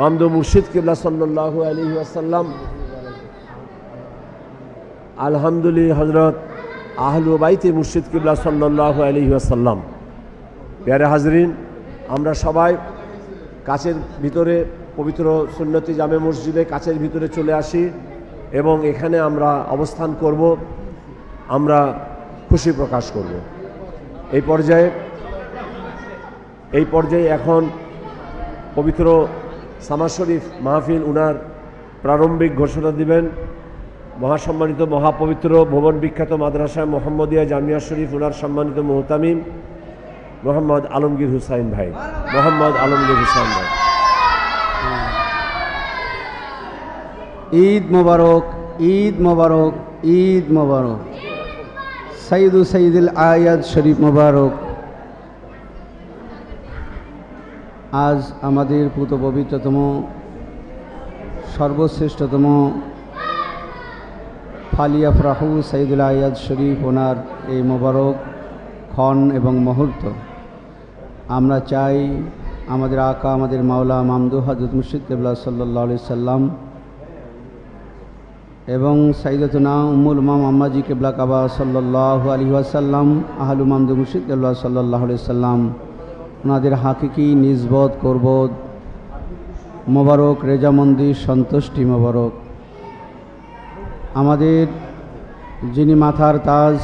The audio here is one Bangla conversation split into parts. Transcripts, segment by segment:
মামদু মুর্শিদ কিবলা সাল্লাহ আলী আসাল্লাম আলহামদুলিল্লাহ হজরত আহলু বাইতে মুর্শিদ কিবলা সাল্লাহ আলী আসাল্লাম প্যারে হাজরিন, আমরা সবাই কাছের ভিতরে পবিত্র সুন্নতি জামে মসজিদে কাছের ভিতরে চলে আসি এবং এখানে আমরা অবস্থান করব, আমরা খুশি প্রকাশ করব। এই পর্যায়ে এই পর্যায়ে এখন পবিত্র সামা শরীফ মাহফিল উনার প্রারম্ভিক ঘোষণা দিবেন। মহাসম্মানিত মহাপবিত্র ভুবন বিখ্যাত মাদ্রাসা মোহাম্মদিয়া জামিয়া শরীফ উনার সম্মানিত মোহতামিম মোহাম্মদ আলমগীর হুসাইন ভাই। মোহাম্মদ আলমগীর হুসাইন ভাই। ঈদ মোবারক ঈদ মোবারক ঈদ মোবারক। সঈদু সঈদুল আয়াদ শরীফ মোবারক। আজ আমাদের পুত পবিত্রতম, সর্বশ্রেষ্ঠতম ফালিয়া ফরাহু সঈদুল আয়াদ শরীফ ওনার এই মোবারক, ক্ষণ এবং মুহূর্ত। আমরা চাই আমাদের আকা, আমাদের মাওলা মামদু হজরত মুর্শিদ কেবলা সাল্লাহ আলি সাল্লাম এবং সাইদতুনা উমুল মাম আম্মাজি কেবলা কাবা সাল্লাহ আলী ওয়াসাল্লাম, আহলু মামদু মুর্শিদ কেবলা সাল্লাহ সাল্লাম ওনাদের হাকিকি নিজবত করবত মোবারক রেজামন্দি সন্তুষ্টি মোবারক। আমাদের যিনি মাথার তাজ,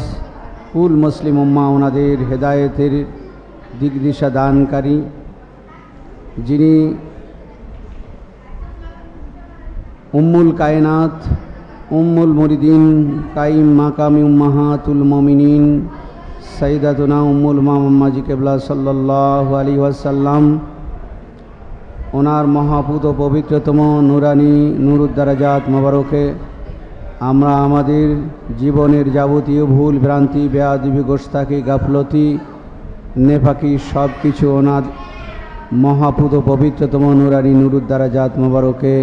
কুল মুসলিম উম্মা, ওনাদের হেদায়েতের দিক দিশা দানকারী, যিনি উম্মুল কায়নাত, উম্মুল মরিদিন, কাইম মাকামি উম্মাহাতুল মমিনিন সঈদাতুনা উম্মুল মাম্মাজি কেবলা সাল্লাহ আলী ওয়াসাল্লাম, ওনার মহাপুত পবিত্রতম নুরানি নুরুদ্দারাজাত মোবারকে, আমরা আমাদের জীবনের যাবতীয় ভুল ভ্রান্তি, বেয়াদিবি গোস্তাকি গাফলতি, নেফাকি সব কিছু ওনার মহাপুত পবিত্রতম নুরানি নুরুদ্দারাজাত মোবারকে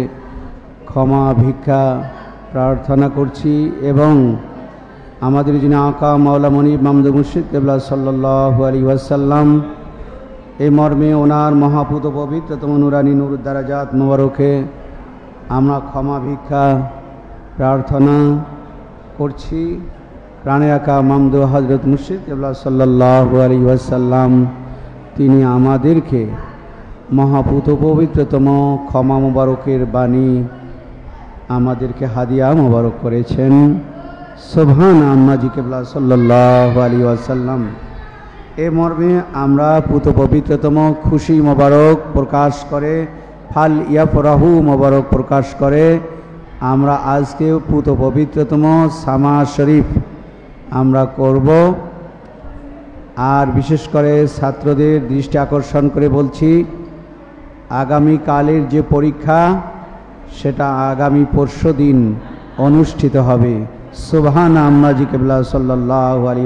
ক্ষমা, ভিক্ষা প্রার্থনা করছি এবং আমাদের যিনি আঁকা মাওলা মনিব মামদু মুর্শিদ কেবলা সাল্লাহ আলী ওয়াসাল্লাম, এই মর্মে ওনার মহাপুত পবিত্রতম নুরানি নুরুদ্দারাজাত মোবারকে আমরা ক্ষমা, ভিক্ষা, প্রার্থনা করছি। প্রাণে আঁকা মামদু হজরত মুর্শিদ কেবলা সাল্লাহ আলী ওয়াসাল্লাম, তিনি আমাদেরকে মহাপুত পবিত্রতম ক্ষমা মোবারকের বাণী আমাদেরকে হাদিয়া মোবারক করেছেন। সোভান আম্মাজি কেবলা সাল্লাহ আলী ওয়াসাল্লাম। এ মর্মে আমরা পুত পবিত্রতম খুশি মোবারক প্রকাশ করে, ফাল ইয়াফরাহু মোবারক প্রকাশ করে, আমরা আজকে পুত পবিত্রতম সামা শরীফ আমরা করব। আর বিশেষ করে ছাত্রদের দৃষ্টি আকর্ষণ করে বলছি, আগামীকালের যে পরীক্ষা, সেটা আগামী পরশু দিন অনুষ্ঠিত হবে। সুবহান আম্মাজি কেবলা সাল্লাহ আলী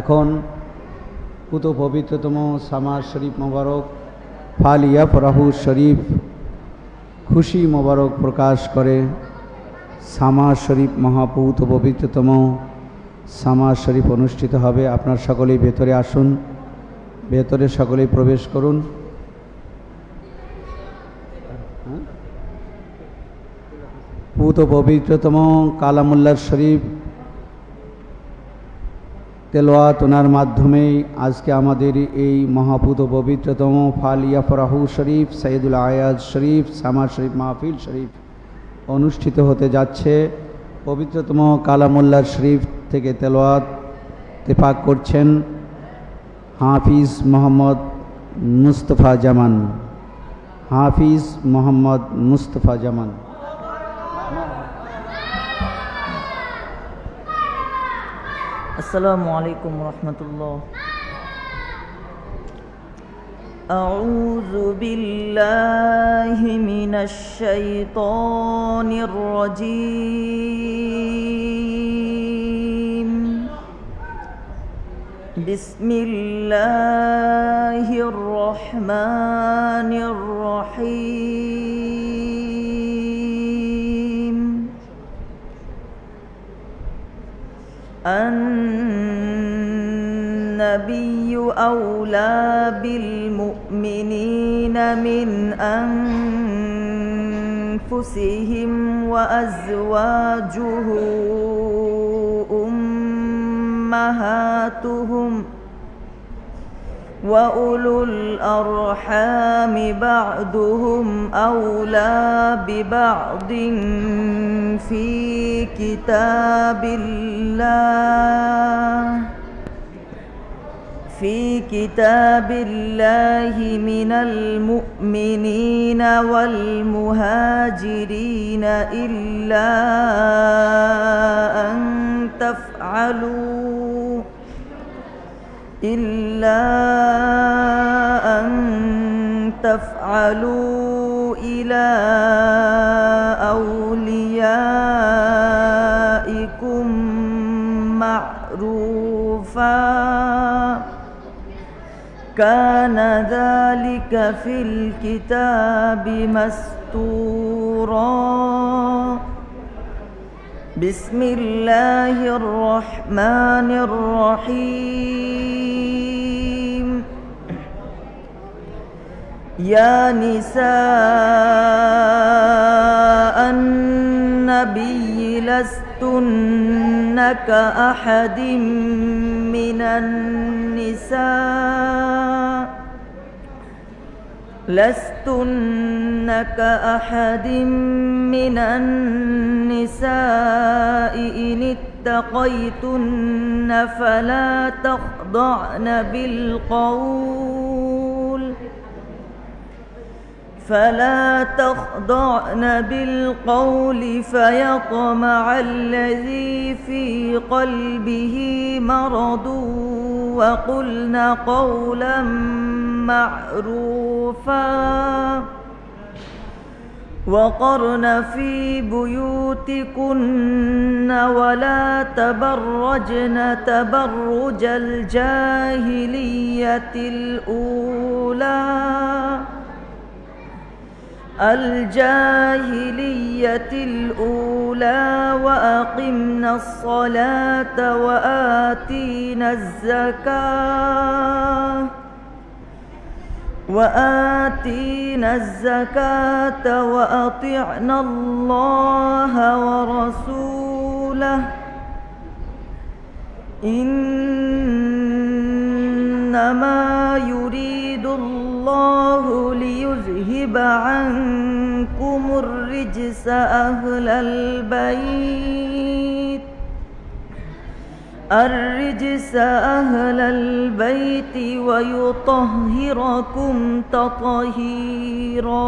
এখন পুত পবিত্রতম সামার শরীফ মোবারক, ফালিয়া ফরাহু শরীফ খুশি মোবারক প্রকাশ করে। সামা শরীফ মহাপুত পবিত্রতম সামা শরীফ অনুষ্ঠিত হবে। আপনার সকলেই ভেতরে আসুন, ভেতরে সকলেই প্রবেশ করুন। পুত পবিত্রতম কালামুল্লার শরীফ তেলোয়াত ওনার মাধ্যমেই আজকে আমাদের এই মহাপুত পবিত্রতম ফালিয়া ফরাহু শরীফ সৈয়দুল আয়াজ শরীফ সামা শরীফ, মাহফিল শরীফ অনুষ্ঠিত হতে যাচ্ছে। পবিত্রতম কালামুল্লার শরীফ থেকে তেলোয়াত তেপাক করছেন হাফিজ মোহাম্মদ মুস্তফা জামান। হাফিজ মোহাম্মদ মুস্তফা জামান। السلام عليكم ورحمة الله. أعوذ بالله من الشيطان الرجيم. بسم الله الرحمن الرحيم. النبي أولى بالمؤمنين المؤمنين من أنفسهم وأزواجه أمهاتهم وأولو الأرحام بعضهم أولى ببعض في كتاب الله في كتاب الله من المؤمنين والمهاجرين إلا أن تفعلوا إلا أن تفعلوا إلى أوليائكم معروفا. كان ذلك في الكتاب مستورا. بسم الله الرحمن الرحيم. يا نساء النبي لستن كأحد من النساء. لستن كأحد من النساء إن اتقيتن فلا تخضعن بالقول. فلا تخضعن بالقول فيطمع الذي في قلبه مرض وقلن قولا معروفا. وقرن في بيوتكن ولا تبرجن تبرج الجاهلية الأولى. الجاهلية الأولى وأقمنا الصلاة وآتينا الزكاة وآتينا الزكاة وأطعنا الله ورسوله إنما يريد الله ليذهب عنكم الرجس أهل البيت. الرجس أهل البيت ويطهركم تطهيرا.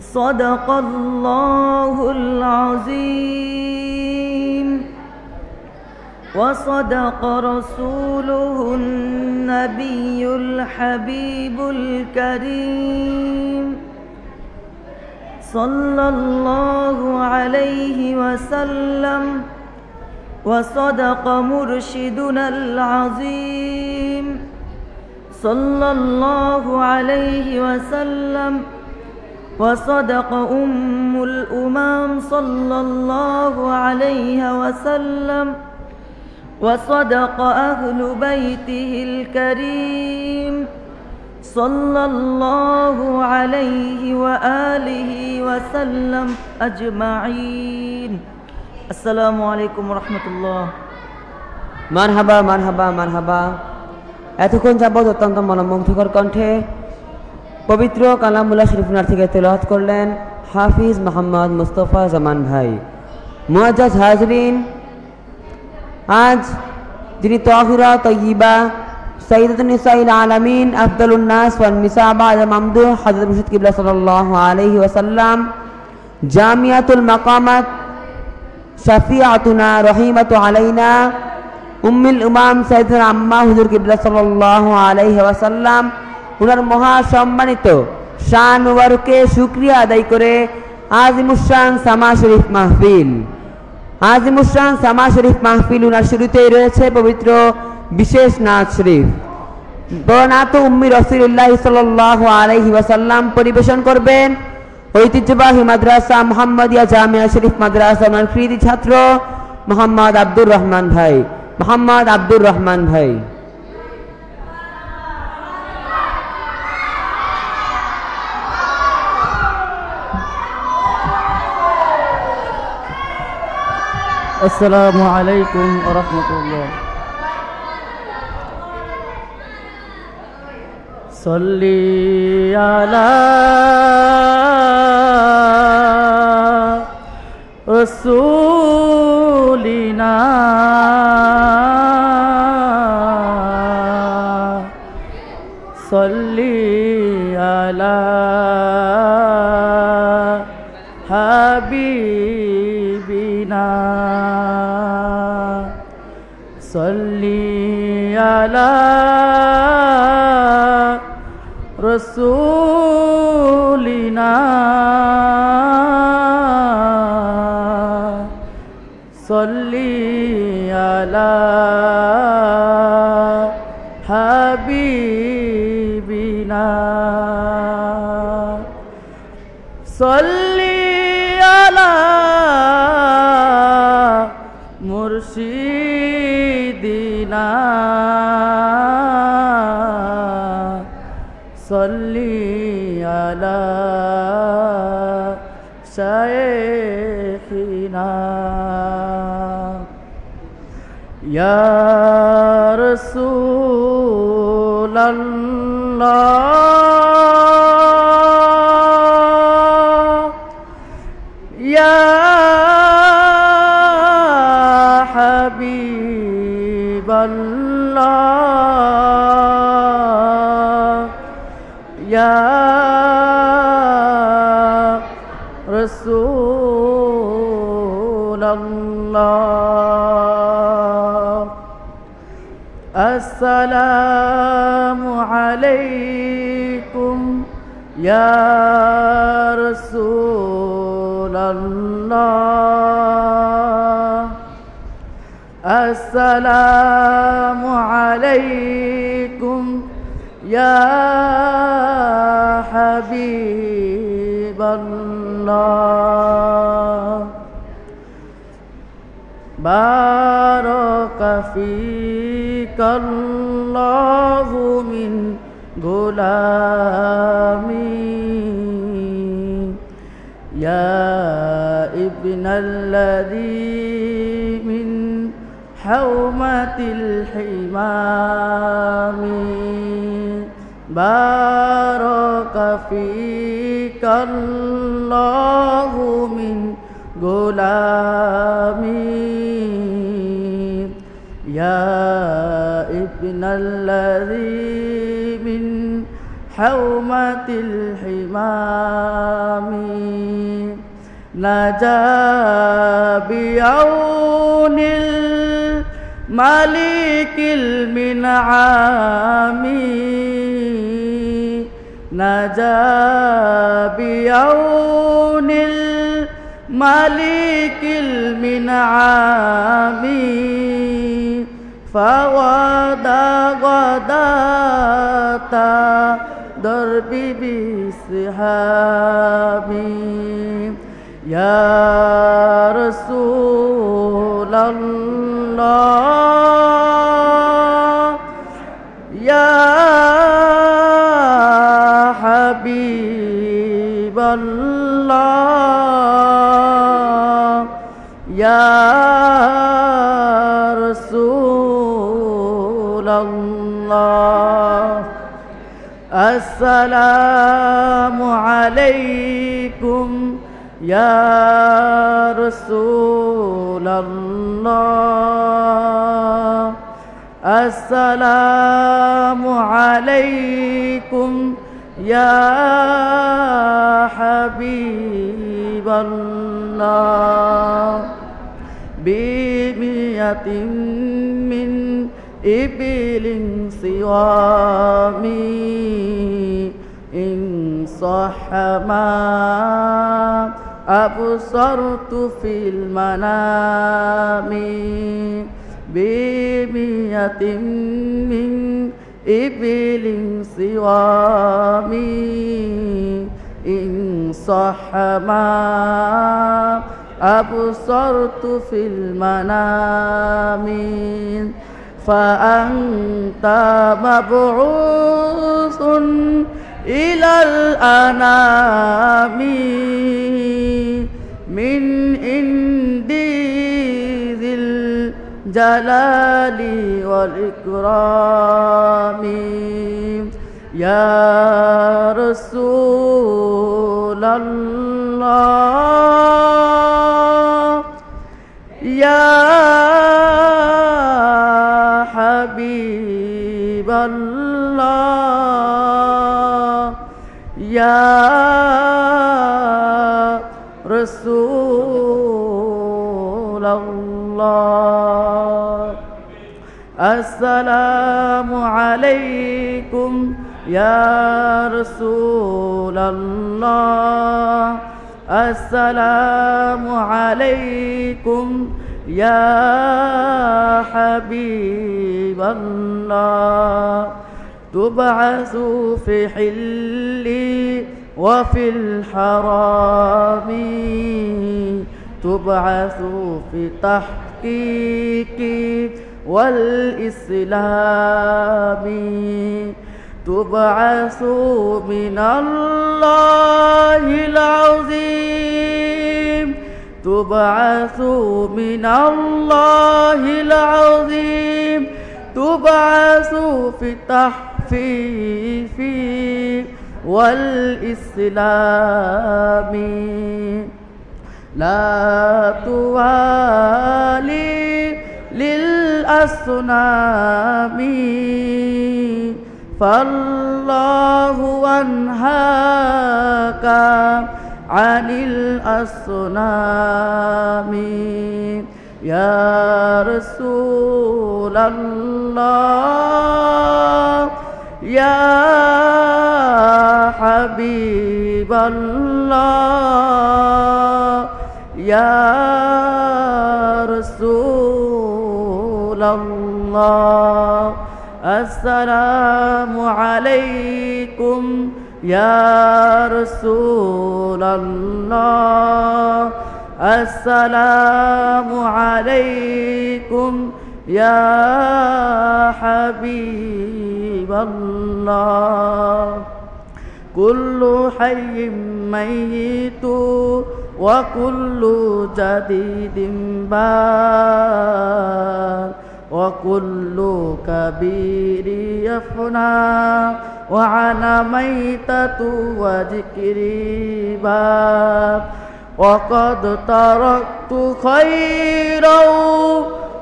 صدق الله العظيم. وصدق رسوله النبي الحبيب الكريم. صلى الله عليه وسلم. وصدق مرشدنا العظيم. صلى الله عليه وسلم. وصدق أم الأمام صلى الله عليه وسلم. وصدق أهل بيته الكريم صلى الله عليه وآله وسلم أجمعين السلام عليكم ورحمة الله মারহাবা মারহাবা মারহাবা এতক্ষণ যাবৎ অত্যন্ত মনোমুগ্ধকর কণ্ঠে পবিত্র কালামুল্লাহ শরীফনার থেকে তেলাওয়াত করলেন হাফিজ মোহাম্মদ মুস্তফা জামান ভাই মুআজ্জাজ হাজরিন আজ যিনি তহিরা তৈবা সঈদুল আলমিন বাদ মামদু হজরত মুর্শিদ কিবলা সাল্লাল্লাহু আলাইহি ওয়াসাল্লাম, জামিয়াতুল মাকামাত, শাফিয়াতুনা, রহিমাতু আলাইনা, উম্মিল উমাম সৈয়দুল আম্মা, হুজুর কিবলা আলাইহি ওয়াসাল্লাম, উনার মহা সম্মানিত শান ওয়ারকে শুকরিয়া আদায় করে আজিমুসান সামা শরীফ মাহফিল। আজিমুসান সামা শরীফ মাহফিল উনার শুরুতেই রয়েছে পবিত্র বিশেষ নাচ শরীফ। বরনাত উম্মি রসুল্লাহ সাল্লাহ আলহি ওয়াসাল্লাম পরিবেশন করবেন। ঐতিহ্যবাহী মাদ্রাসা মোহাম্মদিয়া জামিয়া শরীফ মাদ্রাসা কৃতি ছাত্র মোহাম্মদ আব্দুর রহমান ভাই। মোহাম্মদ আব্দুর রহমান ভাই। السلام عليكم ورحمة الله. صلي على رسولنا. صلي على رسولنا صلي على حبيبنا صلي على सल्ली अला शैखिना या रसूल अल्लाह السلام عليكم يا رسول الله. السلام عليكم يا حبيب الله. بارك فيك الله من غلامي يا ابن الذي من حومة الحمام بارك فيك الله من غلامي ابن الذي من حومة الحمام. نجا بعون الملك المنعام. نجا بعون الملك المنعام. فغدا غداة درب بسحابي يا رسول الله يا حبيب الله السلام عليكم يا رسول الله. السلام عليكم يا حبيب الله. بمئة إبل صوامي إن صح ما أبصرت في المنام بمئة من إبل صوامي إن صح ما أبصرت في المنام فأنت مبعوث إلى الأنام من عند الجلال والإكرام. يا رسول الله الله يا رسول الله. السلام عليكم يا رسول الله. السلام عليكم يا حبيب الله تبعث في حلي وفي الحرام تبعث في تحقيقي والإسلام تبعث من الله العظيم. تبعث من الله العظيم. تبعث في التحفيف والإسلام. لا توالي للأصنام. فالله أنهاك عن الأصنام. يا رسول الله يا حبيب الله يا رسول الله. السلام عليكم يا رسول الله السلام عليكم يا حبيب الله. كل حي ميت وكل جديد بار وكل كبير يفنى وعلى ميتة وذكري باب وقد تركت خيرا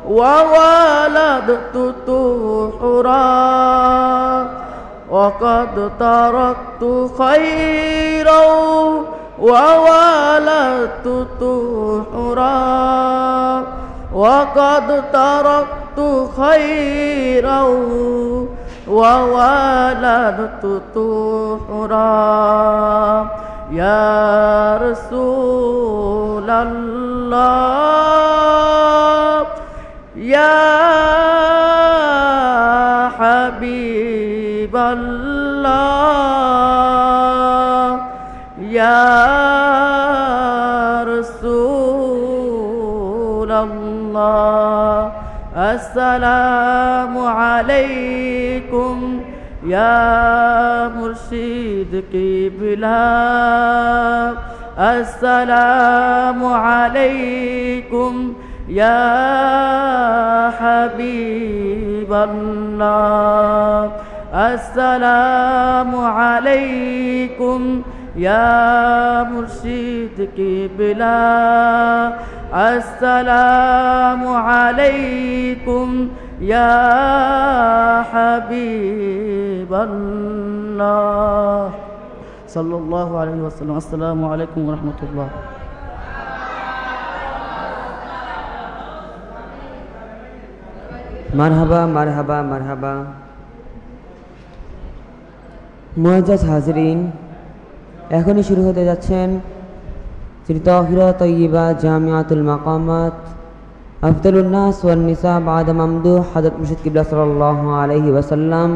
وولدت طهرا وقد تركت خيرا وولدت طهرا وقد تركت خيرا وولدت طهرا. يا رسول الله يا حبيب الله يا السلام عليكم يا مرشد قبلة. السلام عليكم يا حبيب الله. السلام عليكم يا مرشدك بلا السلام عليكم يا حبيب الله. صلى الله عليه وسلم. السلام عليكم ورحمة الله. مرحبا مرحبا مرحبا. معزز حاضرین এখনই শুরু হতে যাচ্ছেন শ্রী তহিরা তৈবা জামিয়াতুল মাকামাত। আফদুল নাস ওয়ান নিসা বাদ মামদু হযরত মুর্শিদ কিবলা সাল্লাল্লাহু আলাইহি ওয়াসাল্লাম।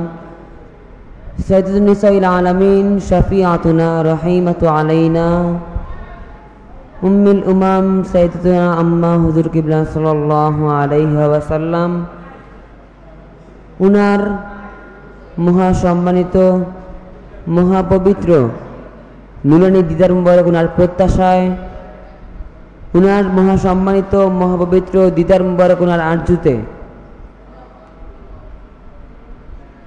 সাইয়্যিদুন নিসাইল আলামিন শাফিআতুনা রহিমাতু আলাইনা। উম্মুল উমাম সাইয়্যিদাতুনা আম্মা হুজুর কিবলা সাল্লাল্লাহু আলাইহি ওয়াসাল্লাম। উনার মহাসম্মানিত, মহাপবিত্র মিলনী দিদার মুবারক উনার প্রত্যাশায়। উনার মহাসম্মানিত, মহাপবিত্র দিদার মুবারক উনার আর্যুতে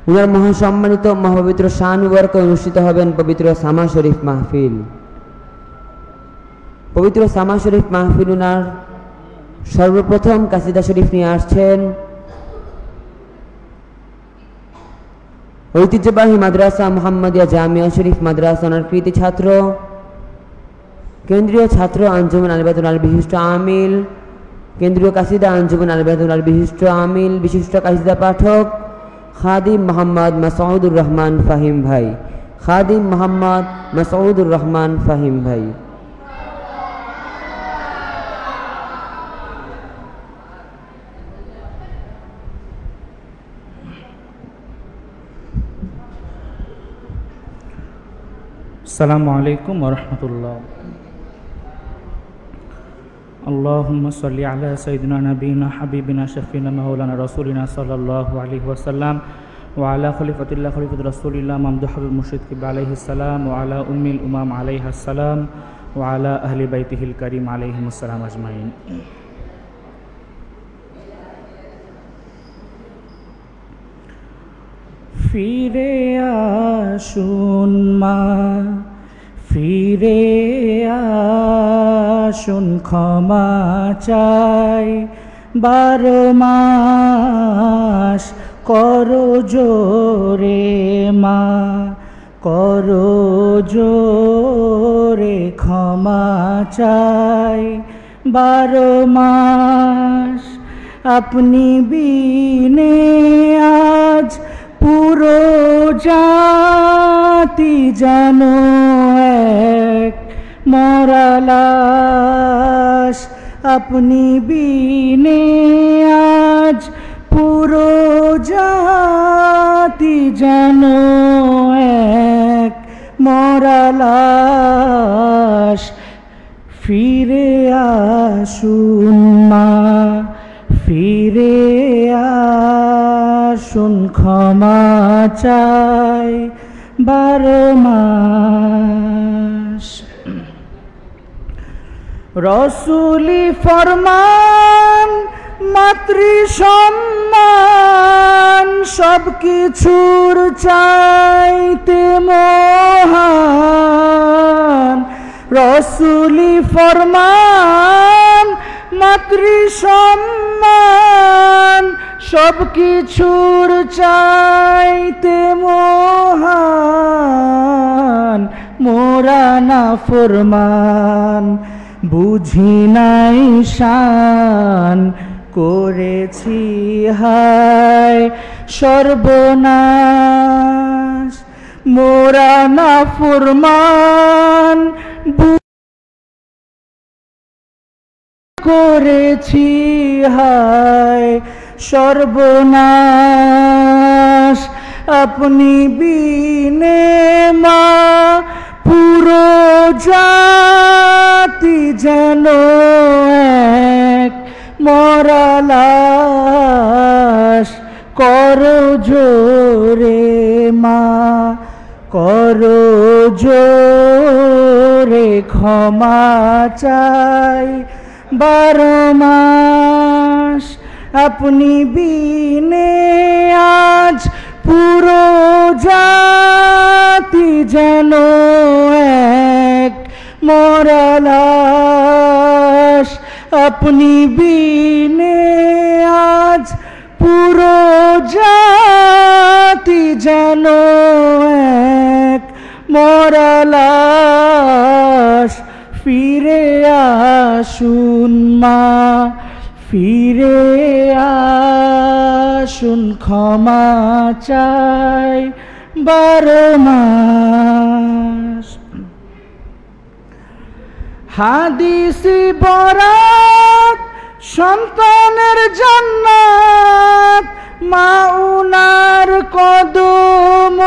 উনার মহাসম্মানিত, মহাপবিত্র শান মুবারক অনুষ্ঠিত হবেন পবিত্র সামা শরীফ মাহফিল। পবিত্র সামা শরীফ মাহফিল উনার সর্বপ্রথম কাসিদা শরীফ নিয়ে আসছেন। ঐতিহ্যবাহী মাদ্রাসা, মোহাম্মদিয়া জামিয়া শরীফ মাদ্রাসা ওনার কৃতি ছাত্র, কেন্দ্রীয় ছাত্র আঞ্জুমান আলবাদুল বিশিষ্ট আমিল, কেন্দ্রীয় কাসিদা আঞ্জুমান আলবাদুল বিশিষ্ট আমিল, বিশিষ্ট কাসিদা পাঠক খাদিম মোহাম্মদ মাসউদুর রহমান ফাহিম ভাই, খাদিম মোহাম্মদ মাসউদুর রহমান ফাহিম ভাই। السلام عليكم ورحمة الله. اللهم صل على سيدنا نبينا حبيبنا شفينا مولانا رسولنا صلى الله عليه وسلم وعلى خليفة الله خليفة رسول الله ممدوح المرشد كب عليه السلام وعلى أم الأمام عليها السلام وعلى أهل بيته الكريم عليهم السلام أجمعين. ফিরে আসুন মা, ফিরে আসুন, ক্ষমা চাই। বারো মাস করো জোরে মা, করো জোরে ক্ষমা চাই। বারো মাস আপনি বিনে আজ পুরো জাতি জানো এক। মরালাস আপনি বিনে আজ। পুরো জাতি জানো এক। মরালাস ফিরে আসুন মা, ফিরে আসুন ক্ষমা চাই, বারো মাস। রসুলি ফরমান মাতৃ সম্মান সব কিছুর চাইতে মহান। রসুলি ফরমান মাতৃ সম্মান সব কিছুর চাইতে মহান, মোরা না ফরমান, বুঝি নাই শান, করেছি হায় সর্বনাশ, মোরা না ফরমান করেছি, হায় সর্বনাশ। আপনি বিনে মা, পুরো জাতি যেন এক। মরালাস করো জোরে মা, করো জোরে ক্ষমা চাই। বারো মাস। আপনি বিনে আজ পুরো জাতি যেন এক মরালাস। আপনি বিনে আজ পুরো জাতি যেন এক মরালাস। ফিরে আসুন মা, ফিরে আসুন, ক্ষমা চাই বারো মাস। হাদিসি বরাত সন্তানের জান্নাত মা উনার কদম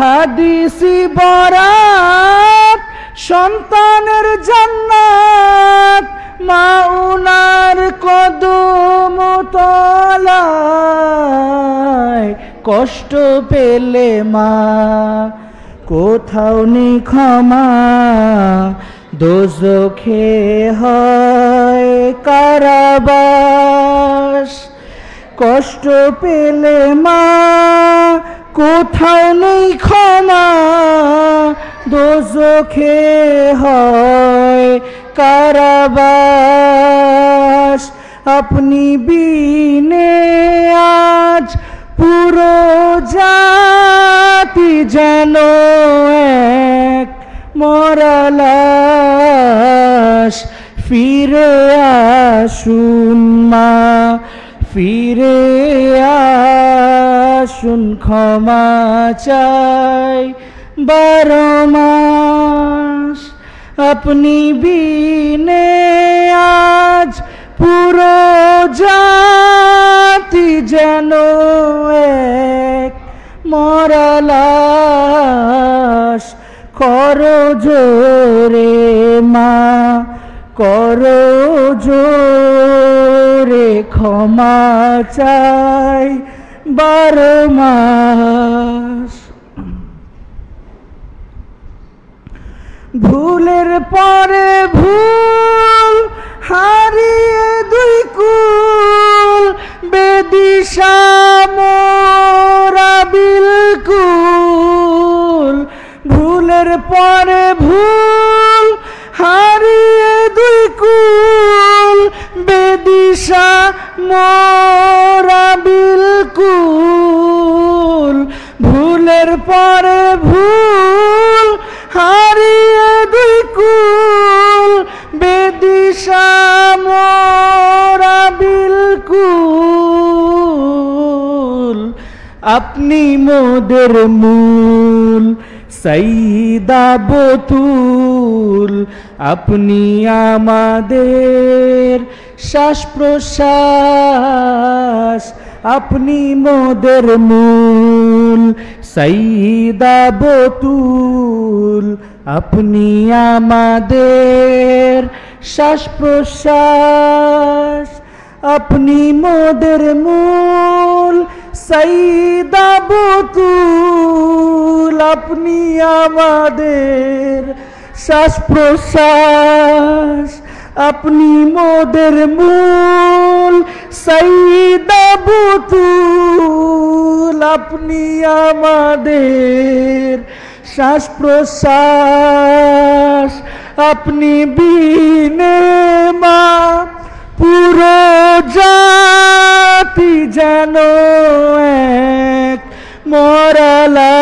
হাদিসি বরাত, সন্তানের জান্নাত মা উনার কদম তলায় কষ্ট পেলে মা, কোথাও নেই ক্ষমা, দোজখে হয় কারাবাস। কষ্ট পেলে মা কোথাও নেই ক্ষমা? দোজখে হয় কারাবাস। আপনি বিনে আজ পুরো জাতি যেন এক মরালাস। ফিরে আসুন মা ফিরে আসুন, ক্ষমা চাই। বারো মাস আপনি বিনে আজ পুরো জাতি যেন এক মরালাস করো জোরে মা করো জোরে ক্ষমা চাই বারো মাস। ভুলের পরে ভুল হারিয়ে দুই কুল, বেদিশা মোরা বিলকুল। ভুলের পরে ভুল হারিয়ে দুই কুল বেদিশা মোরা বিলকুল, ভুলের পরে ভুল হারিয়ে দুই কুল বেদিশা মোরা বিলকুল, আপনি মোদের মূল সঈদা বতুল, আপনি আমাদের শ্বাস প্রশ্বাস আপনি মোদের মূল সঈদা বতুল আপনি আমাদের শ্বাস প্রশ্বাস আপনি মোদের মূল সঈদা বতুল আপনি আমাদের শ্বাস প্রশ্বাস আপনি মোদের মূল সঈদা বতুল আপনি আমাদের শ্বাস প্রশ্বাস আপনি বিনে মা, পুরো জাতি যেন এক মরালাস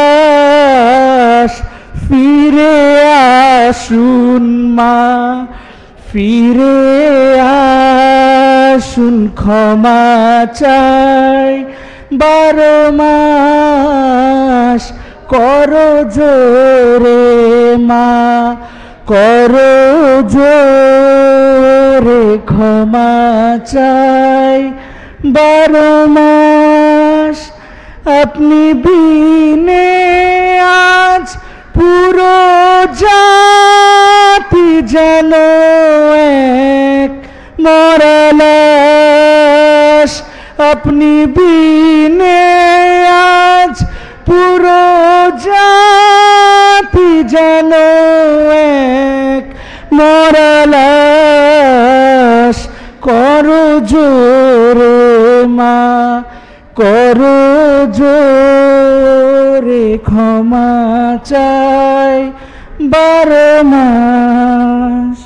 ফিরে আসুন মা। ফিরে আসুন, ক্ষমা চাই। বারো মাস করো জোরে মা, করো জোরে ক্ষমা চাই। বারো মাস আপনি বিনে আজ পুরো জাতি যেন এক। মরালাস আপনি বিনে আজ। পুরো জাতি যেন এক। মরালাস করো জোরে মা। করো জোরে ক্ষমা চাই বারো মাস।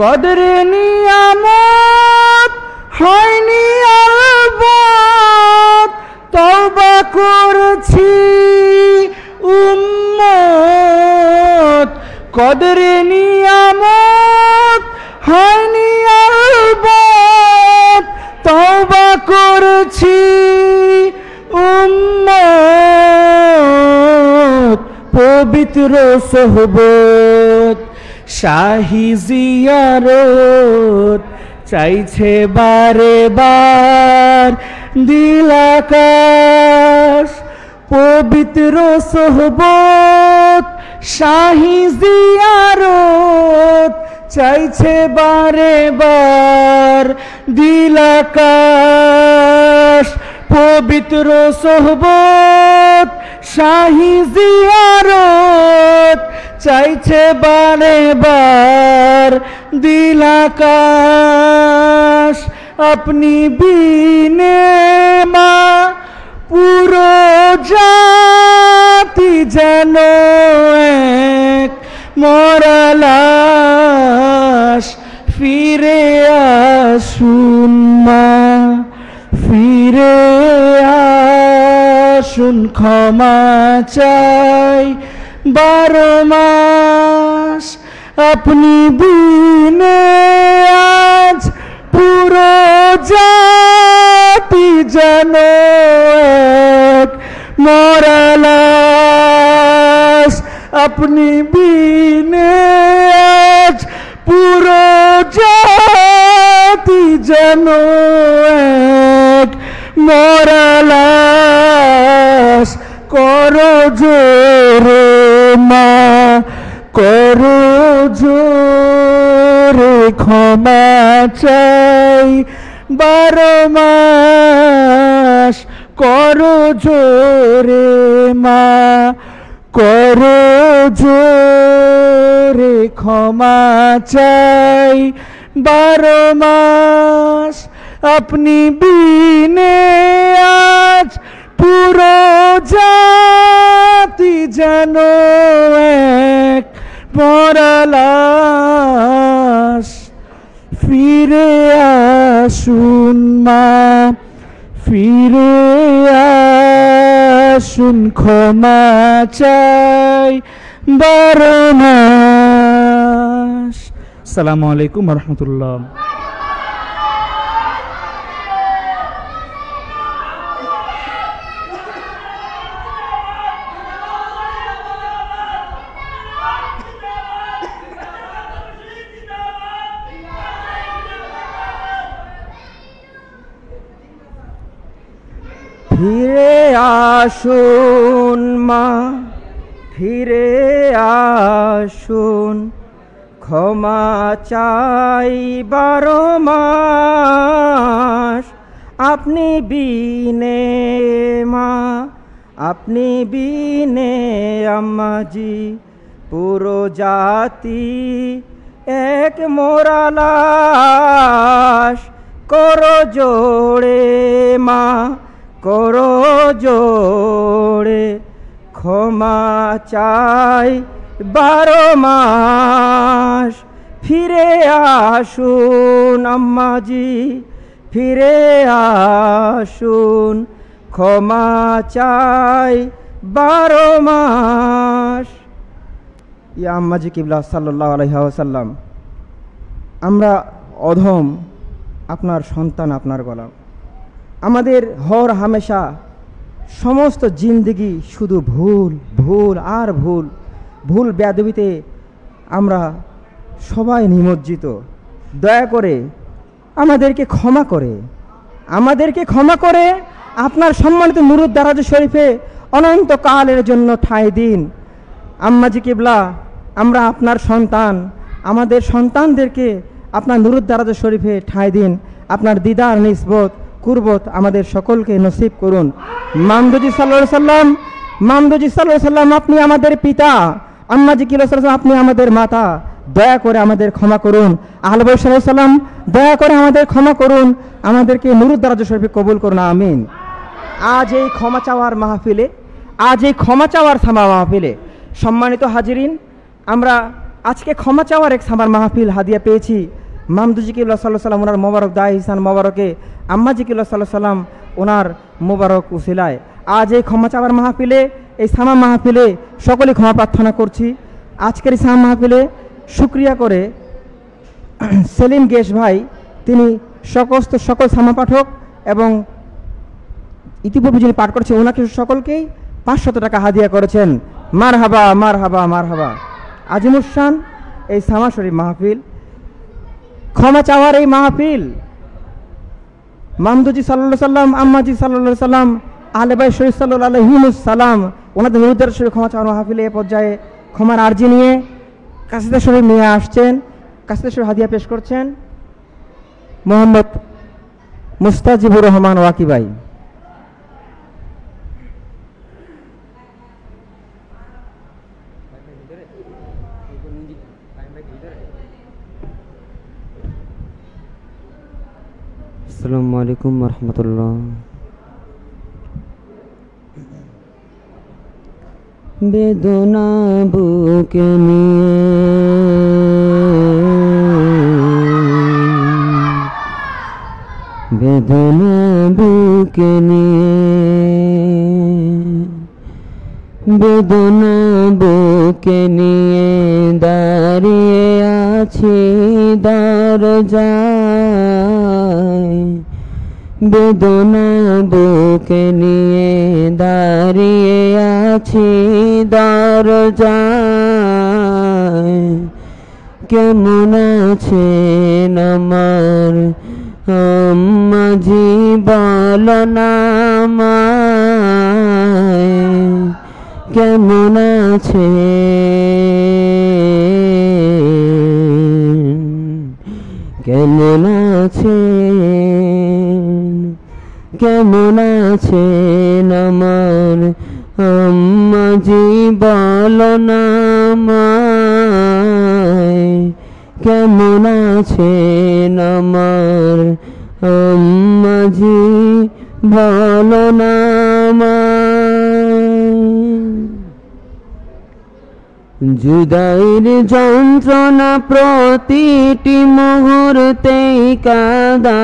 কদরে নিয়ামত হয়নি আলবত করছি উম্মত। কদরে নিয়ামত পবিত্র সোহবত, শাহি জিয়ারত, চাইছে বারে বার দিলাকাশ পবিত্র সোহবত, শাহি জিয়ারত, চাইছে বারে বার দিলাকাশ পবিত্র সোহবত, শাহি জিয়ারত, চাইছে বারে বার দিলাকাশ। আপনি বিনে মা, পুরো জাতি যেন এক মরালাস ফিরে আসুন মা। ফিরে আসুন, ক্ষমা চাই। বারো মাস আপনি বিনে, আজ পুরো জাতি যেন মরালাস আপনি বিনে, আজ পুরো জাতি যেন এক মরালাস করো জোরে মা, করো জোরে ক্ষমা চাই। বারো মাস করো জোরে মা, করো জোরে ক্ষমা চাই। বারো মাস আপনি বিনে আজ পুরো জাতি যেন এক পরালাস ফিরে আসুন মা, ফিরে আসুন ক্ষমা চাই, বারো মাস। সালামু আলাইকুম রহমতুল্লাহ ফিরে আসুন মা, ফিরে আসুন। ক্ষমা চাই বারো মাস। আপনি বিনে মা, আপনি বিনে আম্মাজি। পুরো জাতি এক মোরালাস করো জোড়ে মা করো জোড়ে ক্ষমা চাই, বারো মাস ফিরে আসুন আম্মাজি, ফিরে আসুন, ক্ষমা চাই, বারো মাস। ইয়া আম্মাজি কিবলা সাল্লাহ আলহাসাল্লাম আমরা অধম আপনার সন্তান আপনার গলাম। আমাদের হর হামেশা সমস্ত জিন্দগি শুধু ভুল ভুল আর ভুল ভুল ব্যাধবিতে আমরা সবাই নিমজ্জিত। দয়া করে আমাদেরকে ক্ষমা করে। আমাদেরকে ক্ষমা করে আপনার সম্মানিত নুরুদ্দারাজ শরীফে অনন্ত কালের জন্য ঠাঁই দিন। আম্মাজি কিবলা, আমরা আপনার সন্তান, আমাদের সন্তানদেরকে আপনার নুরুদ্দারাজ শরীফে ঠাঁই দিন। আপনার দিদার নিসবত কুরবত আমাদের সকলকে নসিব করুন। মামদুজি সাল্লাহ সাল্লাম, মামদুজি সাল্লাহ সাল্লাম, আপনি আমাদের পিতা। আম্মাজি কিল্লা সাল্লাম, আপনি আমাদের মাতা। দয়া করে আমাদের ক্ষমা করুন। সাল্লাহ সাল্লাম, দয়া করে আমাদের ক্ষমা করুন। আমাদেরকে নুরুদ্দারাজ শরীফে কবুল করুন, আমিন। আজ এই ক্ষমা চাওয়ার মাহফিলে, আজ এই ক্ষমা চাওয়ার সামা মাহফিলে সম্মানিত হাজিরিন, আমরা আজকে ক্ষমা চাওয়ার এক সামার মাহফিল হাদিয়া পেয়েছি। মামদুজিকিল্লা সাল্লাহ সাল্লাম ওনার মোবারক, দায় হিসান মোবারকে আম্মাজিকিল্লা সাল্লাহ সাল্লাম ওনার মোবারক উসিলায়। আজ এই ক্ষমা চাওয়ার মাহফিলে, এই সামা মাহফিলে সকলে ক্ষমা প্রার্থনা করছি। আজকের এই সামা মাহফিলে শুক্রিয়া করে সেলিম গেশ ভাই, তিনি সকস্ত সকল সামা পাঠক এবং ইতিপূর্বে যিনি পাঠ করেছেন, ওনাকে সকলকেই পাঁচশত টাকা হাদিয়া করেছেন। মার হাবা মার হাবা মার হাবা আজিমুসান এই সামা শরীফ মাহফিল। ক্ষমা চাওয়ার এই মাহফিল। মামদুজি সাল্লা সাল্লাম, আম্মাজি সাল্লা সাল্লাম আলেবাই শহীদ সাল্লাহ আলহিমুসাল্লাম ওনাদের বিরুদ্ধে শরীর ক্ষমা চাওয়ার মাহফিলে এ পর্যায়ে ক্ষমার আর্জি নিয়ে কাসিদা শরীফ নিয়ে আসছেন কাসিদা শরীফ হাদিয়া পেশ করছেন। মোহাম্মদ মুস্তাজিবুর রহমান ওয়াকিবাই। আসসালামু আলাইকুম রহমতুল্লাহ। বেদনা বুকে নিয়ে, বেদনা বুকে নিয়ে, বেদনা বুকে নিয়ে দাঁড়িয়ে আছি দরজায়। বেদনা বুকে নিয়ে দাঁড়িয়ে আছি দরজায় কেমন আছেন আমার? আম্মা জি বল না আমায়, কেমন আছে কেমন আছে কেমন আছে আমার আম্মা জি বল না আমায়। কেমন আছে আমার আম্মা জি জুদাইর যন্ত্রণা প্রতিটি মুহূর্তেই কাদায়।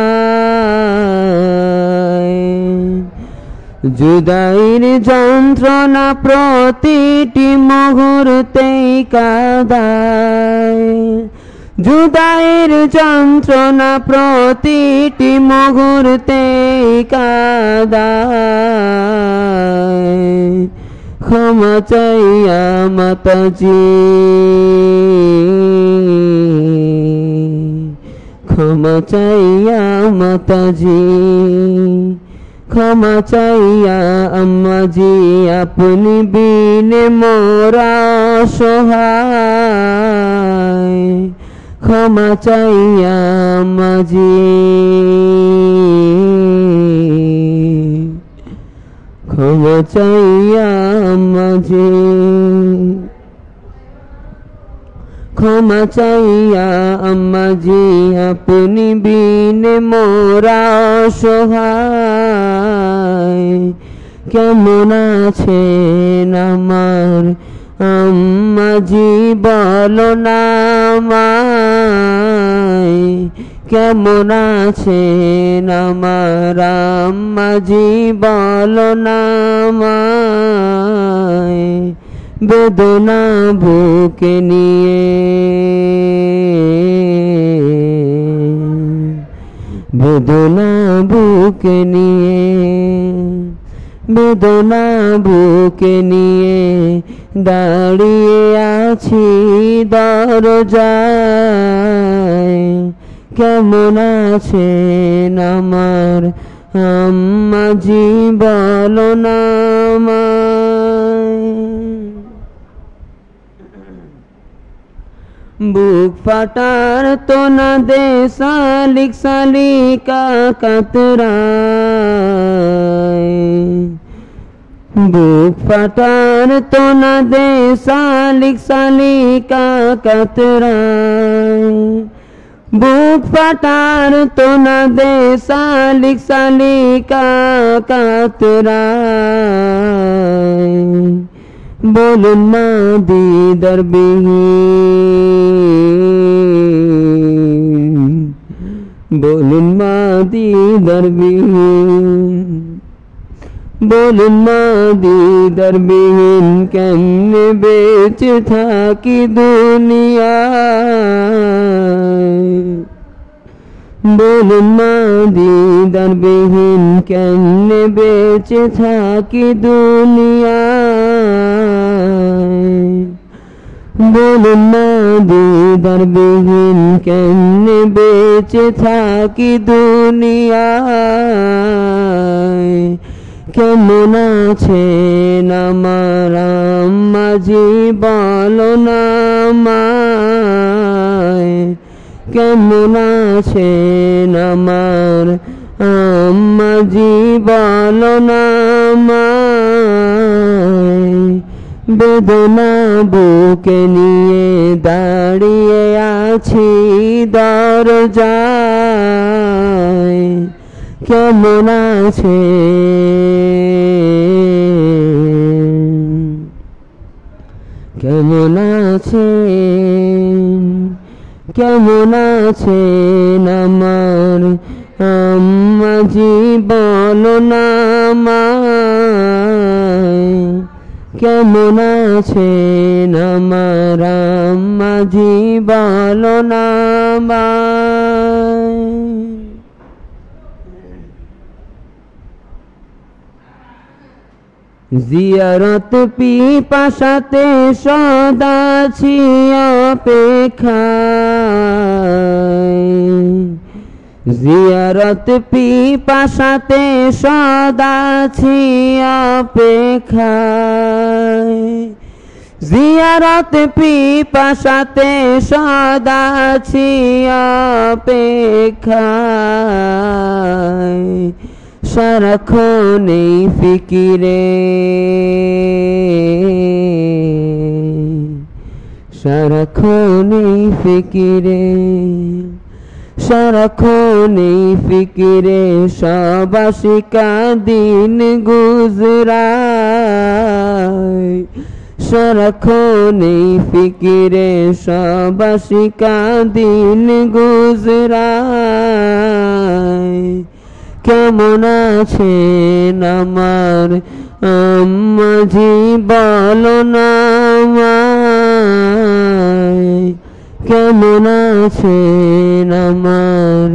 জুদাইর যন্ত্রণা প্রতিটি মুহূর্তেই কাদায়। জুদাইর যন্ত্রণা প্রতিটি মুহূর্তেই কাদায়। ক্ষমা চাইয়া মাতাজি। ক্ষমা চাইয়া মাতাজি। ক্ষমা চাইয়া আম্মাজি, আপনি বিনে মোরা সহায়। ক্ষমা চাইয়া আম্মাজি। ক্ষমা চাইয়া মাঝে। ক্ষমা চাইয়া আম্মাজি আপনি বিনে মোরা সহায়। কেমন আছেন আমার আম্মাজি, বলো না আমায়। কেমন আছেন আমার আম্মাজি? বলো না আমায়। বেদনা বুকে নিয়ে। বেদনা বুকে নিয়ে। বেদনা বুকে নিয়ে দাঁড়িয়ে আছি দরজায়। কেমন আছেন আমার? আম্মা জি, বলো না। বুক ফাটার তো না দে সালিক সালিকা কাতরায় বুক ফাটার তো না দে সালিক সালিকা কাতরায় বুক ফাটার তো না দে সালিক সালিকা কাতরায় বলুন না দিদার বিহীন বলুন মা দিদার বিহীন বলুন মা দিদার বিহীন কেমনে বেঁচে থাকি দুনিয়ায় বলুন মা দিদার বিহীন কেমনে বেঁচে থাকি দুনিয়ায় বলুন না দিদার বিহীন কেমনে বেঁচে থাকি দুনিয়ায় কেমন আছেন আমার মাঝি বলো না কেমন আছেন আমার আম্মাজি? বলো না বেদনা বুকে নিয়ে দাঁড়িয়ে আছি, দরজায়। কেমন আছে? কেমন আছে? কেমন আছেন আমার আম্মাজি বলো না কেমন আছেন আমার আম্মাজি বলো না আমায় জিয়ারত পিপাসাতে সদাছি অপেক্ষায়। জিয়ারত পিপাসাতে সদাছি অপেক্ষায়। জিয়ারত পিপাসাতে সদাছি অপেক্ষায়। সারাক্ষণ এই ফিকিরে। সারাক্ষণ এই ফিকিরে। সারাক্ষণ এই ফিকিরে সবাসিকা দিন গুজরায়। সারাক্ষণ এই ফিকিরে সবাসিকা দিন গুজরায়। কেমন আছেন আমার? আম্মাজি বলো না কেমন আছেন আমার?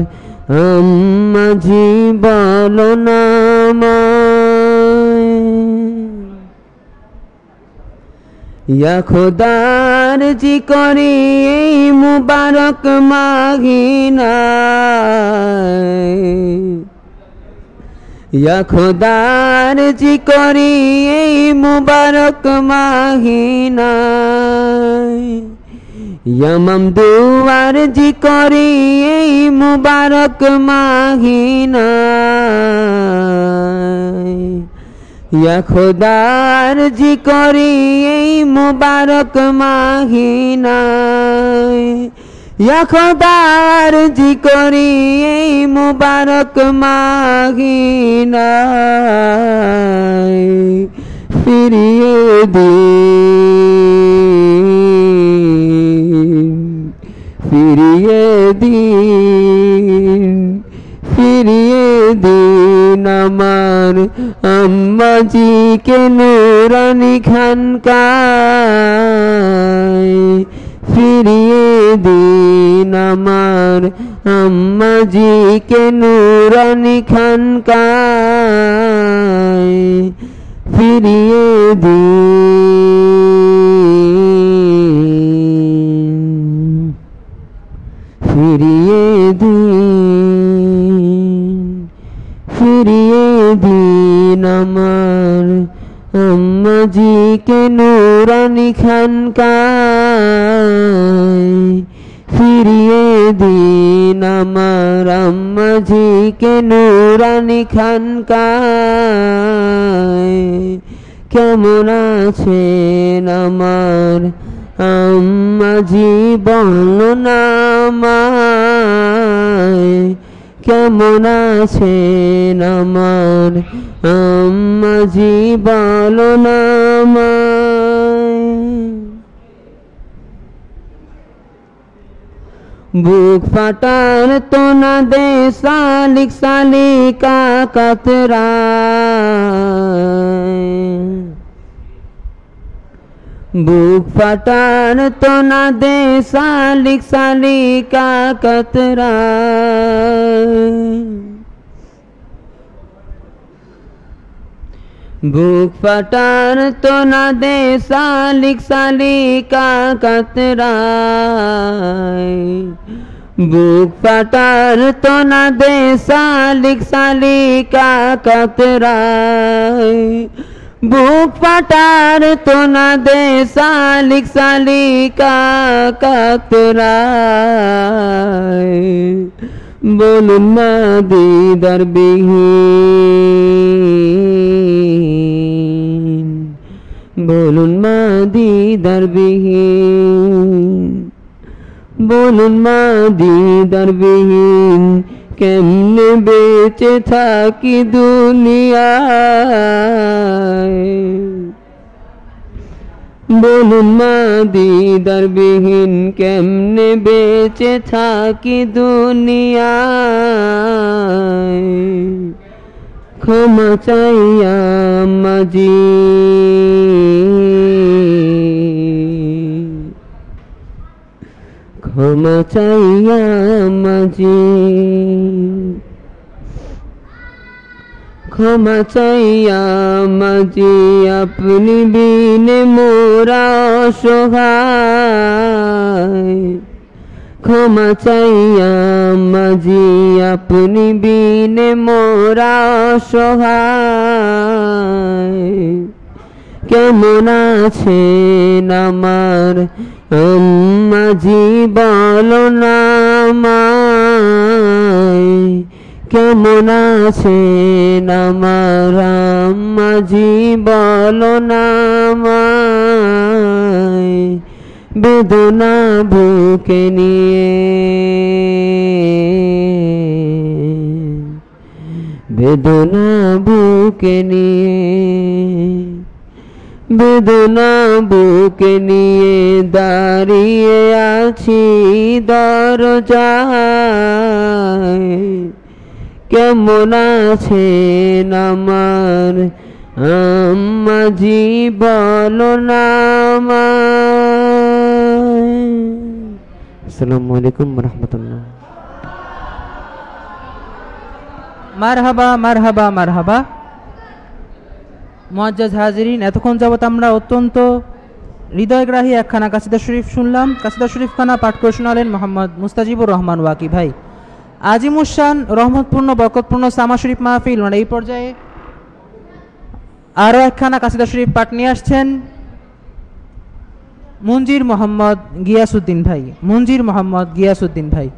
আম্মাজি বলো না ইয়া খোদার জি করি এই মুবারক মাগিনায়। খোদার জি করি এই মুবারক মাহিনায় ইয়ামাম দুয়ার জি করি এই মুবারক মাহিনায় ইয়া খোদার জি করি এই মুবারক মাহিনায় ইয়া খোদার জি করি এই মুবারক মাহিনায় ফিরিয়ে দিন ফিরিয়ে দিন ফিরিয়ে দিন আমার আম্মাজিকে নুরানি খানকায়। ফিরিয়ে দিন আমার আম্মাজিকে নুরানি খানকায় ফিরিয়ে দিন। ফিরিয়ে দিন। ফিরিয়ে দিন আমার আম্মাজিকে নুরানি খানকায় ফিরিয়ে দিন আমার আম্মাজিকে নুরানি খানকায়। কেমন আছেন আমার আম্মাজি? বর্ণনামায় কেমন আছেন আমার? আম্মাজি বলনামায় বুক ফাটার তো না দে সালিক সালিকা কাতরা। বুক ফাটার তো না দে সালিক সালিকা কাতরা বুক ফাটার তো না দে সালিক সালিকা কাতরায় বুক ফাটার তো না দে भूख पटार तो न दे सालिक साली का कतराए बोल मदी दर बिहीन। बोलुन मदी दर बिहीन। बोलुन मदी दर बिहीन। কেমনে বেঁচে থাকি দুনিয়ায় বলুন মা দিদারবিহীন কেমনে বেঁচে থাকি দুনিয়ায় ক্ষমা চাইয়া মাজি ক্ষমা চাইয়া মাজি ক্ষমা চাইয়া মাজি আপনি বিনে মোরা সহায়। ক্ষমা চাইয়া মাজি আপনি বিনে মোরা সহায়। কেমন আছেন আমার মাঝি বলো না আমায়, কেমন আছেন আমার মাঝি বলো না আমায়, বেদনা বুকে নিয়ে। বেদনা বুকে নিয়ে। বেদনা বুকে নিয়ে দাঁড়িয়ে আছি দরজায়। কেমন আছেন আমার আম্মাজি বলো না আসসালামু আলাইকুম রহমতুল্লাহ। মারহাবা মারহাবা মারহাবা। মুআজ্জাজ হাজিরিন, এতক্ষণ যাবত আমরা অত্যন্ত হৃদয়গ্রাহী একখানা কাসিদা শরীফ শুনলাম। কাসিদা শরীফ খানা পাঠ করে শোনালেন মোহাম্মদ মুস্তাজিবুর রহমান ওয়াকি ভাই। আজিমুসান রহমতপূর্ণ, বরকতপূর্ণ, সামা শরীফ মাহফিল মানে এই পর্যায়ে আরও একখানা কাসিদা শরীফ পাঠ নিয়ে আসছেন মঞ্জির মোহাম্মদ গিয়াসুদ্দিন ভাই। মঞ্জির মোহাম্মদ গিয়াসুদ্দিন ভাই।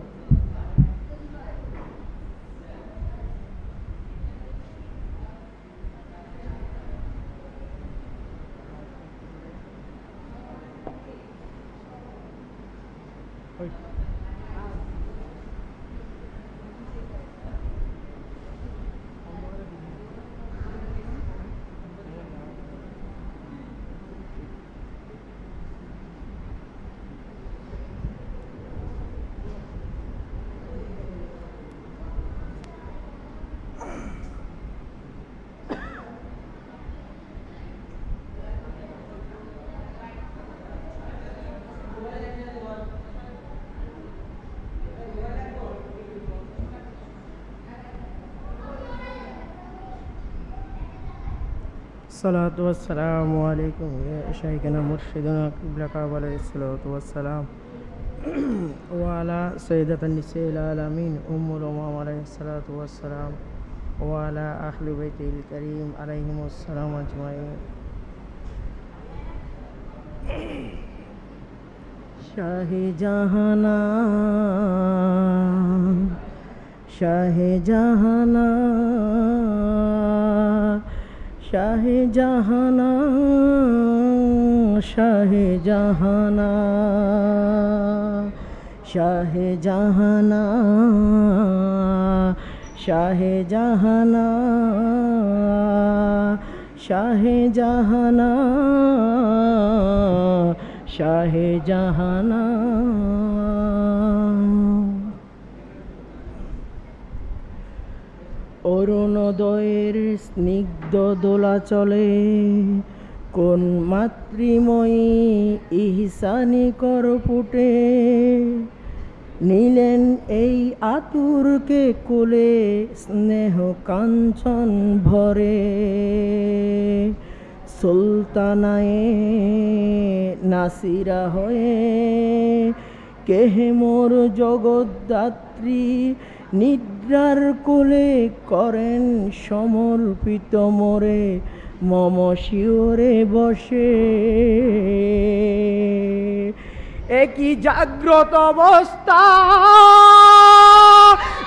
الصلاة والسلام عليكم يا شيخنا مرشدنا قبل عليه الصلاة والسلام. وعلى سيدة النساء العالمين أم الأمام عليه الصلاة والسلام وعلى أهل بيته الكريم عليهم السلام أجمعين. شاه جهانا شاه جهانا শাহে জাহানা শাহে জাহানা শাহে জাহানা শাহে জাহানা শাহে জাহানা শাহে জাহানা। অরুণোদয়ের স্নিগ্ধ দোলাচলে, কোন মাতৃময়ী ইহসানি কর ফুটে নিলেন এই আতুরকে কোলে, স্নেহ কাঞ্চন ভরে। সুলতানায়ে নাসিরা হয়ে, কেহে মোর জগদ্ধাত্রী নিদ্রার কোলে করেন সমর্পিত মোরে, মম শিওরে বসে। একই জাগ্রত অবস্থা,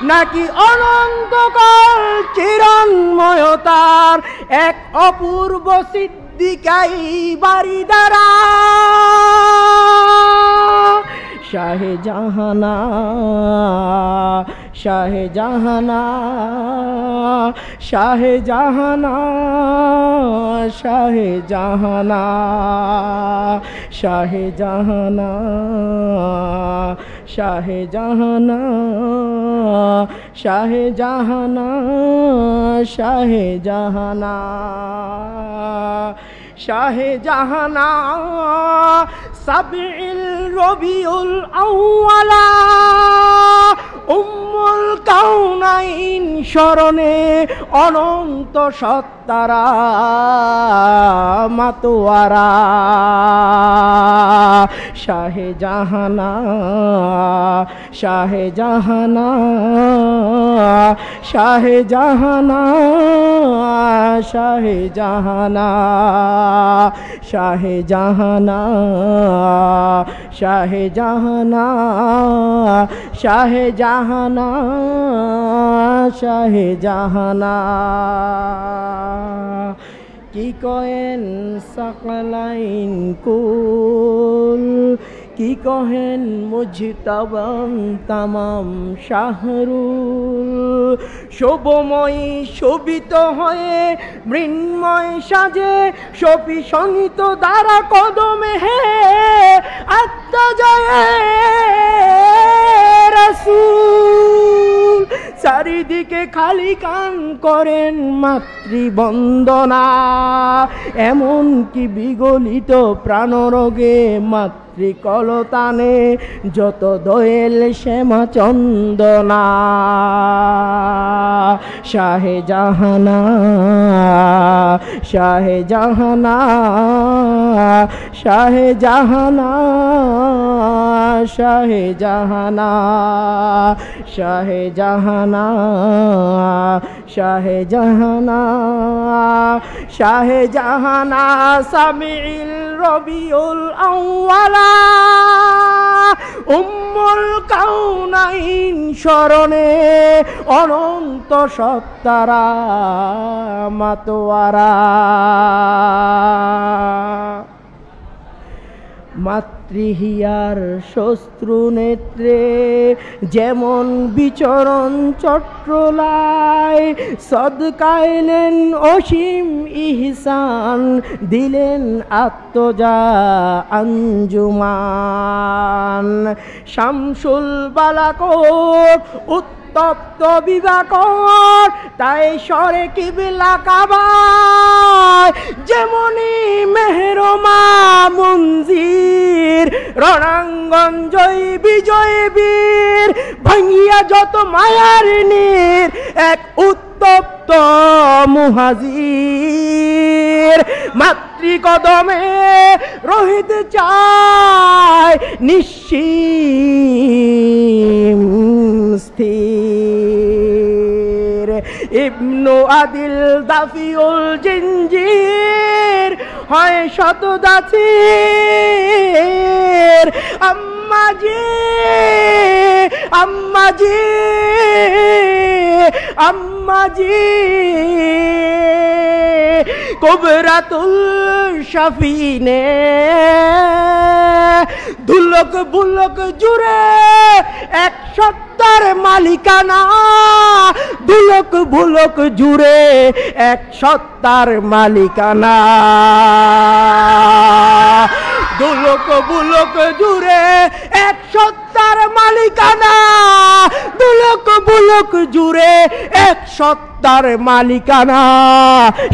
নাকি অনন্তকাল চিরন্ময়তার এক অপূর্ব সিদ্ধ সিদ্দিকাই বারিদারা শাহে জাহানা শাহে জাহানা শাহে জাহানা শাহে জাহানা শাহে জাহানা শাহে জাহানা শাহে জাহানা শাহে জাহানা। শাহে জাহানা সাবিল রবিউল আউয়ালা উম্মুল কাউনাইন শরণে অনন্ত সত্তারা মাতোয়ারা শাহে জাহানা শাহে জাহানা শাহে জাহানা শাহে জাহানা শাহে জাহানা শাহে জাহানা শাহে জাহানা শাহে জাহানা কি কয়েন সকলাইন কুল? কি কহেন মুজতাবাম তামাম শাহরুল? শোভময় শোভিত হয়ে, মৃন্ময় সাজে শপি সংগীত দ্বারা কদমে হে, আত্মা চারিদিকে খালি কান করেন মাতৃবন্দনা। এমন কি বিগলিত প্রাণরোগে মাতৃকলতানে যত দোয়েল শ্যামা চন্দনা। শাহে জাহানা শাহে জাহানা শাহে জাহানা। শাহে জাহানা শাহে জাহানা শাহে জাহানা শাহে জাহানা সামিল রবিউল আউয়ালা। উম্মুল কাউনাইন স্মরণে অনন্ত সত্তারা মাতোয়ারা। মাতৃহিয়ার শত্রু নেত্রে যেমন বিচরণ চট্রলায় সদকাইলেন অসীম ইহসান দিলেন আত্মজা আঞ্জুমান। শামসুল বালাকোট উত্তপ্ত বিবাকর, তাই সরে কিবিলা কাবার। যেমনি মেহরমা মঞ্জির, রণাঙ্গন জয় বিজয় বীর ভাঙ্গিয়া যত মায়ার নীর, এক উত্তপ্ত মুহাজির। মাতৃকদমে রহিত চায় নিশ্চিম স্থির। ইবনু আদিল দাফিউল জিঞ্জির হয় শতদাসির আম্মাজি আম্মাজি আম্মাজি কবরাতুল শাফিনে। দুলক বুলক জুড়ে এক সত্তার মালিকানা। দুলক বুলক জুড়ে এক সত্তার মালিকানা। দুলক বুলক জুড়ে এক সত্তার মালিকানা। দুলক বুলক জুড়ে এক সত্তার মালিকানা।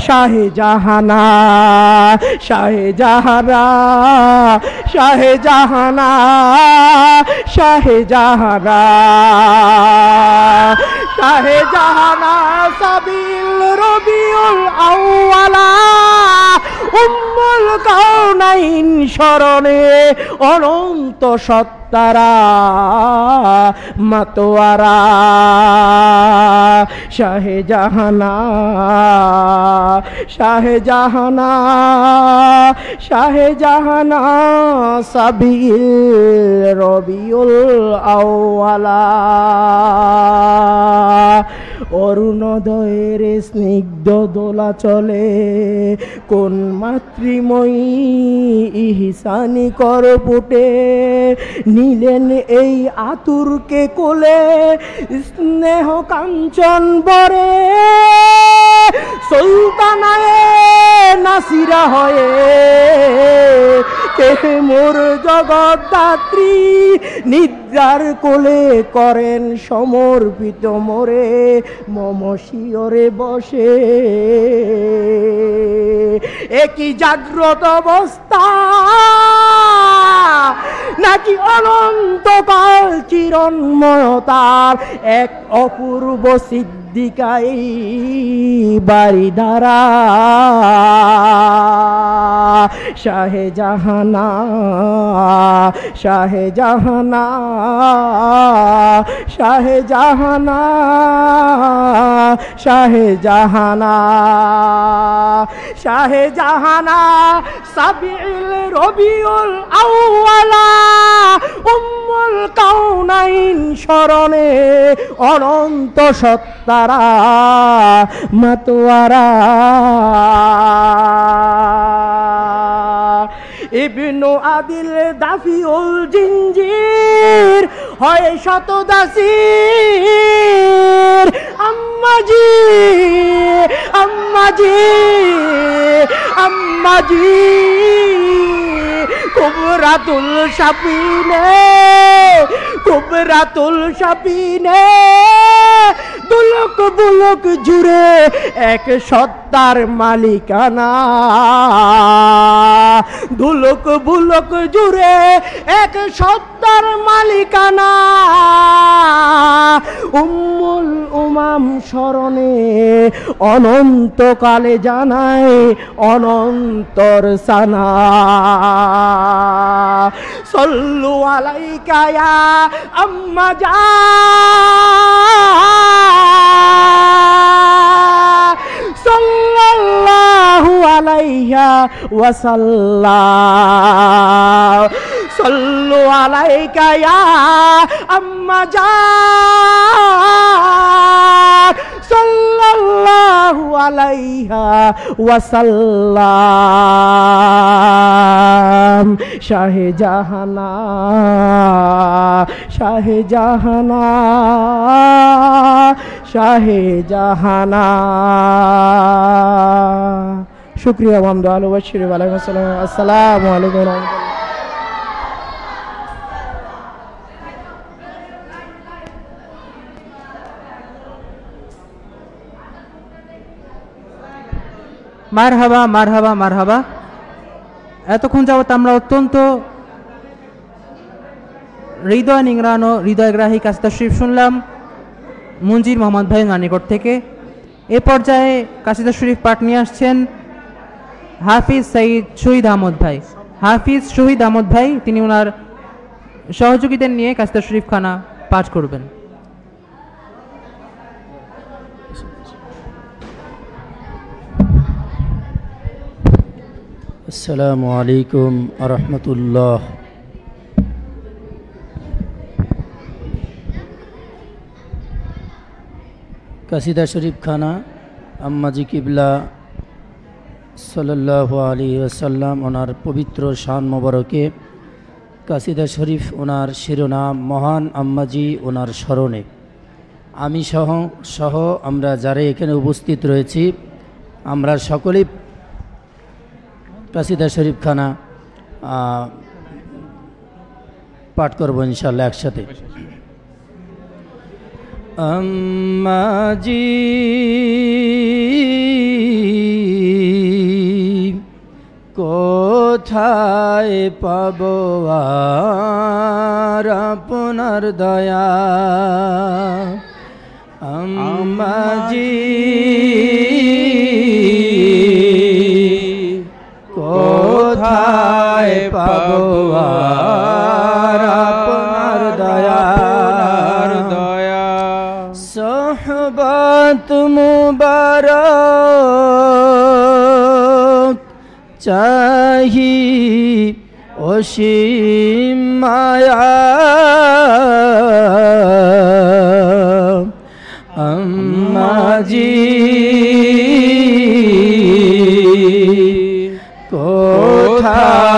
শাহে জাহানা শাহে জাহানা শাহে জাহানা শাহে জাহানা শাহে জাহানা সাবিল রবিউল আউয়ালা। উম্মল কাউনাইন শরণে অনন্ত সত্তারা মাতোয়ারা শাহেজাহানা শাহেজাহানা শাহেজাহানা সাবিল রবিউল আওয়ালা অরুণোদয়ের স্নিগ্ধ দোলা চলে। কোন মাতৃময়ী ইহিসানি কর পুটে নিলেন এই আতুরকে কোলে, স্নেহ কাঞ্চন বরে। সুলতানায় নাসিরা হয়ে কে মোর জগদ্ধাত্রী নিদ্রার কোলে করেন সমর্পিত মোরে। মম শিয়রে বসে। একই জাগ্রত অবস্থা? নাকি অনন্তকাল চিরন্ময়তার এক অপূর্ব সিদ্ধিকাই বাড়ি দ্বারা শাহে জাহানা শাহে জাহানা শাহে জাহানা শাহে জাহানা শাহে জাহানা, সাবিল রবিউল আউয়ালা, উম্মুল কাউনাইন শরণে অনন্ত সত্তারা মাতোয়ারা ইবনু আদিল দাফিউল জিঞ্জির হয় শত দাসির আম্মাজি আম্মাজি আম্মাজি। কুবরাতুল সাপিনে কুবরাতুল সাপিনে দুলক বুলক জুড়ে এক সত্তার মালিকানা। দুলক বুলক জুড়ে এক সত্তার মালিকানা। উম্মুল উমাম স্মরণে অনন্তকালে জানায় অনন্তর সানা। সল্লু আলাইকা ইয়া আম্মা যা সাল্লাল্লাহু আলাইহা ওয়াসাল্লাম সল্লু আলাইকা ইয়া আম্মা যা সাল্লাল্লাহু আলাইহা ওয়াসাল্লাম। শাহে জাহানা শাহে জাহানা শুক্রিয়া মোহাম্মদ আলু বশির আলাইকুম আসসালাম, আসসালামু আলাইকুম। মার হাবা মার হাবা মার হাবা এতক্ষণ যাবত আমরা অত্যন্ত হৃদয় নিংড়ানো হৃদয়গ্রাহী কাস্তা শরীফ শুনলাম মঞ্জির মোহাম্মদ ভাই নানিকট থেকে। এ পর্যায়ে কাশিদা শরীফ পাঠ নিয়ে আসছেন হাফিজ সঈদ শহীদ আহমদ ভাই। হাফিজ শহীদ আহমদ ভাই, তিনি ওনার সহযোগীদের নিয়ে কাশিদা শরীফ খানা পাঠ করবেন। আসসালামু আলাইকুম আরহামতুল্লাহ। কাসিদা শরীফ খানা আম্মাজি কিবলা সাল্লাহ আলী আসাল্লাম ওনার পবিত্র শান মোবারকে, কাসিদা শরীফ ওনার শিরোনাম মহান আম্মাজি ওনার স্মরণে। আমি সহ সহ আমরা যারা এখানে উপস্থিত রয়েছি, আমরা সকলেই কাসিদা শরীফ খানা পাঠ করব ইনশাল্লাহ একসাথে। আম্মাজি কোথায় পাব আপনার দয়া? আম্মাজি কোথায় পাবো আর আপনার দয়া। দয়া সোহবত মুবারক চাহি অসীম মায়া। আম্মাজি কোথা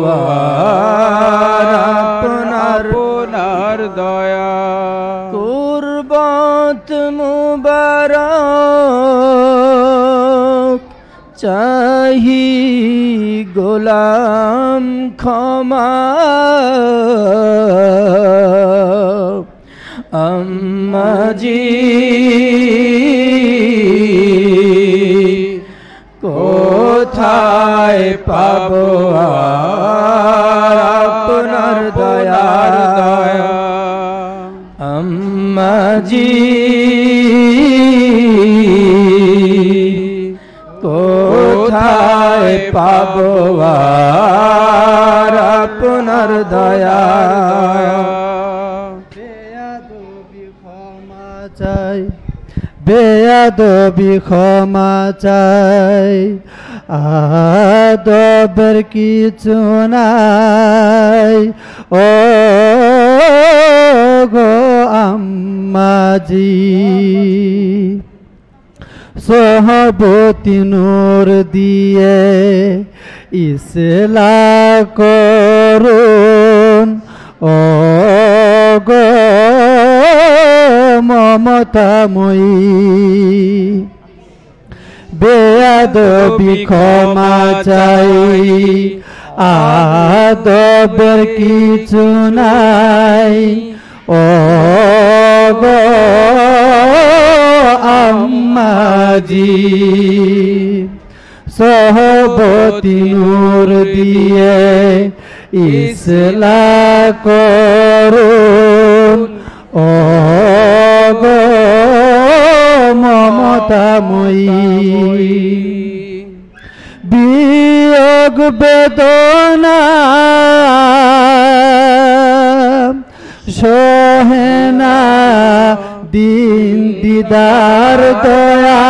চাহি গোলাম ক্ষমা। আম্মাজি কোথায় পাবো আপনার দয়ার দয়া? আম্মাজি কোথায় পাবো আপনার দয়া? চাই বেয়াদবি ক্ষমা চাই। আদবের কিছু নাই। ও গো আম্মাজি। সহবতী নূর দিয়ে ইসলা করুন। ও গো মমতাময়ী বেয়াদবি ক্ষমা চাই। আদবের কিছু নাই। ও গো আম্মাজি সহবতী নূর দিয়ে ইসলা করুন। ও গো মমতাময়ী বিয়োগ বেদনা সহেনা দিন দিদার দয়া।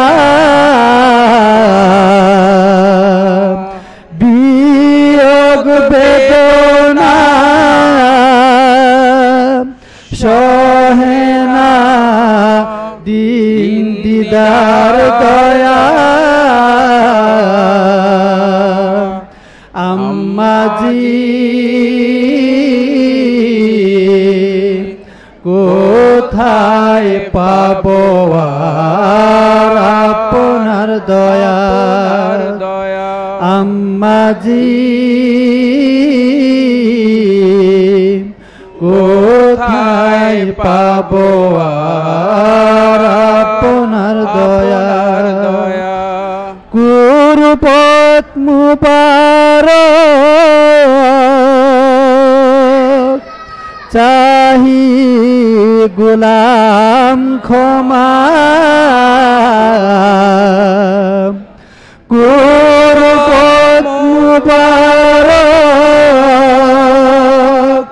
বিয়োগ বেদনা। সহেনা দিন দিদার দয়া। আম্মাজি কোথায় পাবো আপনার দয়ার দয়া। আম্মাজি কোথায় পাবো আপনার দয়ার দয়া। কুরপত মুবারক চাহি গুলাম ক্ষমা। মুবারক।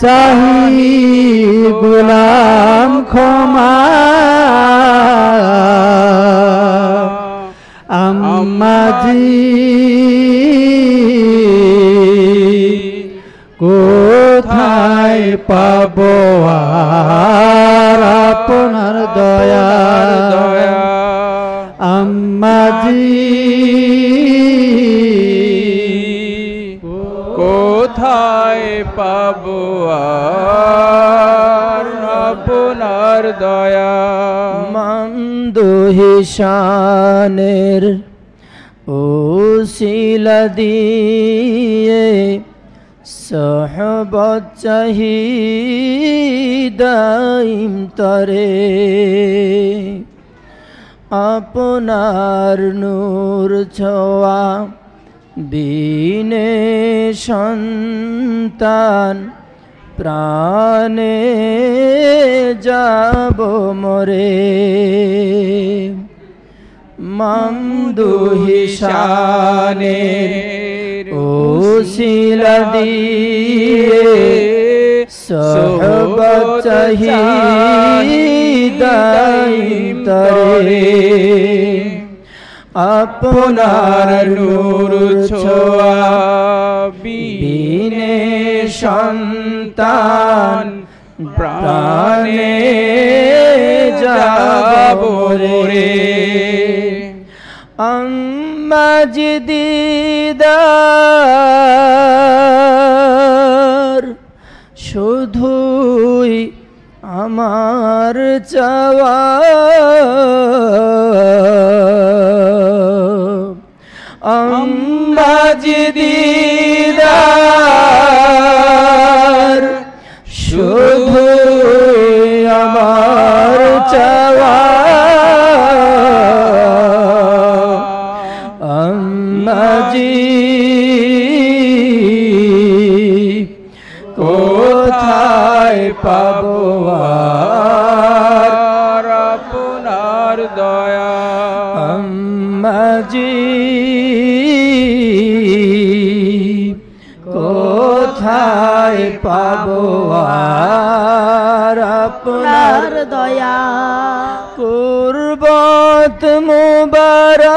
চাহি গুলাম ক্ষমা। আম্মাজি। কোথায় পাবো আপনার দয়ার দয়া? আম্মাজি। কোথায় পাবো আপনার দয়া? মন্দহিসানের ও শিলা দিয়ে সহবত চাহিদাইম তরে। আপনার নূর ছোয়া বিনে সন্তান প্রাণে যাব মরে। মামদুহিসানে ও শিলা দিয়ে সহবত চাহিদাইম তরে আপনার নূর ছোঁয়া বিনে সন্তান প্রাণে যাব রে। আম্মাজ দিদার। শুধুই আমার চাওয়া। আম্মাজ আম্মাজি কোথায় পাবো আর আপনার দয়া? কুরবত মুবারক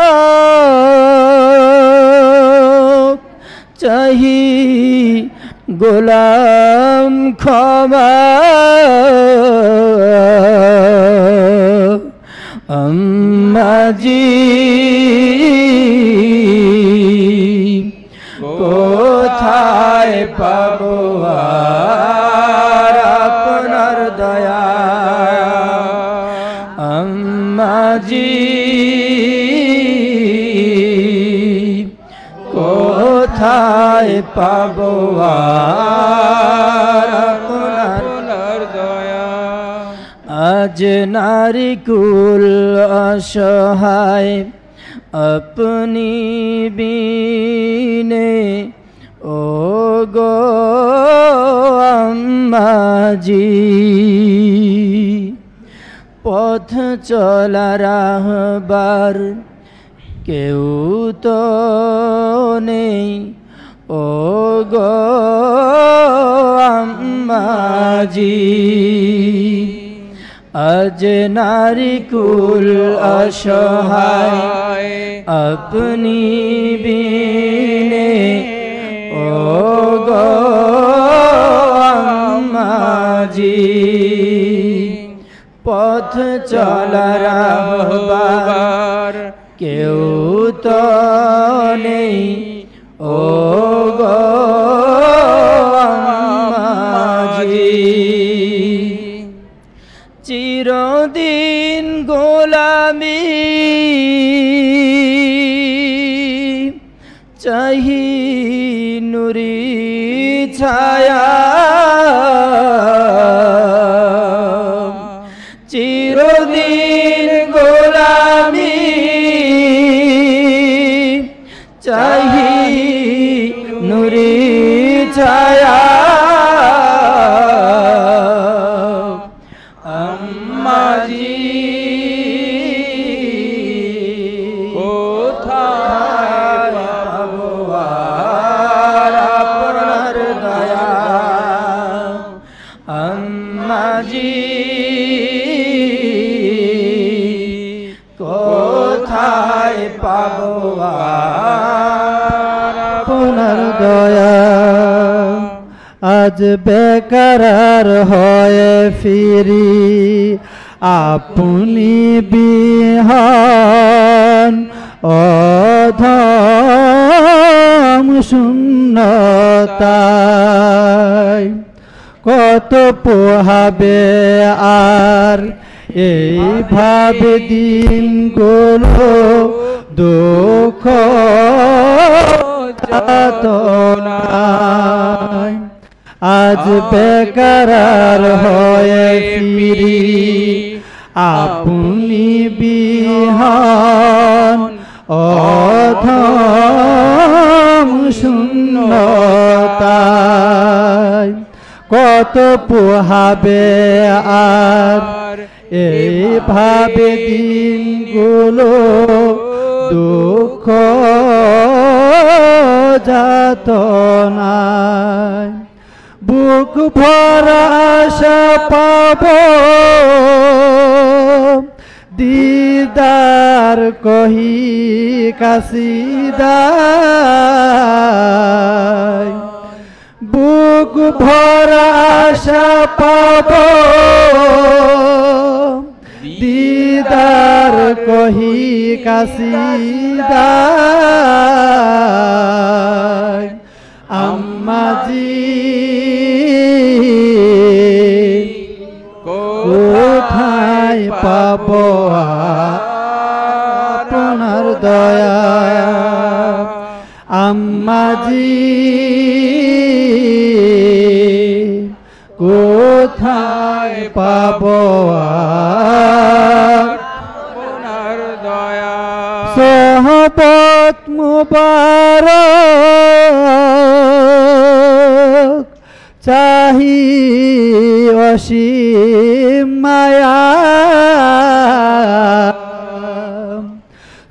চাহি গোলাম ক্ষমা। আম্মাজি কোথায় পাবো আপনার দয়া? আম্মাজি। কোথায় পাবো আর আজ নারী কুল অসহায়, আপনি বিনে ও গো আম্মাজি। পথ চলা রাহবার কেউ তো নেই ও গো আম্মাজি। আজ নারী কুল অসহায় আপনি বিনে ও গো আম্মাজি। পথ চলা রাহবার কেউ তো নেই ও চাহি নুরি ছায়া দয়া আজ বেকার হয়ে ফিরি, আপনি বিহান। অধম শূন্যতায় কত পোহাবে আর এইভাবে দিনগুলো দুঃখ যাতনায় আজ বেকার হয়ে ফিরি আপনি বিহান অধম শূন্যতায়। কত পোহাবে আর এইভাবে দিনগুলো দুঃখ যাতনায় বুক ভরা পাব। দিদার কহি কাশিদায় বুক ভরা পাব। দিদার কহি কাশিদায় আম্মাজি কোথায় পাব আপনার দয়া? আম্মাজি কোথায় পাব আপনার দয়া। সহবত মুবারক চাহি অসীম মায়া।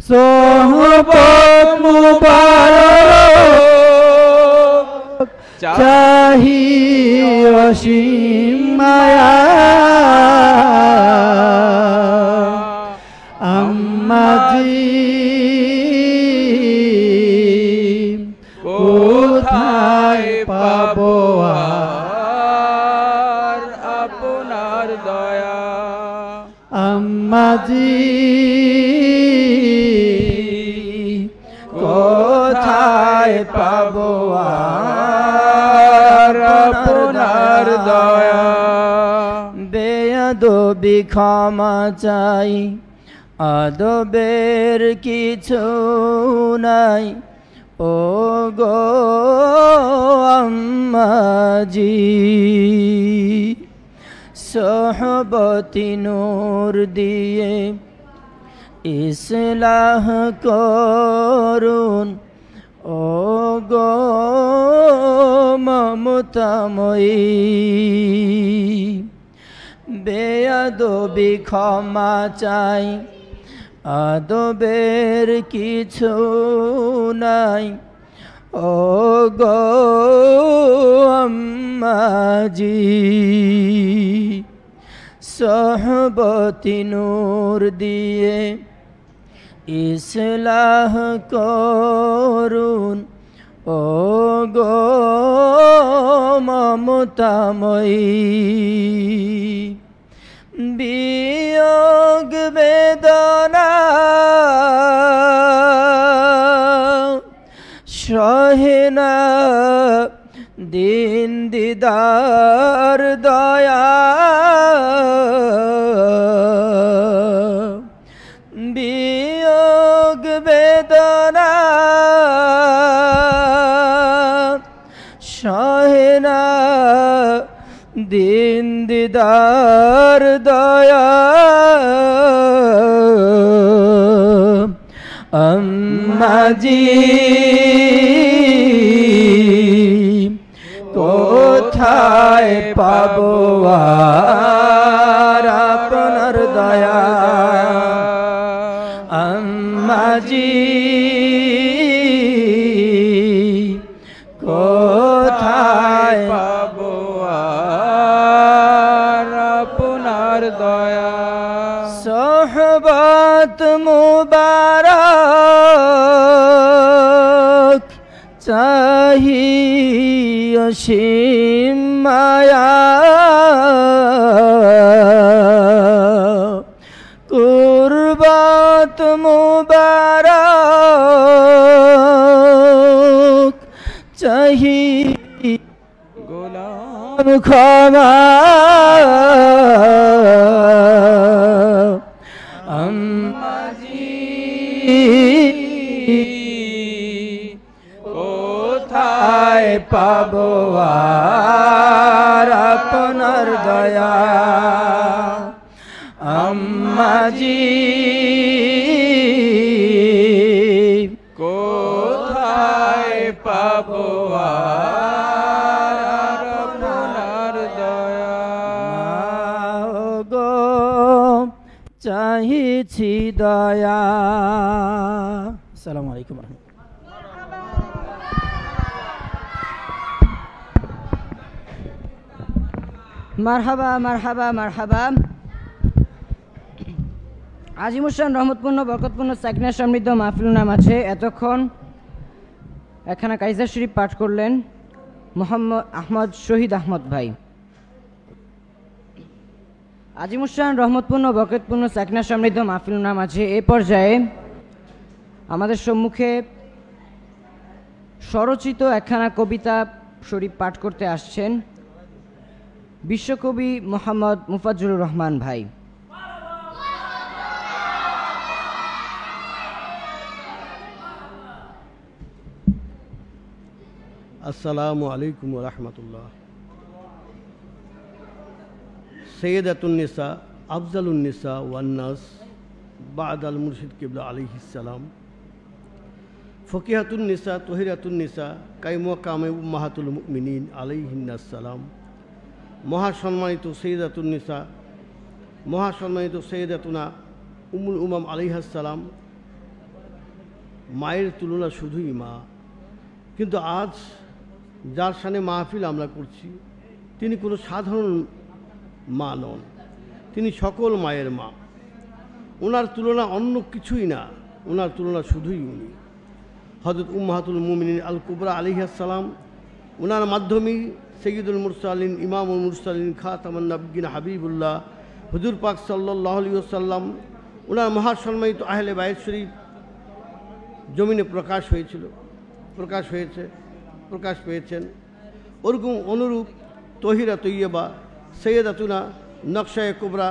সহবত মুবারক চাহি অসীম মায়া। আম্মাজি কোথায় পাব আর আপনার দয়া? আম্মাজি কোথায় পাব আর আপনার দয়া বেয়াদবি ক্ষমা চাই, আদবের কিছু নাই। ও গো আম্মাজি, সহবতি নূর দিয়ে ইসলাহ করুন। ও গো মমতাময়ী বেয়াদবি ক্ষমা চাই, আদবের কিছু নাই। ও গো আম্মাজি, সহবতি নূর দিয়ে ইসলাহ করুন। ও গো মমতাময়ী। বিয়োগ বেদনা সহেনা দিন দিদার দয়া দিদার দয়া। আম্মাজি কোথায় পাবো আর আপনার দয়া? আম্মাজি অসীম মায়া। কুরবত মুবারক চাহি গোলাম ক্ষমা কোথায় পাবো আর আপনার দয়া। আম্মাজি কোথায় পাবো আপনার দয়া? গো চাহিছি দয়া আসসালামু আলাইকুম রহমতুল্লাহ মারহাবা মারহাবা মারহাবা। আজিমুসান রহমতপূর্ণ, বরকতপূর্ণ, সাকিনা সমৃদ্ধ মাহফিল নাম আছে। এতক্ষণ একখানা কাইজার শরীফ পাঠ করলেন মোহাম্মদ আহমদ শহীদ আহমদ ভাই। আজিমুসান রহমতপূর্ণ, বরকতপূর্ণ, সাকিনা সমৃদ্ধ মাহফিল নাম আছে। এ পর্যায়ে আমাদের সম্মুখে স্বরচিত একখানা কবিতা শরীফ পাঠ করতে আসছেন। বিশ্বকবি মোহাম্মদ মুফাজ্জুর রহমান ভাই। আসসালামু আলাইকুম রহমতুল্লাহ। সৈয়দাতুন্নিসা আফজালুন্নিসা ওয়ান্নাস বাদ আল মুর্শিদ কিবলা আলিহিসাল্লাম ফকিহাতুন্নিসা তহিরাতুন্নিসা কাইমা কামে উম্মাহাতুল মিনীন আলাইহিন্নাসালাম মহাসম্মানিত সৈয়দাতুন্নিসা মহাসম্মানিত সৈয়দাতুনা উমুল উমাম আলিহাসালাম মায়ের তুলনা শুধুই মা। কিন্তু আজ যার সানে মাহফিল আমরা করছি, তিনি কোনো সাধারণ মা নন, তিনি সকল মায়ের মা। ওনার তুলনা অন্য কিছুই না, ওনার তুলনা শুধুই উনি। হজরত উম্মাহাতুল মুমিন আল কুবরা আলিহাসালাম ওনার মাধ্যমেই সৈয়দুল মুরসালিন, ইমামুল মুরসালিন, খাতামান নবগিন হাবিবুল্লাহ। হুজুর পাক সাল্লাহ আলী সাল্লাম ওনার মহাসম্মানিত আহলে বায়ের শরীফ জমিনে প্রকাশ হয়েছিল। প্রকাশ হয়েছে, প্রকাশ পেয়েছেন। ওরকম অনুরূপ তহিরা তৈয়বা সৈয়দাতুনা নকশায় কুবরা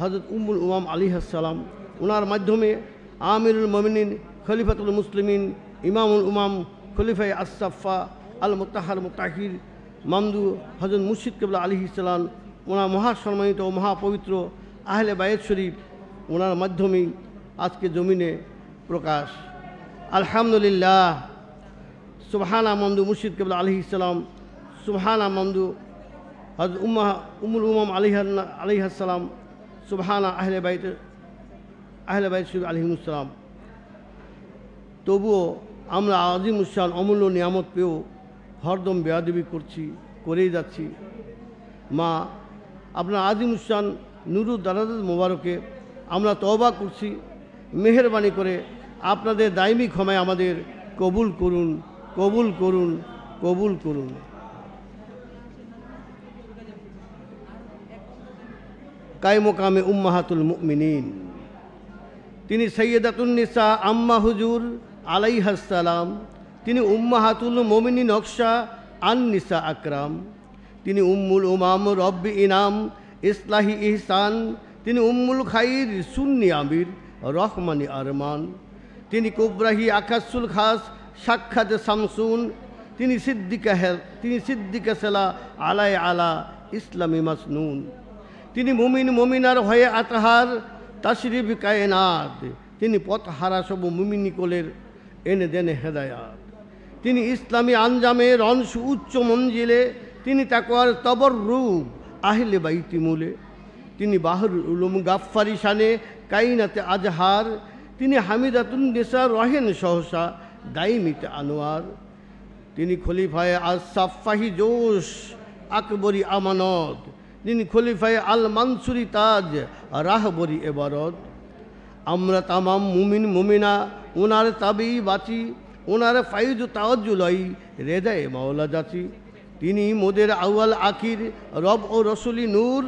হজরত উমুল উমাম আলী আসসালাম ওনার মাধ্যমে আমিরুল মমিনিন, খলিফাতুল মুসলিমিন, ইমামুল উমাম খলিফাই আসাফা আল মোতাহার মোতাহির মামদু হজরত মুর্শিদ কেবলা আলী ইসলাম, ওনার মহাসম্মানিত ও মহাপবিত্র আহলে বায়েদ শরীফ, ওনার মাধ্যমেই আজকে জমিনে প্রকাশ। আলহামদুলিল্লাহ। সুবহানা মমদু মুর্শিদ কেবলা আলহি ইসলাম, সুবহানা মমদু হজ উম্মা উমুল উমাম আলিহ আলিহাসালাম সুবহানা আহলে বাইত আহলে বাইত শরীফ আলহিমুসালাম তবুও আমরা আজিম উসান অমূল্য নিয়ামত পেয়েও হরদম বেয়াদবি করছি, করেই যাচ্ছি। মা, আপনার আজিম উসান নুরু দারাদ মোবারকে আমরা তওবা করছি। মেহরবানি করে আপনাদের দায়মি ক্ষমায় আমাদের কবুল করুন কবুল করুন কবুল করুন। কায়মোকামে উম্মাহাতুল মুমিনিন। তিনি সৈয়দাতুন্নিসা আম্মা হুজুর আলাইহাসালাম তিনি উম্মাহাতুল মমিনী নকশা, আননিসা আকরাম। তিনি উম্মুল উমাম রব্বি ইনাম, ইসলাহি ইহসান। তিনি উম্মুল খাইর সুন্নি আমির, রহমানি আরমান। তিনি কুবরাহি আকাশুল খাস, সাক্ষাৎ শামসুন তিনি সিদ্দিকা হেল তিনি সিদ্দিকা সেলা আলায় আলা ইসলামী মাসনুন। তিনি মুমিন মুমিনার হয়ে আতহার, তাশরিফ কায়নাত। তিনি পথহারা সব মুমিনী কোলের এনে দেনে হেদায়াত। তিনি ইসলামী আঞ্জামের অংশ উচ্চ মঞ্জিলে, তিনি তাকওয়ার তবর রূপ আহিলে বাইতি মূলে। তিনি বাহর উলুম গাফফারি শানে, কাইনাতে আজহার। তিনি হামিদাতুন নেসা রহেন সহসা দাইমিতে আনোয়ার। তিনি খলিফায় আল সাফাহি জোশ আকবরী আমানত। তিনি খলিফায় আল মানসুরি তাজ রাহবরি এবারত। আমরা তামাম মুমিন, মুমিনা ওনার তাবেই বাঁচি। ওনার ফাইজ তাওয়াজ্জুলাই রেদায় মাওলা যাচি তিনি মোদের আউয়াল আখির, রব ও রসুলি নূর।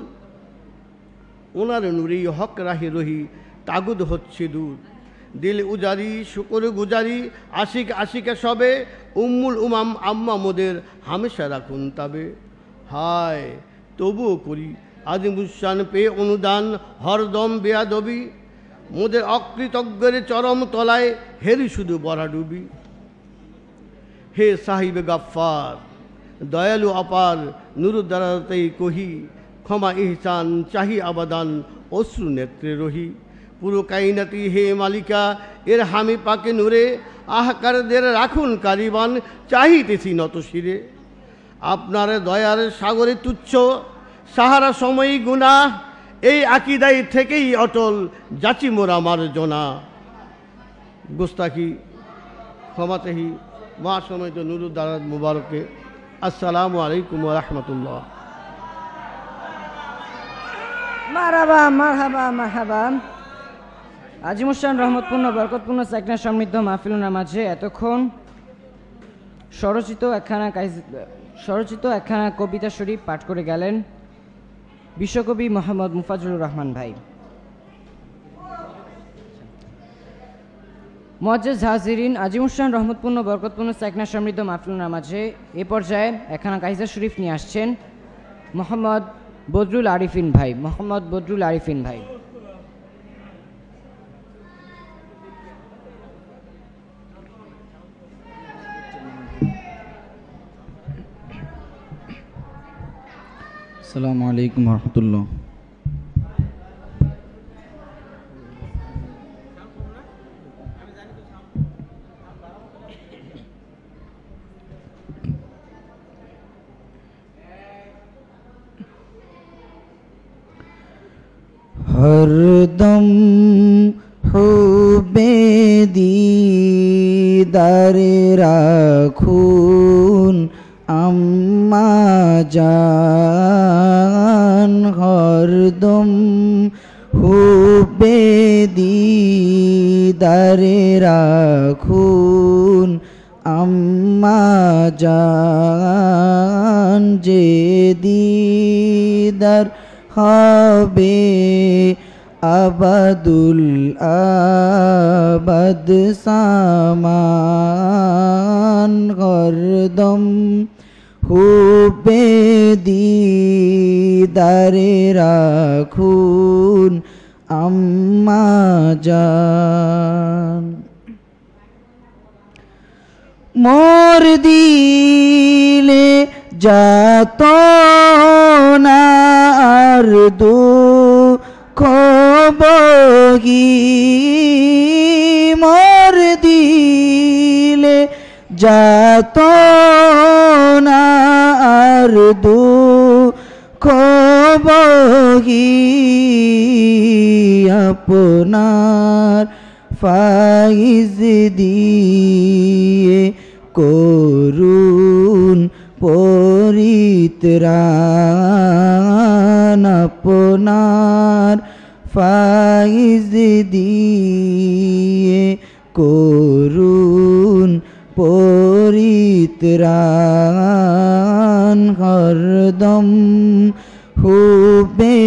ওনার নূরেই হক রাহি রহি, তাগুদ হচ্ছে দূর। দিল উজারি, শুকর গুজারি, আশিক আশিকে সবে, উম্মুল উমাম আম্মা মোদের হামেশা রাখুন তবে। হায়, তবুও করি আদিমুসান পেয়ে অনুদান হরদম বেয়াদবি। মোদের অকৃতজ্ঞের চরম তলায় হেরি শুধু বরাডুবি। হে সাহিবে গাফার দয়ালু অপার, নুরুদ্দারাতেই কহি, ক্ষমা ইহসান, চাহি আবাদান, অশ্রু নেত্রে রহি। পুরো কাইনাতি হে মালিকা, এর হামি পাকে নূরে আহকারদের রাখুন কারিবান চাহিতেছি নত শিরে। আপনার দয়ার সাগরে তুচ্ছ, সাহারা সময়ই গুণা এই আকিদাই থেকেই অটল, যাচি মোর আমার জনা। গোস্তাকি ক্ষমাতেহি। মা সময় তো নুরুদ্দারাত মুবারকে। আসসালামু আলাইকুম রহমতুল্লাহ। মারাবা, মারহাবা মারহাবা। আজিমুসান রহমতপূর্ণ, বরকতপূর্ণ সাইকনা সমৃদ্ধ মাহফিলুনার মাঝে এতক্ষণ স্বরচিত একখানা স্বরচিত একখানা কবিতা শরীফ পাঠ করে গেলেন বিশ্বকবি মোহাম্মদ মুফাজুর রহমান ভাই। মজ্জেজ হাজিরিন আজিমুসান রহমতপূর্ণ, বরকতপূর্ণ, সাইকনা সমৃদ্ধ মাহফিলুনার মাঝে এ পর্যায়ে একখানা কাইজা শরীফ নিয়ে আসছেন মোহাম্মদ বদরুল আরিফিন ভাই, মোহাম্মদ বদরুল আরিফিন ভাই। আসসালামু আলাইকুম রহমতুল্লাহ। হরদম হুবে দিদারে রাখুন আম্মা জান হরদম হুবে দিদারে রাখুন আম্মা জান যে দিদার হবে আবাদুল আবাদ সামান গরদম হুবে দিদারে রাখুন আম্মা জান। মোর দিলে যাত আর দুঃখ বহি মোর দিলে যাত আর দুঃখ বহি আপনার ফাইজ দিয়ে করুন। পরিত্রাণ আপনার ফাইজ দিয়ে করুন পরিত্রাণ হরদম হুবে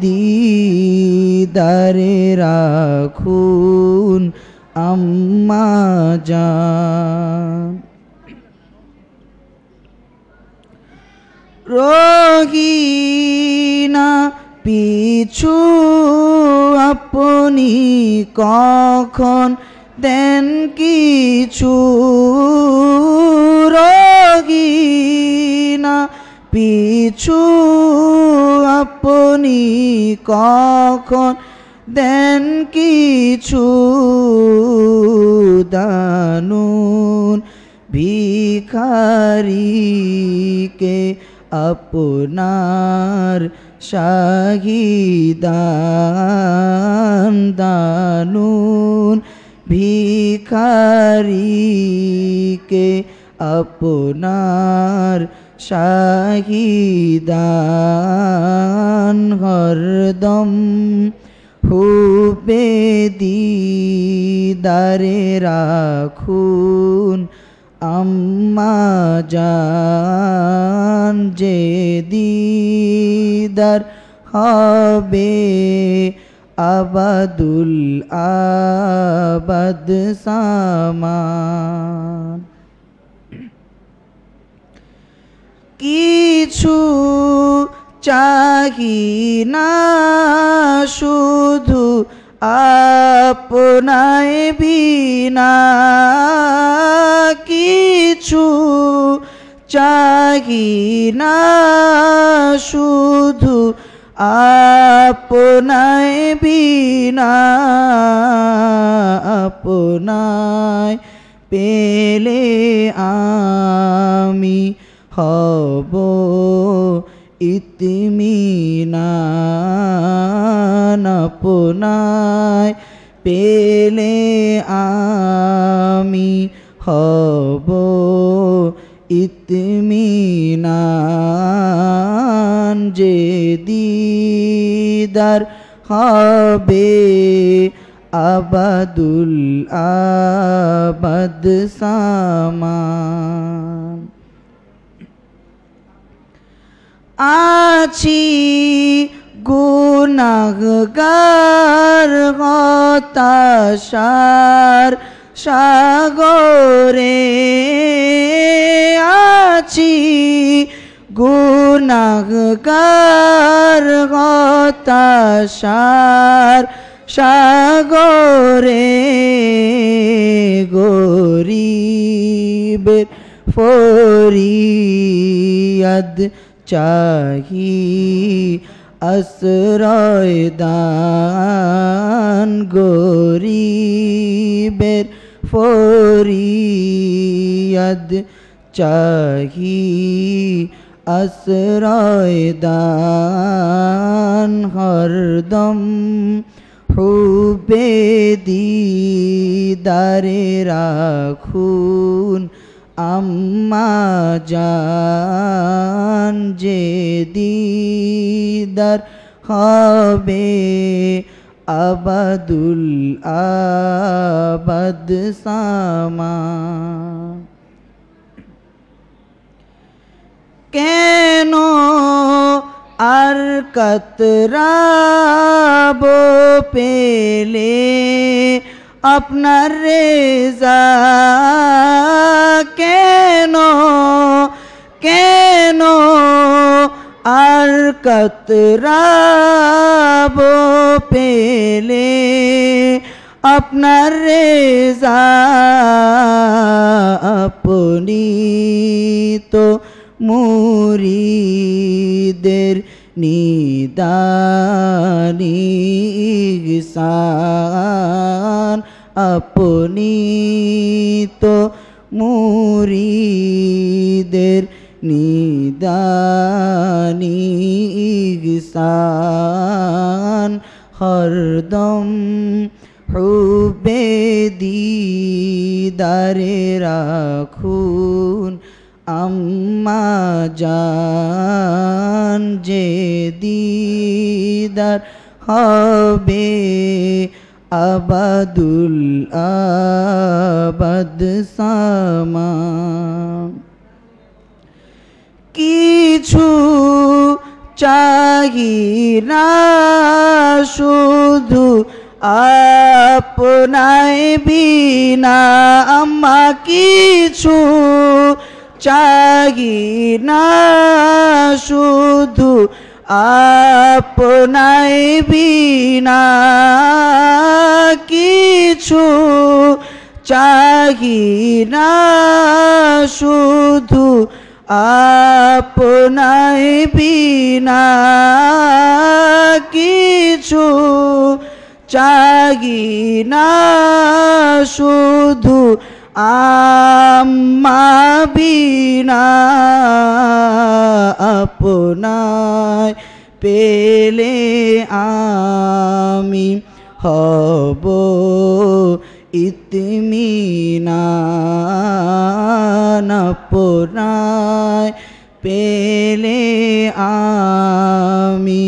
দিদারে রাখুন আম্মা জান। রহিনা পিছু আপনি কখন দেন কিছু? রহিনা পিছু আপনি কখন দেন কিছু? দানুন ভিখারিকে আপনার শাহিদান দানুন ভিখারিকে আপনার শাহিদান হরদম হুবে দিদারে রাখুন আম্মা জান যে দিদার হবে আবাদুল আবাদ সামান কিছু চাহি না শুধু আপনায় বিনা কিছু চাহি না শুধু আপনায় বিনা আপনায় পেলে আমি হব ইতমিনান আপনায় পেলে আমি হব ইতমিনান যে দিদার হবে আবাদুল আবাদ সামান আছি গুনাগার হতাশার সাগরে। আছি গুনাগার হতাশার সাগরে। গরিবের ফরিয়াদ চাহি আশ্রয় দান গরিবের ফরিয়াদ চাহি আশ্রয় দান হরদম হুবে দিদারে রাখুন আম্মা জান যে দিদার হবে আবাদুল আবাদ সামা কেন আর কতরাব পেলে আপনার রেজা কেন কেন আর কতরাব পেলে? আপনার রেজা আপনি তো মুরিদের নিদানি ইহসান আপনি তো মুরিদের নিদানি ইহসান হরদম হুবে দিদারে রাখুন আম্মা জান যে দিদার হবে আবাদুল আবাদ সামা। কিছু চাহি না শুধু আপনায় বিনা। আম্মা কিছু চাহি না শুধু আপনায় বিনা কিছু চাহি না শুধু আপনায় বিনা কিছু চাহি না শুধু আম্মা বিনা আপনায় পেলে আমি হব ইতমিনান আপনায় পেলে আমি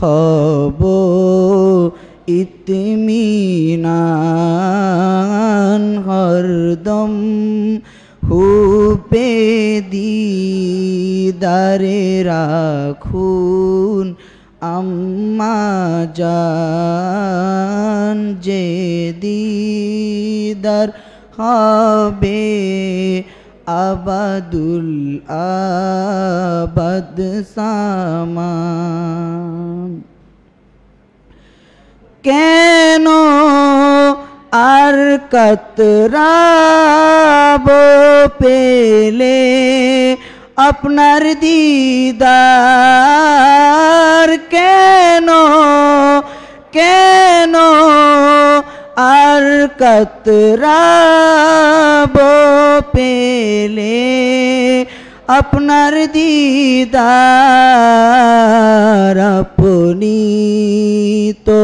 হব ইতমিনান হরদম হুপে দিদারে রাখুন আম্মা জান যে দিদার হবে আবাদুল আবাদ সামান কেন আর কতরাব পেলে আপনার দিদার কেন কেন আর কতরাব পেলে আপনার দিদার আপনি তো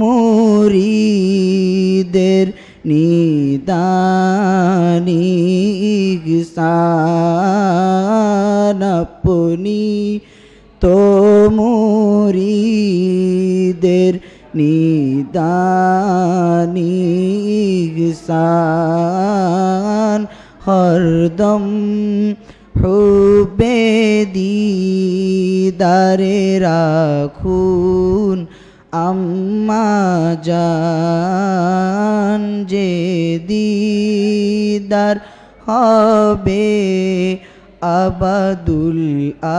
মুরিদের নিদানি ইহসান আপনি তো মুরিদের নিদানিগসান হরদম হুবে দিদারে রাখুন আম্মা জান যে দিদার হবে আবাদুল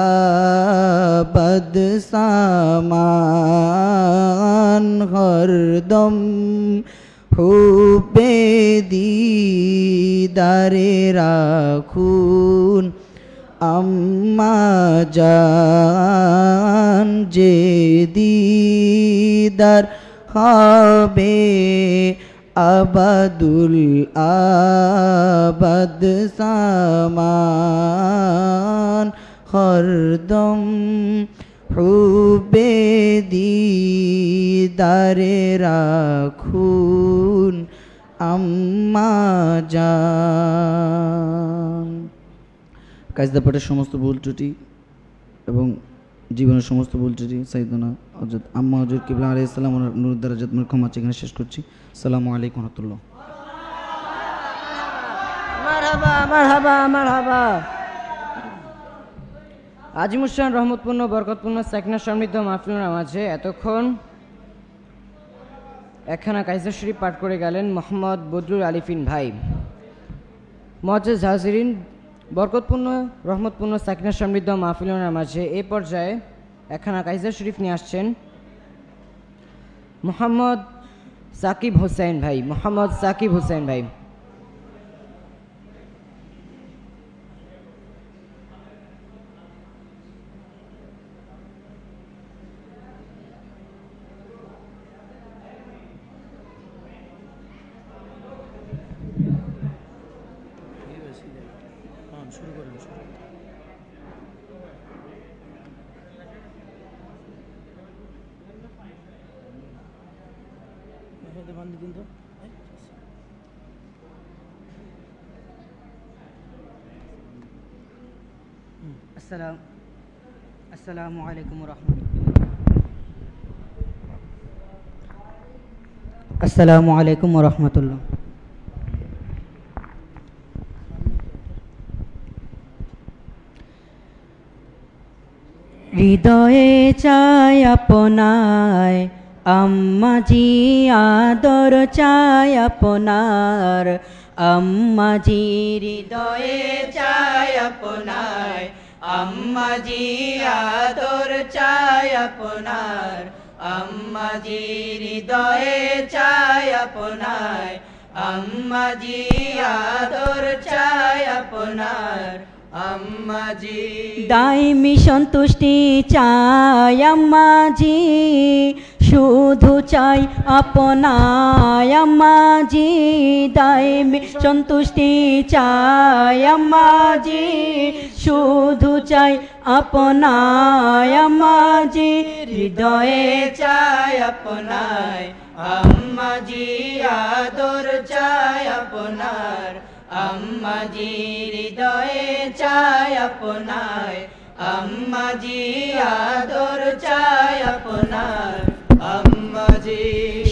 আবাদ সামান হরদম হুবে দিদারে রাখুন। আম্মা জান যে দিদার হবে আবাদুল আবাদ সামান হরদম হুবে দিদারে রাখুন আম্মা জান। কাজদা পাঠের সমস্ত ভুল ত্রুটি এবং জীবনের সমস্ত ভুল ত্রুটি, সাইদনা হজরত আম্মা হজরত কিবলা আলী ইসলাম নুর দারাজাত ক্ষমা এখানে শেষ করছি। সালামু আলাইকুম রহমতুল্লাহ। আজিমুসান রহমতপূর্ণ, বরকতপূর্ণ সেকনা সমৃদ্ধ মাহফিলের মাঝে এতক্ষণ একখানা কাইসার শরীফ পাঠ করে গেলেন মোহাম্মদ বদরুল আলিফিন ভাই। মজ্জেজ হাজিরিন বরকতপূর্ণ, রহমতপূর্ণ সাকিনা সমৃদ্ধ মাহফিলনার মাঝে এ পর্যায়ে একখানা কাইজার শরীফ নিয়ে আসছেন মোহাম্মদ সাকিব হোসেন ভাই, মোহাম্মদ সাকিব হোসেন ভাই। अस्सलाम वालेकुम वरहमतुल्लाह अस्सलाम वालेकुम वरहमतुल्लाह হৃদয়ে চাই আপনায় আম্মাজি আদর চাই আপনার আম্মাজি আম্মাজি আদর চাই আপনার। আম্মাজি হৃদয়ে চাই আপনায় আম্মাজি আদর চাই আপনার। আম্মাজি দাইমি সন্তুষ্টি চাই আম্মাজি শুধু চাই আপনায় আম্মাজি দাইমি সন্তুষ্টি চাই আম্মাজি শুধু চাই আপনায় আম্মাজি হৃদয়ে চাই আপনায় আম্মাজি আদর চাই আপনার আম্মাজি হৃদয়ে চাই আপনায় আম্মাজি আদর চাই আপনার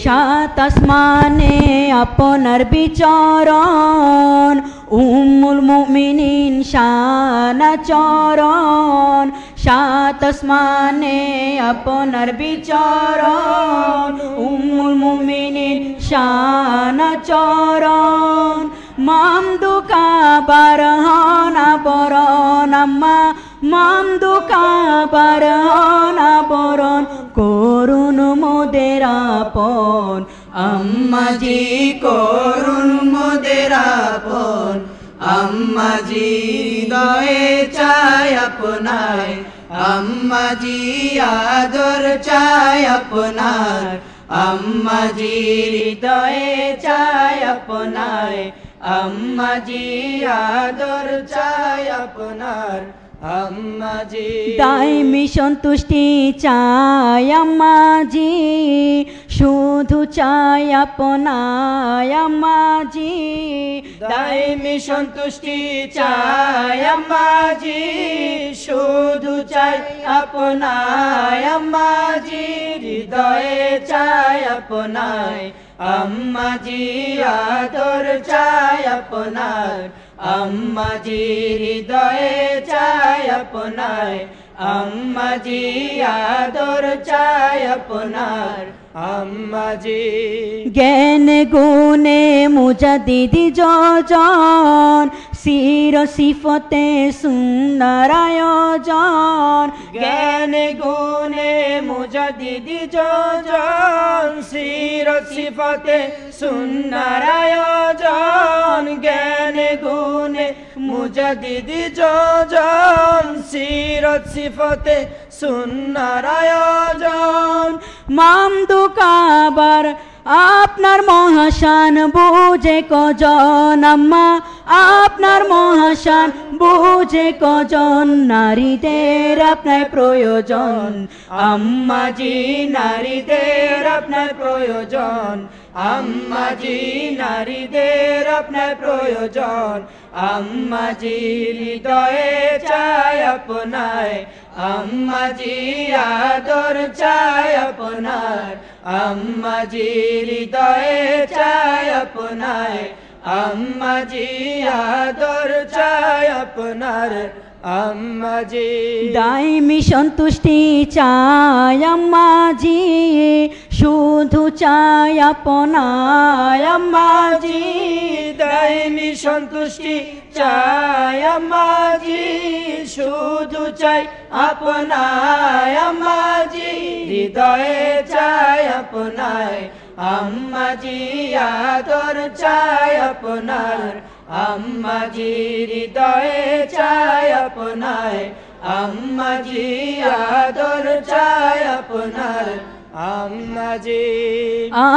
সাত আসমানে আপনার বিচরণ, উম্মুল মুমিনিন শানা চরণ সাত আসমানে আপনার বিচরণ, উম্মুল মুমিনিন শানা চরণ মামদুকা বারহনা বরণ আম্মা মামদুকা বারহনা বরণ করুণ মোদের আপন। আম্মাজি, করুণ মোদের আপন। আম্মাজি হৃদয়ে চাই আপনায় আম্মাজি, আদর চাই আপনার। আম্মাজি, হৃদয়ে চাই আপনায় আম্মাজি, আদর চাই আপনার। আম্মাজি। দাইমি সন্তুষ্টি চাই আম্মাজি শুধু চাই আপনায় আম্মাজি। দাইমি সন্তুষ্টি চাই আম্মাজি শুধু চাই আপনায় আম্মাজি হৃদয়ে চাই আপনায় আম্মাজি আদর চাই আপনার আম্মাজি হৃদয়ে চাই আপনায় আম্মাজি আদর চাই আপনার আম্মাজি। জ্ঞান গুণে মুজা দিদি যজন শির সিফতে সুন্দর আয়োজন জ্ঞান গুণে মুজা দিদি যোজন, শির সিফতে সুন্দর আয়োজন জ্ঞান গুণে মুজা দিদি যোজন, শির সিফতে সুন্দর আয়োজন মামদু কাবার আপনার মহাশান বুঝে কজন আম্মা? আপনার মহাশান বুঝে কজন? নারীদের আপনার প্রয়োজন। আম্মাজি, নারীদের আপনার প্রয়োজন। আম্মাজি নারীদের আপনার প্রয়োজন। আম্মাজি হৃদয়ে চায় আপনায় আম্মাজি আদর চায় আপনার। আম্মাজি হৃদয়ে চায় আপনায় আম্মাজি আদর চায় আপনার। আম্মাজি। দাইমি সন্তুষ্টি চাই আম্মাজি শুধু চাই আপনায় আম্মাজি। দাইমি সন্তুষ্টি চাই আম্মাজি শুধু চাই আপনায় আম্মাজি। হৃদয়ে চাই আপনায় আম্মাজি আদর চাই আপনার আম্মাজি হৃদয়ে চাই আপনায় আম্মাজি আদর চাই আপনার আম্মাজি।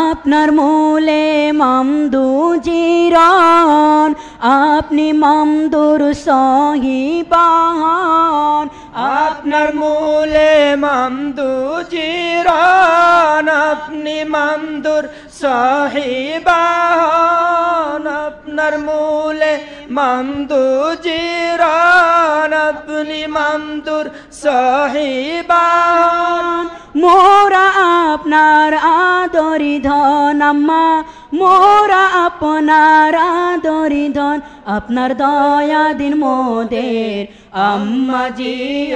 আপনার মূলে মামদু জিরন আপনি মামদুর সহিবাহন আপনার মূলে মামদু জিরান আপনি মামদুর সাহিবান আপনার মূলে মামদু জিরান আপনি মামদুর সাহিবান মোরা আপনার আদরি ধন আম্মা মোরা আপনার আদরি ধন আপনার দয়া দিন মোদের আম্মাজি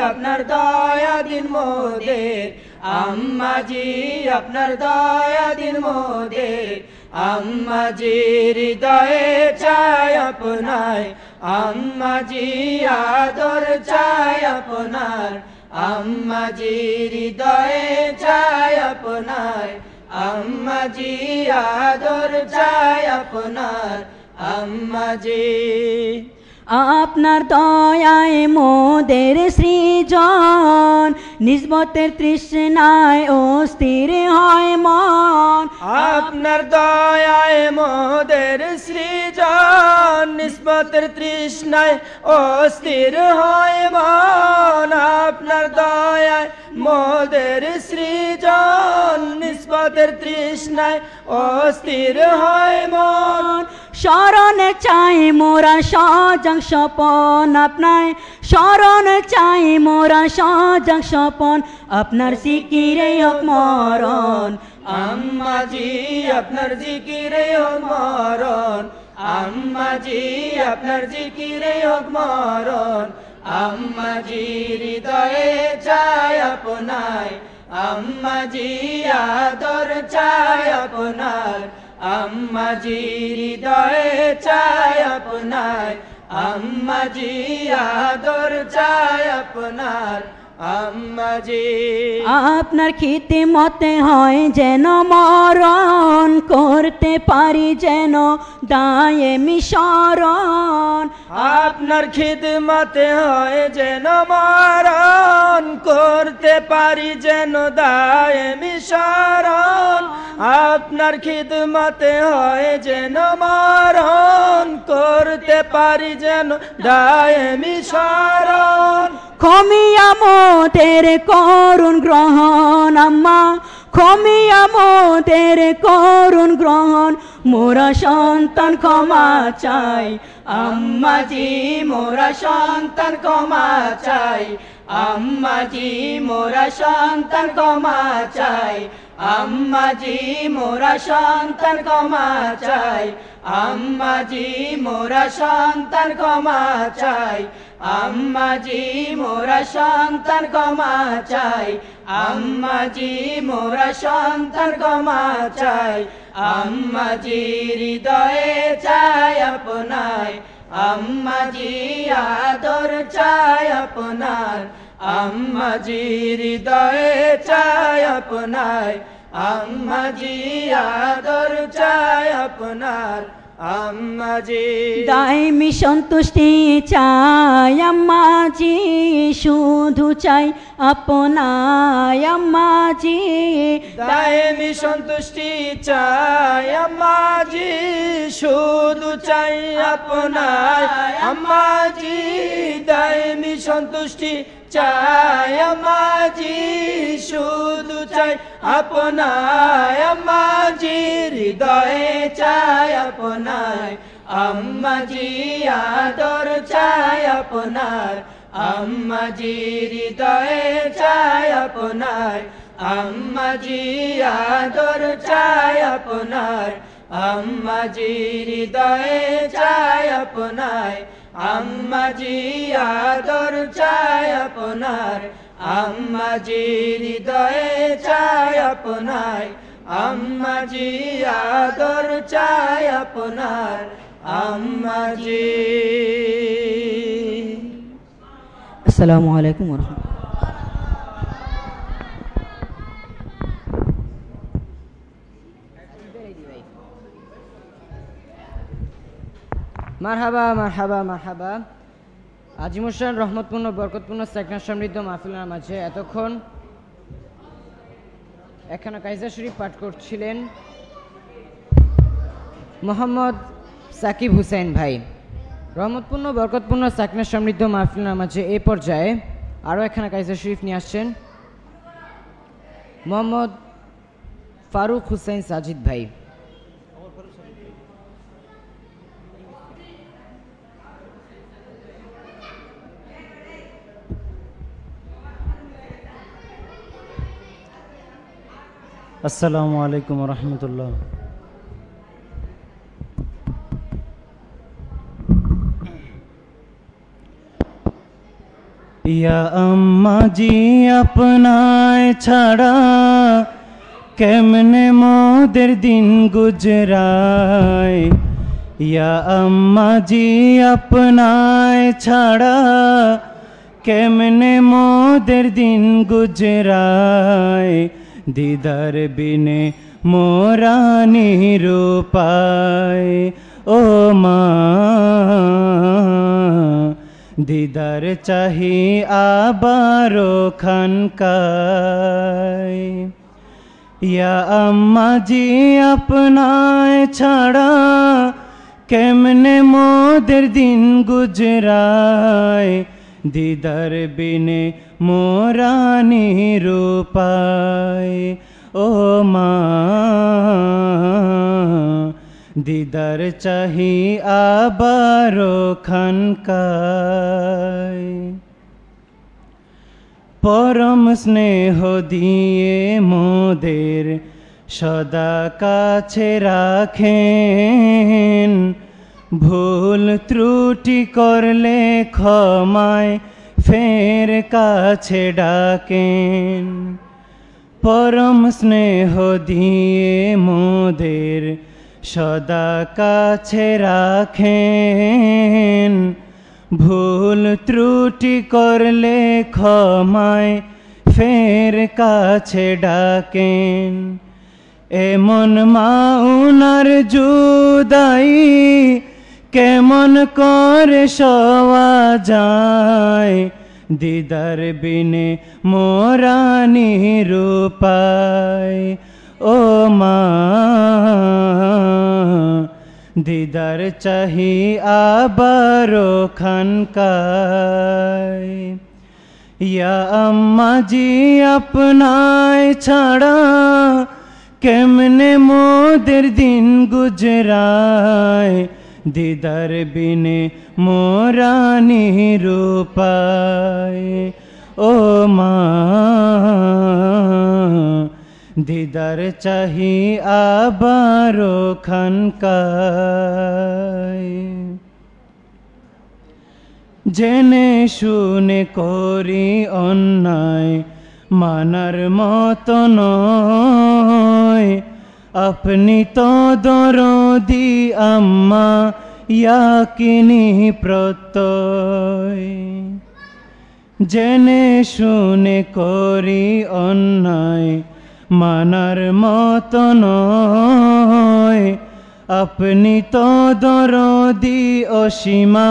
আপনার দয়া দিন মোদের আম্মাজি, আপনার দয়া দিন মোদের। আম্মাজি হৃদয়ে চায় আপনায় আম্মাজি, আদর চায় আপনার। আম্মাজি হৃদয়ে চায় আপনার। আম্মাজি, আদর চায় আপনার। আম্মাজি আপনার দয়ায় মোদের সৃজন নিজবতের তৃষ্ণায় অস্থির হয় মন। আপনার দয়ায় মোদের সৃজন নিষ্পতের তৃষ্ণায় অস্থির হয় মন। আপনার দয়ায় মোদের সৃজন নিষ্পতের তৃষ্ণায় অস্থির হয় মন। স্মরণে চাই মোরা সজং স্বপন আপনায় স্মরণ চাই মোরা সজং স্বপন। আপনার সিকিরে মরণ। আম্মাজি, আপনার জিকিরে মরণ। আম্মাজি, আপনার জিকিরে মরণ। আম্মাজি, হৃদয়ে চায় আপনায় আম্মাজি, আদর চায় আপনার। আম্মাজি, হৃদয়ে চায় আপনায় আম্মাজি আদর চায় আপনার আম্মাজি আপনার খিতে মতে হয় যেন মরণ করতে পারি যেন দায়ে মিশরণ। আপনার মতে হয় যেন মরণ করতে পারি যেন দায়ে মিশরণ। আপনার খিদমতে হয় যেন মরণ করতে পারি যেন দায়ে মিশরণ। ক্ষমিয়া মোদের করুণ গ্রহণ, আম্মা, ক্ষমিয়া মোদের করুণ গ্রহণ। মোরা সন্তান ক্ষমা চাই, আম্মাজি, মোরা সন্তান ক্ষমা চাই, আম্মাজি, মোরা সন্তান ক্ষমা চাই। আম্মাজি, মোরা সন্তান ক্ষমা চাই। আম্মাজি, মোরা সন্তান ক্ষমা চাই। আম্মাজি, মোরা সন্তান ক্ষমা চাই। আম্মাজি, মোরা সন্তান ক্ষমা চাই। আম্মাজি, হৃদয়ে চাই আপনার। আম্মাজি, আদর চাই আপনার। আম্মাজি হৃদয়ে চাই আপনার আম্মাজি আদর চাই আপনার আম্মাজি দাইমি সন্তুষ্টি চাই আম্মাজি শুধু চাই আপনায় আম্মাজি দায়েমি সন্তুষ্টি চাই আম্মাজি শুধু চাই আপনার আম্মাজি দায়েমি সন্তুষ্টি চাই আম্মাজি শুধু চাই আপনার আম্মাজি হৃদয়ে চাই আপনার আম্মাজি, আদর চাই আপনার আম্মাজি, হৃদয়ে চাই আপনার আম্মাজি, আদর চাই আপনার আম্মাজি, হৃদয়ে চাই আপনার আম্মাজি আদর চায় আপনার আম্মাজি হৃদয়ে চায় আপনার, আম্মাজি আদর চায় আপনার, আম্মাজি। আসসালামু আলাইকুম ওরহাম মারহাবা মারহাবা মারহাবা। আজিমুসান রহমতপূর্ণ, বরকতপূর্ণ সেকনা সমৃদ্ধ মাহফিলের মাঝে এতক্ষণ এখানে কাইজা শরীফ পাঠ করছিলেন মোহাম্মদ সাকিব হুসেন ভাই। রহমতপূর্ণ, বরকতপূর্ণ সাকনা সমৃদ্ধ মাহফিলের মাঝে এ পর্যায়ে আরও একখানা কাইজা শরীফ নিয়ে আসছেন মোহাম্মদ ফারুক হুসেন সাজিদ ভাই। আসসালামু আলাইকুম রহমতুল্লাহ ইয়া আম্মা জি আপনায় ছাড়া কেমনে মোদের দিন গুজরায় ইয়া আম্মা জি আপনায় ছাড়া কেমনে মোদের দিন গুজরায় দিদার বিনে মোরানি রূপায়, ও মা। দিদার চাহি আবারো খানকায়। ইয়া আম্মা জি আপনায় ছাড়া কেমনে মোদের দিন গুজরায়? দিদার বিনে মোরানি রূপায়। ও মা, দিদার চাহি আবারো খানকায়। পরম স্নেহ দিয়ে মোদের সদা কাছে রাখেন। ভুল ত্রুটি করলে ক্ষমায় ফের কাছে ডাকেন। পরম স্নেহ দিয়ে মোদের সদা কাছে রাখেন। ভুল ত্রুটি করলে ক্ষমায় ফের কাছে ডাকেন। এমন মাউনার জুদাই কেমন করে সওয়া যায়? দিদার বিনে মোরানি রূপায়। ও মা, দিদার চাহি আবারো খানকায়। ইয়া আম্মাজি আপনায় ছাড়া কেমনে মোদের দিন গুজরায়? দিদার বিনে মোরানি রূপায়। ও মা, দিদার চাহি আবারো খানকায়। জেনে শুনে করি অন্যায়, মানার মত নয়। আপনি তো দরদি আম্মা ইয়াকিনি প্রত্যয় জেনে শুনে করি অন্যায় মানার মত নয় আপনি তো দরদি অসীমা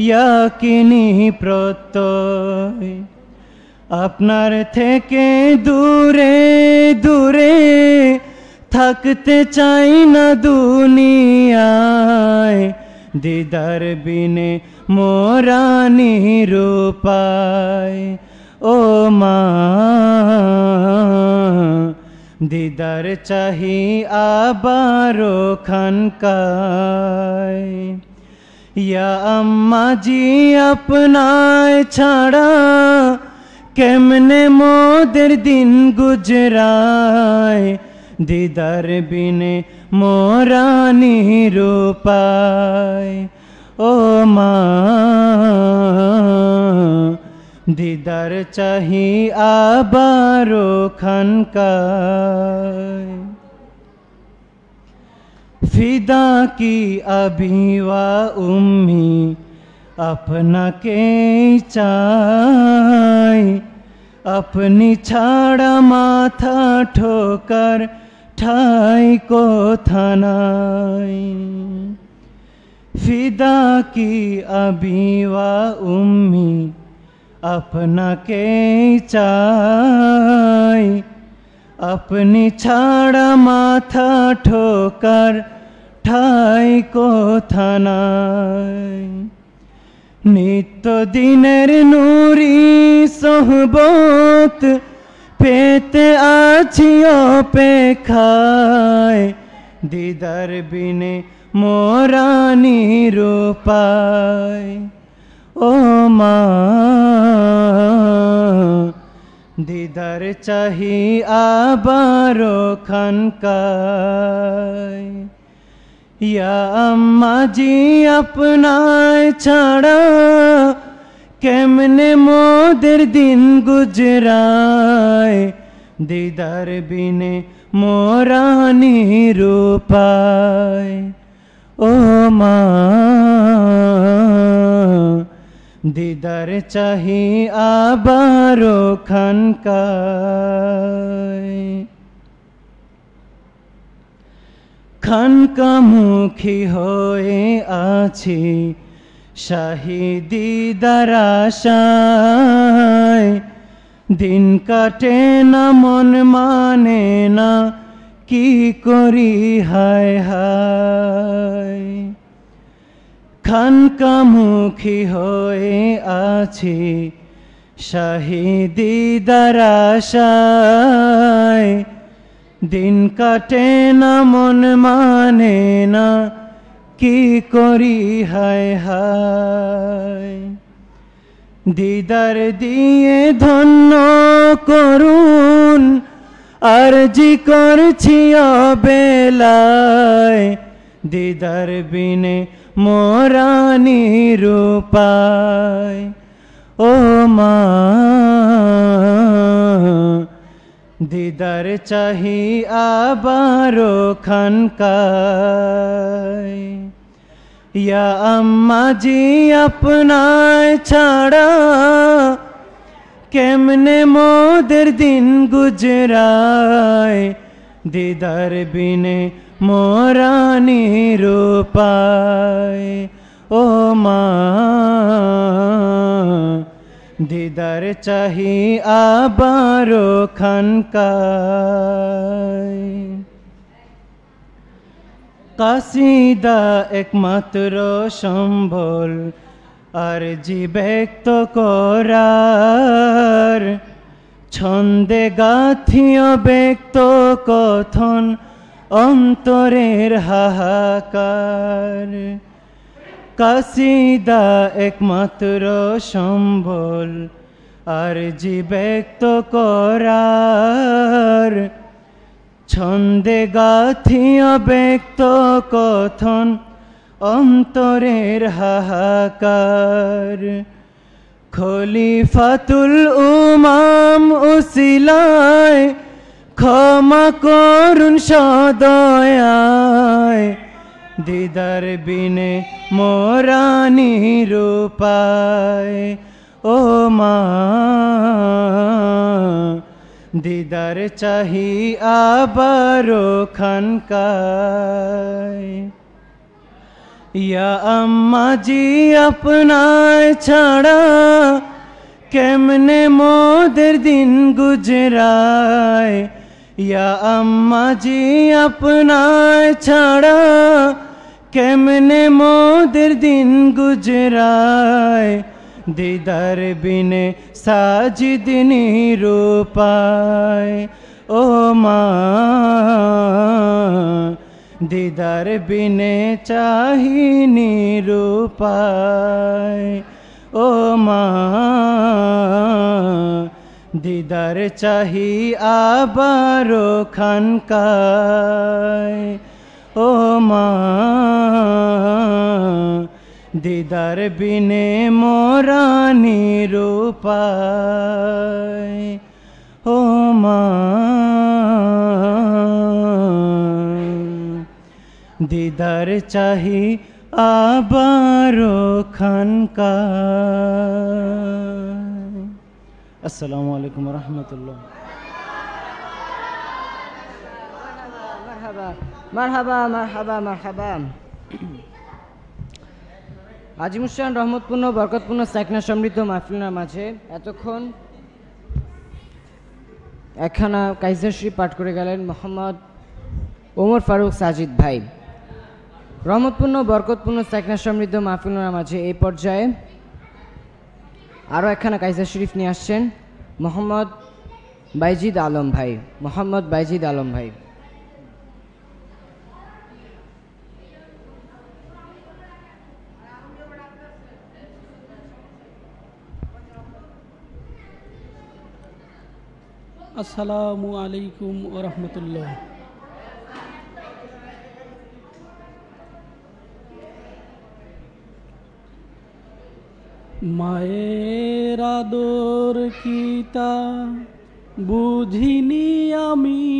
ইয়াকিনি প্রত্যয় আপনার থেকে দূরে দূরে থাকতে চাই না দুনিয়ায়। দিদার বিনে মোরানি রূপায়। ও মা, দিদার চাহি আবারো খানকায়। জি আপনায় ছাড়া কেমনে মোদের দিন গুজরায়? দিদার বিনে মোরানি রূপায় ও মা দিদার চাহি আবারো খানকায় ফিদা কি আবিওয়া উম্মি আপনাকে চাই আপনি ছাড়া মাথা ঠোকার ঠাই কোথা নাই। ফিদা কি আবিওয়া উম্মি, আপনাকে চাই। আপনি ছাড়া মাথা ঠোকার ঠাই কোথা নাই। নিত্য দিনের নুরি সহবত পেতে আছি অপেক্ষায়। দিদার বিনে মোরানি রূপায়। ও মা, দিদার চাহি আবারো খানকায়। ইয়া আম্মা জি আপনায় ছাড়া কেমনে মোদের দিন গুজরায়? দিদার বিনে মোরানি রূপায়। ও মা, দিদার চাহি আবারো খানকায়। খানকামুখী হয়ে আছি শাহিদি দারাশায়, দিন কাটে না, মন মানে না, কি করি, হায় হায়। খানকামুখী হয়ে আছি শাহিদি দারাশায়, দিন কাটে না, মন মানে না কি করি, হায় হায়? দিদার দিয়ে ধন্য করুন আরজি করছি অবেলায়। দিদার বিনে মোরানি রূপায়। ও মা দিদার চাহি আবারো খানকায় ইয়া আম্মা জি আপনায় ছাড়া কেমনে মোদের দিন গুজরায়? দিদার বিনে মোরানি রূপায়। ও মা দিদার চাহি আবারো খানকায় কাসিদা একমাত্র সম্বল, আর জি ব্যক্ত করার। ছন্দে গাথিও ব্যক্ত কথন, অন্তরের হাহাকার। কাসিদা একমাত্র সম্বল, আর জি ব্যক্ত করার ছন্দে গাথিও ব্যক্ত কথন অন্তরের হাহাকার। খলিফাতুল উমাম উসিলায় ক্ষমা করুন সদয়ায়। দিদার বিনে মোরানি রূপায়, ও মা। দিদার চাহি আবারো খানকায়। আম্মা জি আপনায় ছাড়া কেমনে মোদের দিন গুজরায়? ইয়া আম্মা জি আপনায় ছাড়া কেমনে মোদের দিন গুজরায় দিদার বিনে সাজিদিনী রূপায় ও মা দিদার বিনে চাহিনি রূপায় ও মা দিদার চাহি আবারো খানকায়। ও মা, দিদার বিনে মোরানি রূপায়। ও মা, দিদার চাহি আবারো খানকা আসসালামু আলাইকুম রহমতুল্লাহ। আজিমুসান রহমতপূর্ণ, বরকতপূর্ণ, সাইকনা সমৃদ্ধ মাহফিলনার মাঝে এতক্ষণ একখানা কাইজারশ্রী পাঠ করে গেলেন মোহাম্মদ ওমর ফারুক সাজিদ ভাই। রহমতপূর্ণ, বরকতপূর্ণ, সাইকনা সমৃদ্ধ মাহফিলনার মাঝে এই পর্যায়ে আরও একখানা কাইজার শরীফ নিয়ে আসছেন মোহাম্মদ বাইজিদ আলম ভাই, মোহাম্মদ বাইজিদ আলম ভাই। আসসালামু আলাইকুম ও মায়ের আদর কিতা বুঝিনি আমি।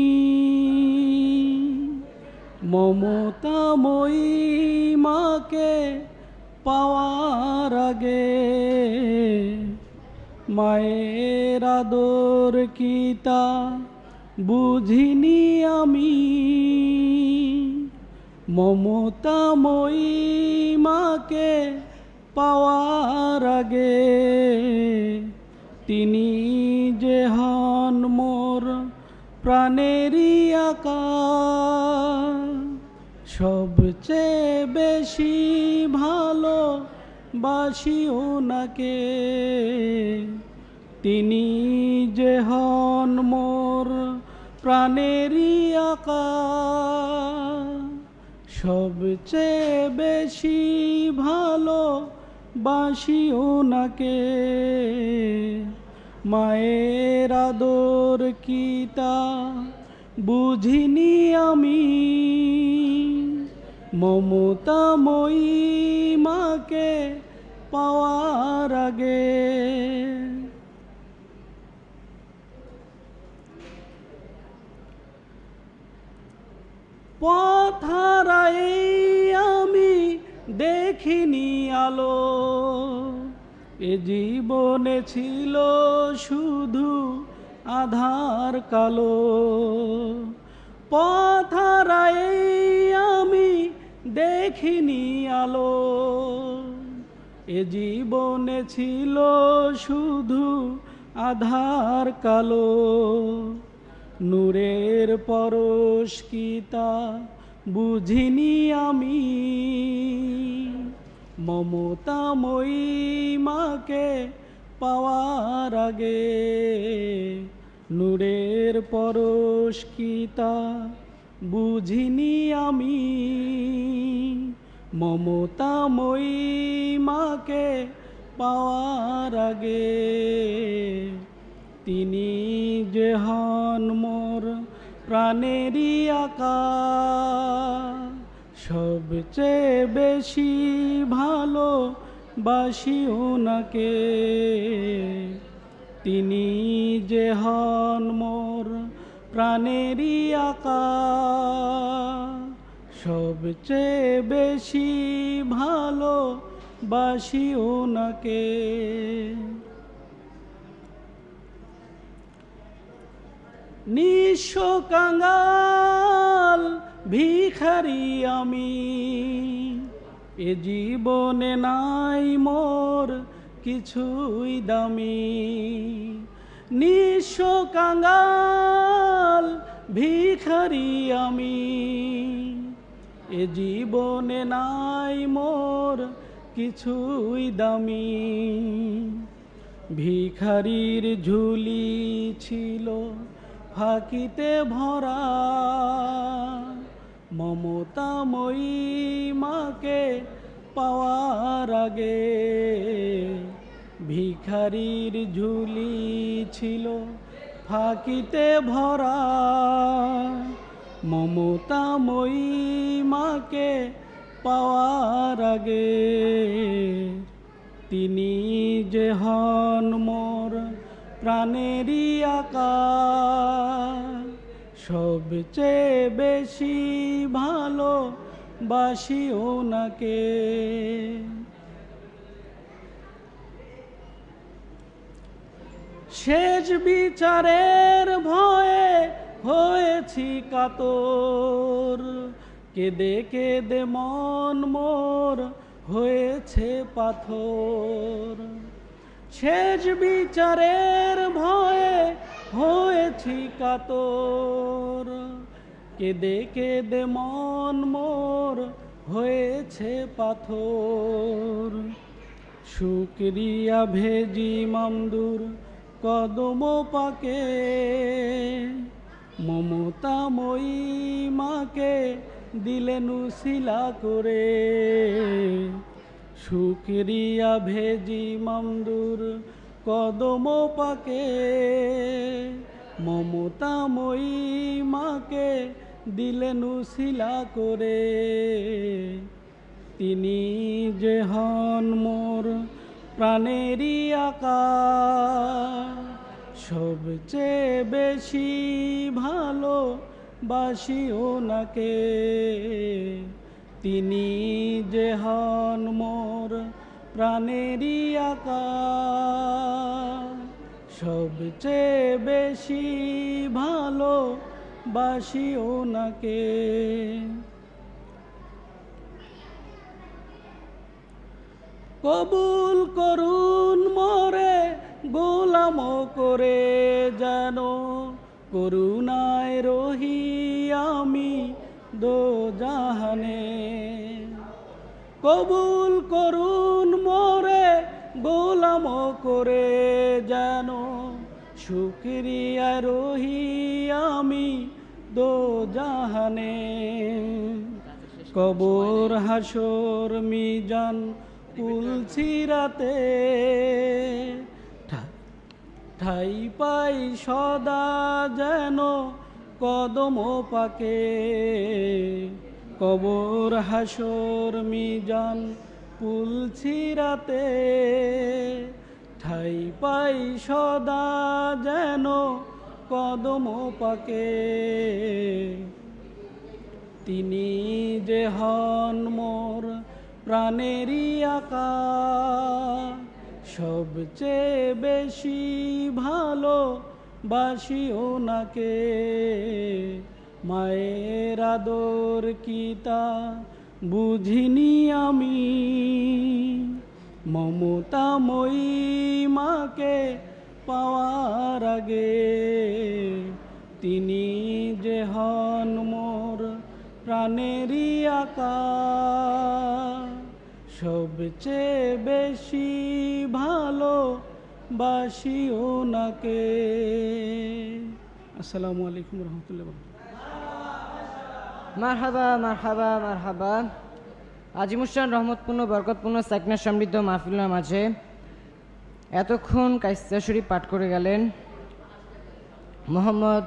মমতাময়ী মাকে পাওয়ার আগে মায়ের আদর কিতা বুঝিনি আমি। মমতাময়ী মাকে পাওয়ার আগে তিনি যে হন মোর প্রাণেরই আকা সবচেয়ে বেশি ভালো বাসি ওনাকে তিনি যে হন মোর প্রাণেরই আকা সবচেয়ে বেশি ভালো বাসি ওনাকে মায়ের আদর কিতা বুঝিনি আমি। মমতাময়ী মাকে পাওয়ার আগে। পথারাই আমি দেখিনি আলো, এ জীবনে ছিল শুধু আধার কালো। পথারাই আমি দেখিনি আলো, এ জীবনে ছিল শুধু আধার কালো। নূরের পরশ কি তা বুঝিনি আমি। মমতাময়ী মাকে পাওয়ার আগে নূরের পরশ কি বুঝিনি আমি। মমতাময়ী মাকে পাওয়ার আগে তিনি যে হন মোর প্রাণেরই আকা সবচেয়ে বেশি ভালো বাসি ওনাকে তিনি যে হন মোর প্রাণেরই আকা সবচেয়ে বেশি ভালো বাসি ওনাকে নিঃস্ব ভিখারি আমি। এ জীবনে নাই মোর কিছুই দামি। নিঃস্ব ভিখারি আমি। এ জীবনে নাই মোর কিছুই দামি। ভিখারির ঝুলি ছিল ফাঁকিতে ভরা মমতাময়ী মাকে পাওয়ার আগে ভিখারির ঝুলি ছিল ফাঁকিতে ভরা মমতাময়ী মাকে পাওয়ার আগে তিনি যে হন মোর প্রাণেরই আকা সবচেয়ে বেশি ভালো বাসি ওনাকে শেষ বিচারের ভয়ে হয়েছি কাতর। কেঁদে কেঁদে মন মোর হয়েছে পাথর। শেষ বিচারের ভয়ে হয়েছি কাতর। কেঁদে কেঁদে মন মোর হয়েছে পাথর। শুক্রিয়া ভেজি মামদুর কদম পাকে মমতাময়ী মাকে দিলেন শিলা করে। শুক্রিয়া ভেজি মামদুর কদম পাকে মমতাময়ী মাকে দিলেন শিলা করে। তিনি যে হন মোর প্রাণেরই আকা সবচেয়ে বেশি ভালো বাসি ওনাকে তিনি যে হন মোর প্রাণেরই সবচেয়ে বেশি ভালো বাসি ওনাকে কবুল করুন মরে গোলাম করে যেন। করুণায় রহি আমি দো জাহানে। কবুল করুন মরে, গোলাম করে যেন। শুক্রিয়া রহি আমি দো জাহানে। কবর হাসর মিজান কুলছিরাতে ঠাই পাই সদা যেন কদম পাকে, কবর হাসর মিজান পুলছিরাতে ঠাই পাই সদা যেন কদম পাকে। তিনি যে হন মোর প্রাণেরই আকা, সবচেয়ে বেশি ভালো বাসি নাকে। মায়ের আদর কিতা বুঝিনি আমি। মমতাময়ী মাকে পাওয়ার আগে তিনি যে হন মোর প্রাণেরই আকা। সবচেয়ে বেশি ভালো বাসি ওনাকে আসসালামু আলাইকুম রহমতুল্লাহ মারহাবা মারহাবা মারহাবা। আজিমুসান রহমতপূর্ণ, বরকতপূর্ণ, সাকনা সমৃদ্ধ মাহফিলের মাঝে এতক্ষণ কাইসা শরীফ পাঠ করে গেলেন মোহাম্মদ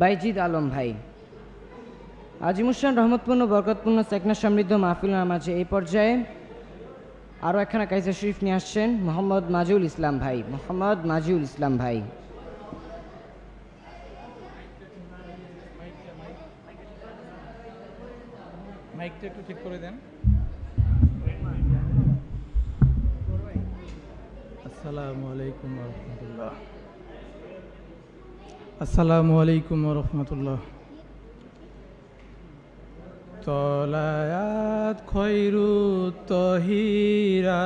বাইজিদ আলম ভাই। আজিমুসান রহমতপূর্ণ, বরকতপূর্ণ, সেকনা সমৃদ্ধ মাহফিলের মাঝে এই পর্যায়ে আরও একখানা কাইসা শরীফ নিয়ে আসছেন মোহাম্মদ মাজিউল ইসলাম ভাই। মোহাম্মদ মাজিউল ইসলাম ভাই। মাইকটা একটু ঠিক করে দেন। আসসালামু আলাইকুম রহমতুল্লাহ। আসসালামু আলাইকুম রহমতুল্লাহ। তলায়াত খৈরু তহিরা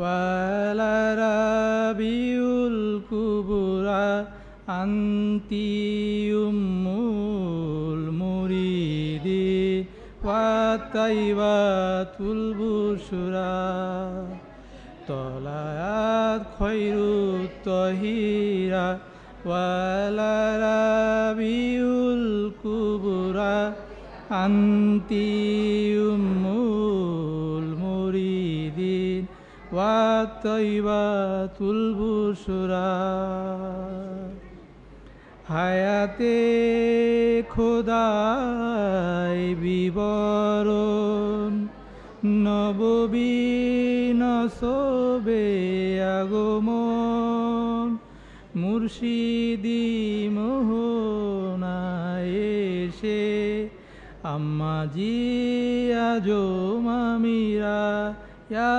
ওয়ালারা বিউল কুবুরা আন্তি উম্মুল মুরিদি ওয়াতাইবাতুল বুশুরা। তলায়াত খৈরু তহিরা ওয়ালারা বিউল কুবুরা আন্তি উম্মুল মুরিদিন ওয়াতাইবাতুল বুশুরা। হায়াতে খোদাই বিবরণ নববীন সবে আগমন মুর্শিদি মোহনায় এসে আম্মাজি আজো মামিরা ইয়া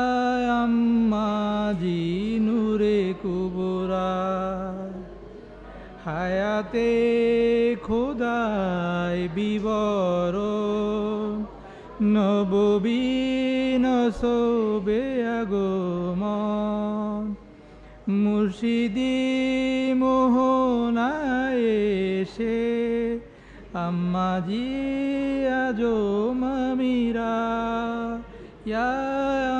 আম্মাজি নূরে কুবরা। হায়াতে খোদায় বিবরণ, নববীন সবে আগমন। মুর্শিদি মোহনায় এসে আম্মাজি, আজো মামিরা, ইয়া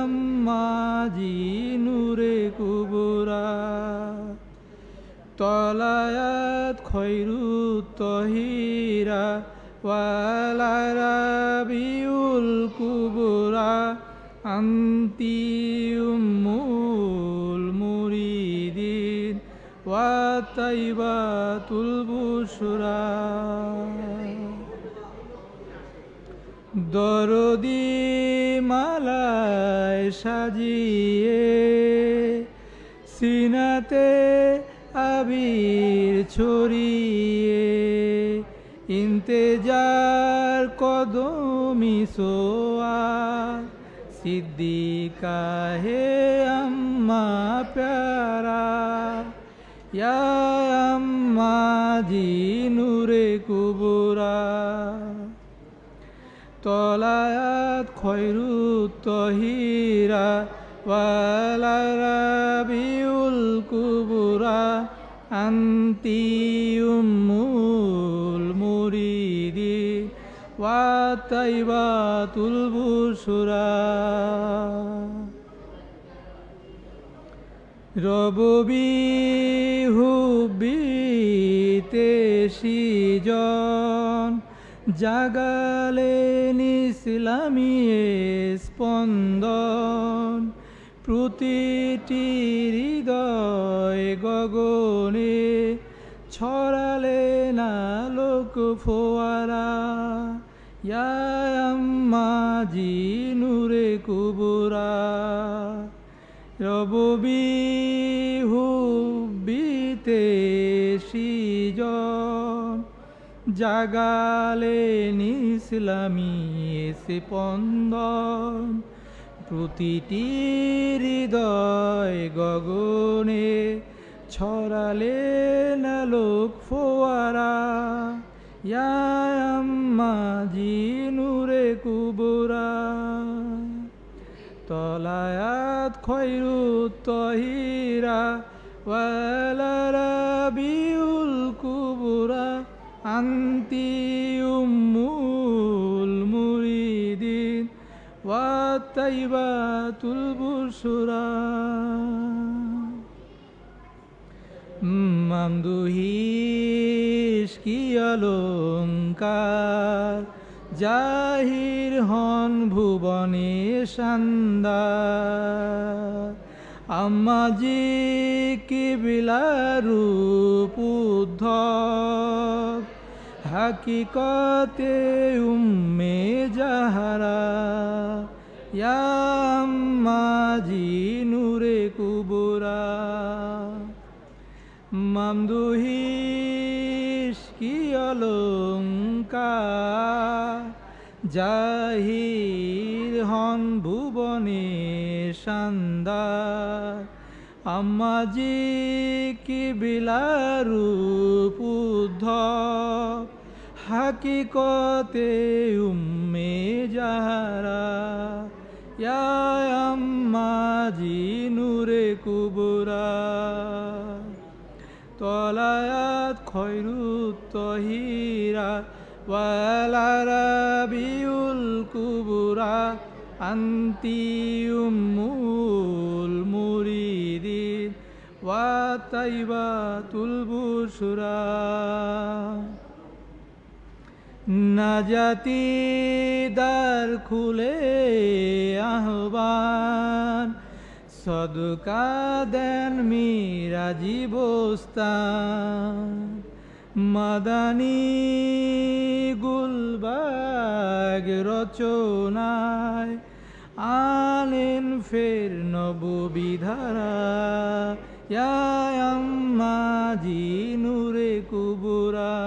আম্মাজি নূরে কুবুরা। তলায়াত খৈরু তহিরা ওয়ালারা বিউল কুবুরা, আন্তি উম্মুল মুরিদিন ওয়াতাইবাতুল বুশুরা। দরদি মালায় সাজিয়ে সিনাতে আবির ছড়িয়ে ইন্তেজার কদমি সোয়া সিদ্দিকা হে আম্মা প্যারা। ইয়া আম্মা জি নূরে কুবুরা। তলায়াত খৈরু তহিরা ওয়ালারা বিউল কুবুরা আন্তি উম্মুল মুরিদি ওয়াতাইবাতুল বুশুরা। রববি হুবিতে সিজন জাগালেন ইসলামী স্পন্দন, প্রতিটি হৃদয় গগনে ছড়ালে না লোক ফোয়ারা। ইয়াম্মা জি নূরে কুবুরা। রববি হুবিতে সিজন জাগালেন ইসলামী এসে পন্দন। প্রতিটি হৃদয় গগনে ছড়ালে নালোক ফোয়ারা। ইয়াম্মা জি নূরে কুবুরা। তলায়াত খৈরু তহিরা ওয়ালারা বিউল কুবুরা। আন্তি উম্মুল মুরিদিন ওয়াতাইবা তাইবাতুল বুসরা মামদুহিস কি অলঙ্কার জাহির হন ভুবনে সান্দার আমাজি কি বিলারূপ উদ্ধব হাকিকতে উম্মে যাহারা ইয়াম্মাজি নূরে কুবুরা। মামদুহিস কি অলঙ্কার জাহির হন ভুবনে শান্দার আম্মাজি কি বিলারূপ উদ্ধব। হাকিকতে উম্মে যাহারা আম্মাজি নূরে কুবুরা। তলায়াত খৈরুত তহিরা ওয়ালারাবিউল কুবুরা, আন্তি উম্মুল মুরিদিন, ওয়া তাইবাতুল বুশুরা। নাজাতি দ্বার খুলে আহ্বান, সদকা দেন মিরাজি বোস্তান। মাদানি গুলবাগ রচনায় আনেন ফের নববিধারা ইয়াম্মাজি নূরে কুবুরা।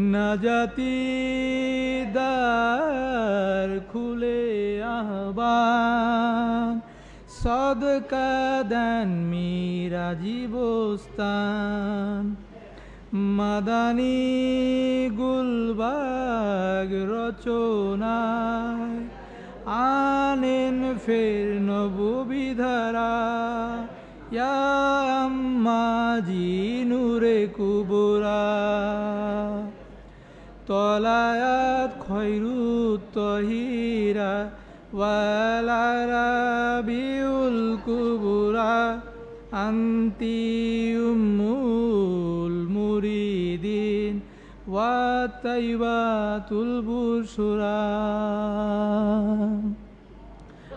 নাজাতি দ্বার খুলে আহ্বান। সদকা দেন মিরাজি বোস্তান। মাদানি গুলবাগ রচনায় আনেন ফের নববিধারা। ইয়াম্মাজি নূরে কুবুরা। তলায়াত খৈরুত তহিরা ওয়ালারাবিউল কুবুরা আন্তি উম্মুল মুরিদিন ওয়া তাইবাতুল বুশুরা।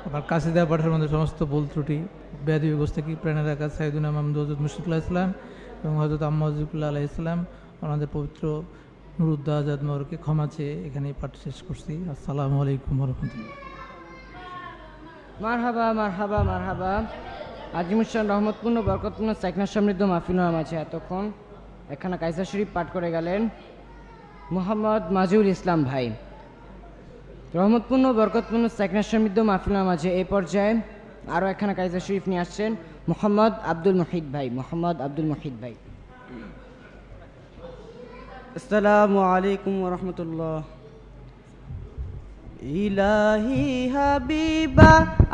আমার কাসিদা পাঠের মধ্যে সমস্ত ভুল ত্রুটি বেদি গোস্তাকি প্রেরণা রাখা সাইদুল ইমাম হজরত মুশিকুল্লাহ ইসলাম এবং হজরত আম্মা হজিবুল্লাহ আলাহ ইসলাম ওনাদের পবিত্র নুরুদ্দা আজাদ মোহরকে ক্ষমা চেয়ে এখানে পাঠ শেষ করছি। আসসালামু আলাইকুম রহমতুল্লাহ মারহাবা মারহাবা মারহাবা। আজিমুসান রহমতপূর্ণ, বরকতপূর্ণ সাইকনা সমৃদ্ধ মাহফিলুর আছে এতক্ষণ এখানে কাইসা শরীফ পাঠ করে গেলেন মোহাম্মদ মাজুর ইসলাম ভাই। রহমতপূর্ণ, বরকতপূর্ণ সাইকনা সমৃদ্ধ মাহফিলুর আছে এই পর্যায়ে আরও একখানা কাইসা শরীফ নিয়ে আসছেন মোহাম্মদ আব্দুল মহিদ ভাই, মোহাম্মদ আব্দুল মহিদ ভাই। আসসালামু আলাইকুম রহমতুল্লাহ ইলাহি হাবিবা,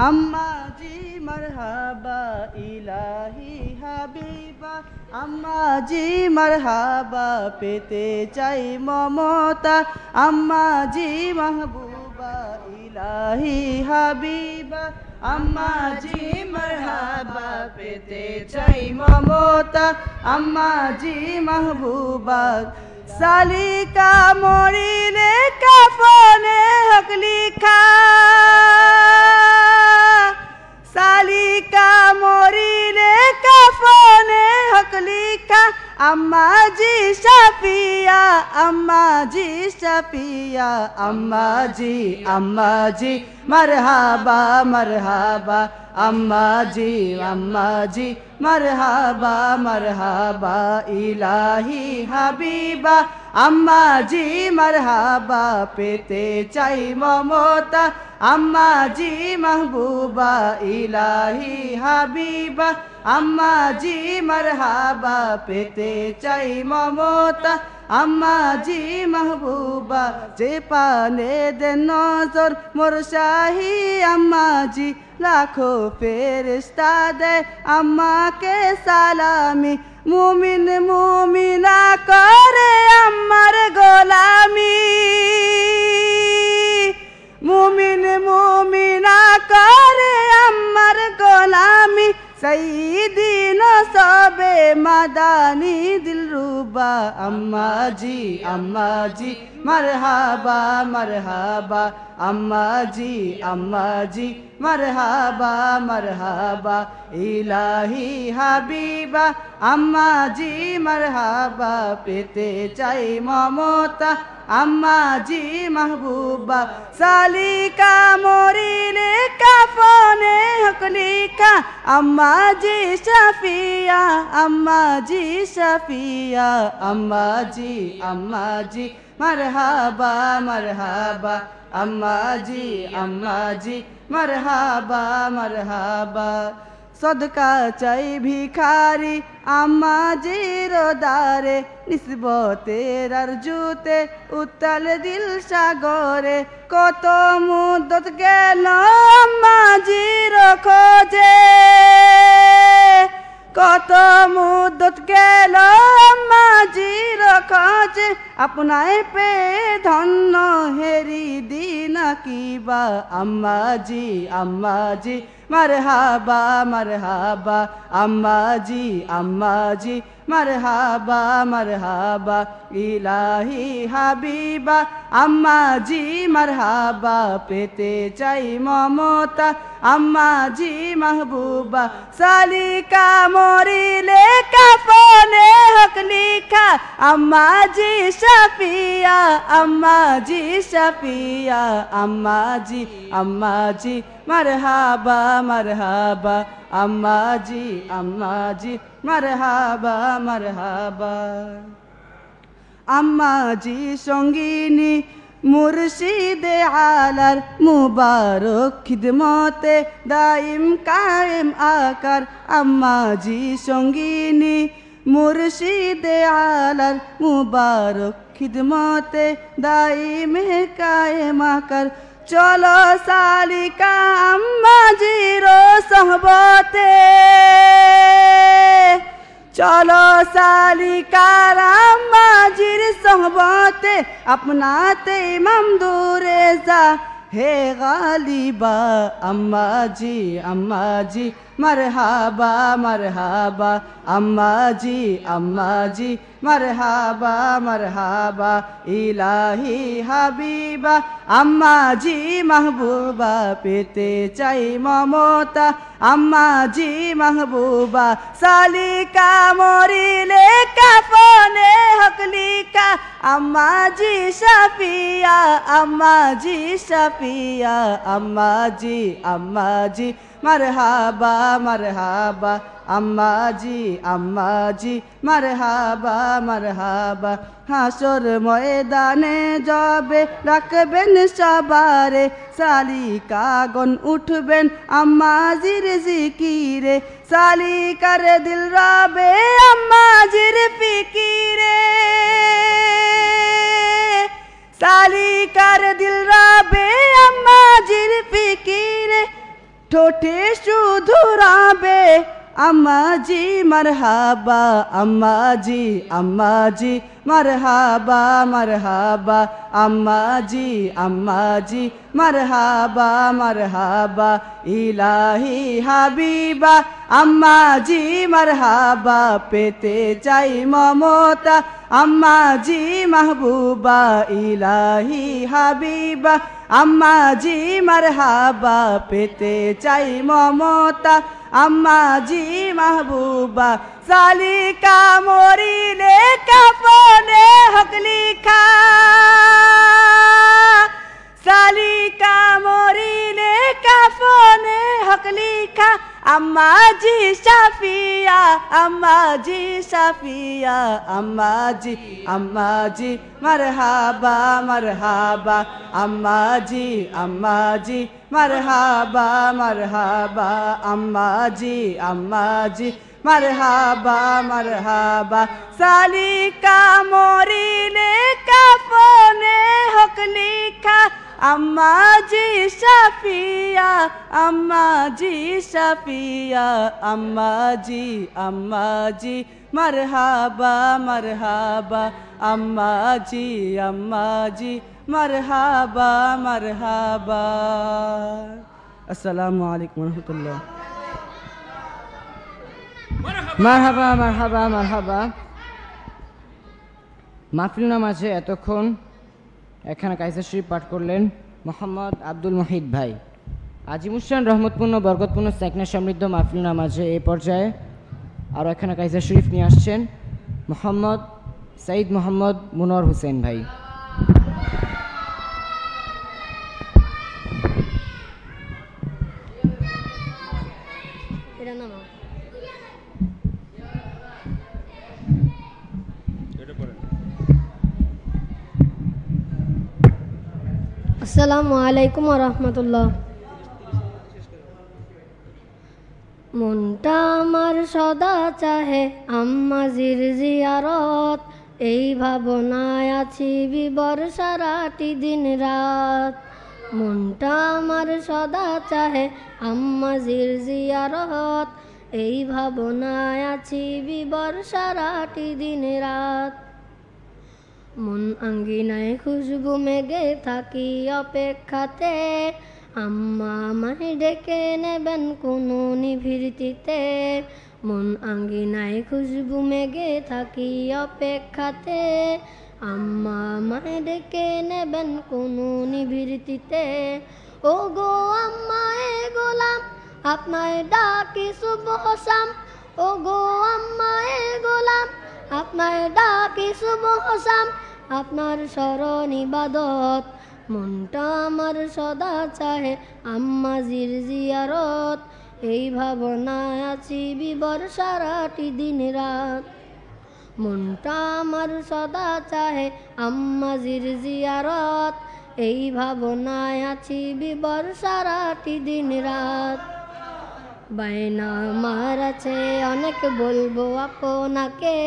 আম্মা জি মারহাবা, ইলাহি হাবিবা, আম্মা জি মারহাবা, পেতে চাই মমতা, আম্মা জি মাহবুবা, ইলাহি হাবিবা, আম্মা জি মারহাবা, পেতে চাই মমতা, আম্মা জি মাহবুবা। সালিকা মরিলে কাফনে হক লিখা সালিকা মরিলে কাফনে হক লিখা আম্মা জি শাফিয়া আম্মা জি শাফিয়া আম্মা জি আম্মা জি মারহাবা মারহাবা আম্মা জি আম্মা জি মারহাবা মারহাবা, ইলাহি হাবিবা আম্মা জি মারহাবা, পেতে চাই মমতা আম্মা জি মাহবুবা, ইলাহি হাবিবা আম্মা জি মারহাবা, পেতে চাই মমতা আম্মা জি মাহবুবা, যে পানে দে নজর, মোর শাহি আম্মা জি। লাখো ফেরিস্তা দে আম্মাকে সালামি, মুমিন মুমিনা করে আম্মার গোলামি। মুমিন মুমিনা করে আমার গোলামি। সঈদিন সবে মাদানি দিলরুবা আম্মা জি আম্মা জি মরহাবা মরহাবা আম্মা জি আম্মা জি মরহাবা মরহাবা, ইলাহি হাবিবা আম্মা জি মরহাবা, পেতে চাই মমতা আম্মা জি মাহবুবা, সালিকা মরিলে কাফনে হকলিকা, আম্মা amaji जी amaji अम्मा जी amaji marhaba जी अम्मा जी marhaba marhaba अम्मा जी जी সদকা চাই ভিখারি আম্মা জিরোদারে নিসবতের আর জুতে উত্তাল দিল সাগরে। কত মুদত গেল আম্মা জির খোঁজে। কত মুদত গেল আম্মা জির খোঁজে। আপনায় পে ধন্য হেরি দিন কিবা আম্মা জি। আম্মা জি মরহাবা মরহাবা আম্মা জি আম্মা জি মরহাবা মরহাবা ইলাহি হাবিবা আম্মা জি মরহাবা পেতে চাই মমতা আম্মা জি মাহবুবা সালিকা মরিলে কাফনে হক লিখা আম্মা জি শাফিয়া আম্মা জি শাফিয়া আম্মা জি আম্মা জি মরহাবা মরহাবা আম্মা জি আম্মা জি মরহাবা মরহাবা। আম্মা জি সঙ্গিনী, মুর্শিদে আলার মুবারক খিদমতে দাইম কায়েম আকার। আম্মা জি সঙ্গিনী, মুর্শিদে আলার মুবারক খিদমতে দাইম কায়েম আকার। চলো সালিকা আম্মা জিরো সহবতে চলো সালিকার আম্মা জির সহবতে আপনাতে ইমাম দূরে যা হে গালিবা আম্মা জি আম্মা জি মরহাবা মরহাবা আম্মা জি আম্মা জি মরহাবা মরহাবা, ইলাহি হাবিবা আম্মা জি মাহবুবা, পেতে চাই মমতা আম্মা জি মাহবুবা, সালিকা মরিলে কাফনে হকলিকা আম্মা জি শাফিয়া আম্মা জি শাফিয়া আম্মা জি আম্মা জি মরহাবা মরহাবা আম্মা জি মরহাবা মরহাবা, হাসর ময়দানে যাবে, রাখবেন সবারে সালিকাগন উঠবেন আম্মাজির জিকিরে, সালিকার দিল রাবে আম্মাজির ফিকিরে। সালিকার দিল রাবে আম্মাজির ফিকিরে। ঠোঁটে শুধু রাবে আম্মা জি মরহাবা আম্মা জি আম্মা জি মরহাবা মরহাবা আম্মা জি আম্মা জি মরহাবা মরহাবা, ইলাহি হাবিবা আম্মা জি মরহাবা, পেতে চাই মমতা আম্মা জি মাহবুবা, ইলাহি হাবিবা আম্মা জি মরহাবা, পেতে চাই মমতা। আম্মা জি মাহবুবা সালিকা মরিলে কাপনে হক লিখা। সালিকা মরিলে কাপনে হক লিখা। আম্মা জি শাফিয়া আম্মা জি শাফিয়া আম্মা জি আম্মা জি মরহাবা মরহাবা আম্মা জি আম্মা জি মরহাবা মরহাবা আম্মা জি মরহাবা মরহাবা সালিকা মরিলে কাফনে হক লিখা আম্মা জি শাফিয়া, আম্মা জি শাফিয়া, আম্মা জি আম্মা জি, মরহাবা মরহাবা, আম্মা জি আম্মা জি, মারহাবা মারহাবা। আসসালামু আলাইকুম রহমতুল্লাহ। মারহাবা মারহাবা মারহাবা। মাহফিল নামাজে এতক্ষণ এখানে কাইসার শরীফ পাঠ করলেন মোহাম্মদ আব্দুল মহিদ ভাই। আজিমুসান রহমতপূর্ণ, বরকতপূর্ণ সেকনা সমৃদ্ধ মাহফিল নামাজে এ পর্যায়ে আর এখানে কাইসার শরীফ নিয়ে আসছেন মোহাম্মদ সাইদ মোহাম্মদ মুনর হোসেন ভাই। আসসালামু আলাইকুম রহমতুল্লাহ। মনটা আমার সদা চাহে আম্মাজির জিয়ারত। এই ভাবনায় আছি বিবর সারাটি দিন রাত। মনটা আমার সদা চাহে আম্মাজির জিয়ারত। এই ভাবনায় আছি বিবর সারাটি দিন রাত। মন আঙ্গিনায় খুশবু মেগে থাকি অপেক্ষাতে। আম্মা আমায় ডেকে নেবেন কোনো নিভৃতিতে। মন আঙ্গিনায় খুশবু মেগে থাকি অপেক্ষাতে। আম্মা আমায় ডেকে নেবেন কোনো নিভৃতিতে। ও গো আম্মা, এ গোলাম, আপনায় ডাকি শুভ শাম। ও গো আম্মা, এ গোলাম, আপনায় ডাকি শুভ শাম। আপনার স্মরণ ইবাদত, মনটা আমার সদা চাহে আম্মাজির জিয়ারত। এই ভাবনায় আছি বিবর সারাটি দিন রাত। মনটা আমার সদা চাহে আম্মাজির জিয়ারত। এই ভাবনায় আছি বিবর সারাটি দিন রাত। বায়না আমার আছে, অনেক বলব আপনাকে।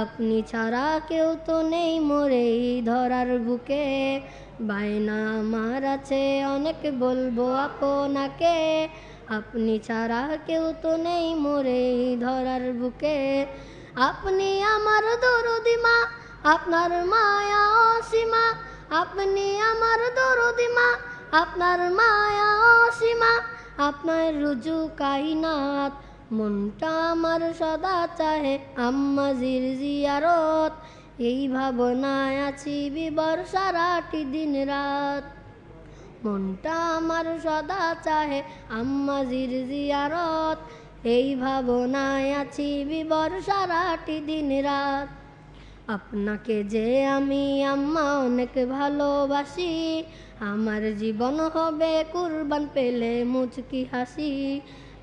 আপনি ছাড়া কেউ তো নেই মোরে ধরার বুকে। বায়না আমার আছে, অনেক বলব আপনাকে। আপনি ছাড়া কেউ তো নেই মোরে ধরার বুকে। আপনি আমার দরদিমা আপনার মায়া অসীমা। আপনি আমার দরদিমা আপনার মায়া অসীমা। আপনার রুজু কাইনাত মনটা আমার সদা চাহে। আম্মা আম্মাজির জিয়ারত, এই ভাবনায় আছি বিবর সারাটি দিন রাত। মনটা আমার সদা চাহে, আম্মা আম্মাজির জিয়ারত, এই ভাবনায় আছি বিবর সারাটি দিন রাত। আপনাকে যে আমি আম্মা অনেক ভালোবাসি, আমার জীবন হবে কুরবান পেলে মুচকি হাসি।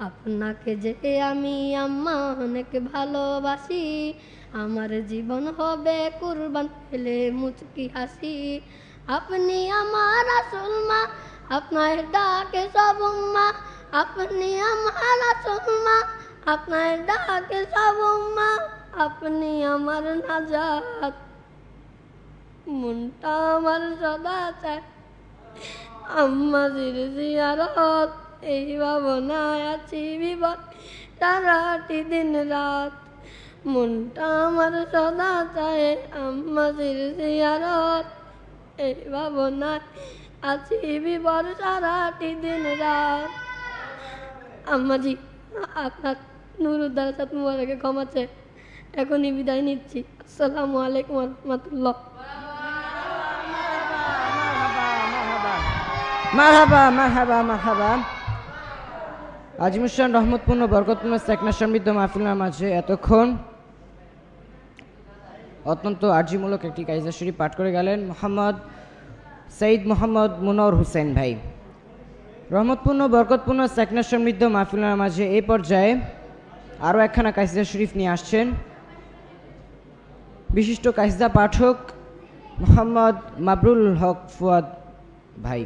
আপনাকে যে আমি আম্মা অনেক ভালোবাসি, আমার জীবন হবে কুরবান পেলে মুচকি হাসি। আপনি আমার আসল মা, আপনার ডাকে সব মা আপনি আমার আসল মা, আপনার ডাকে সব মা আপনি আমার নাজাত, মনটা আমার সদা চায়। আম্মা জিরে জিয়ারত। এই ভাবনায় আছি বিপদ। সারাটি দিন রাত। মনটা আমার সদা চায় আম্মা জিরে জিয়ারত। এই ভাবনায় আছি বিপদ সারাটি দিন রাত। আম্মাজি, আপনার নুরুদ্দার সাথে মোবারকে ক্ষমাচ্ছে এখনই বিদায় নিচ্ছি। আসসালামু আলাইকুম রহমতুল্লাহ। মারহাবা মারহাবা মারহাবা। আজিমুসান রহমতপূর্ণ, বরকতপূর্ণ সেকনা সমৃদ্ধ মাহফিলের মাঝে এতক্ষণ অত্যন্ত আর্জিমূলক একটি কাইজা শরীফ পাঠ করে গেলেন মোহাম্মদ সঈদ মোহাম্মদ মুনর হুসেন ভাই। রহমতপূর্ণ, বরকতপূর্ণ সেকনা সমৃদ্ধ মাহফিলের মাঝে এই পর্যায়ে আরও একখানা কাইজা শরীফ নিয়ে আসছেন বিশিষ্ট কাইজা পাঠক মোহাম্মদ মাবরুল হক ফুয়াদ ভাই।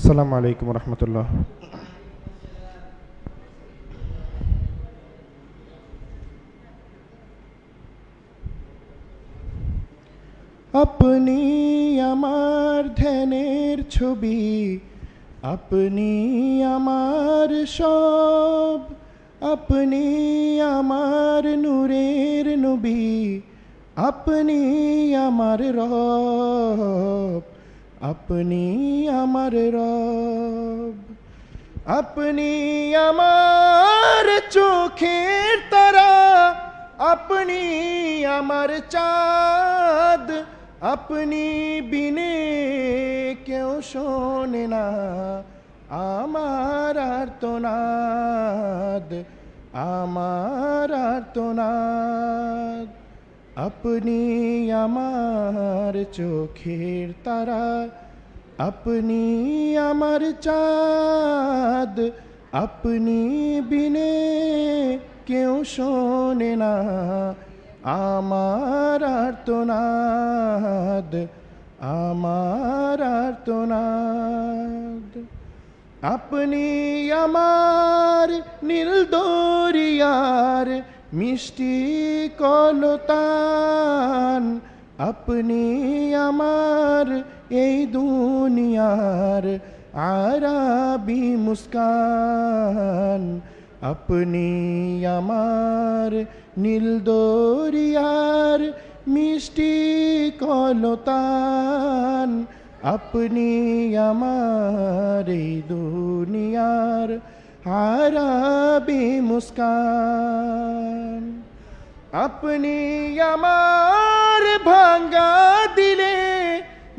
আসসালামু আলাইকুম রহমতুল্লাহ। আপনি আমার ধ্যানের ছবি, আপনি আমার সব, আপনি আমার নূরের নবী, আপনি আমার রব। আপনি আমার রব, আপনি আমার চোখের তারা, আপনি আমার চাঁদ, আপনি বিনে কেউ শোনে না, আমার আর্তনাদ আমার আর্তনাদ। আপনি আমার চোখের তারা আপনি আমার চাঁদ, আপনি বিনে কেউ শোনে না। আমার আর্তনাদ আমার আর্তনাদ। আপনি আমার নীল দরিয়ার মিষ্টি কলতান আপনি আমার এই দুনিয়ার আরাবি মুস্কান। আপনি আমার নীল দরিয়ার মিষ্টি কলতান। আপনি আমার এই দুনিয়ার আরাবি মুস্কান আপনি আমার ভাঙ্গা দিলে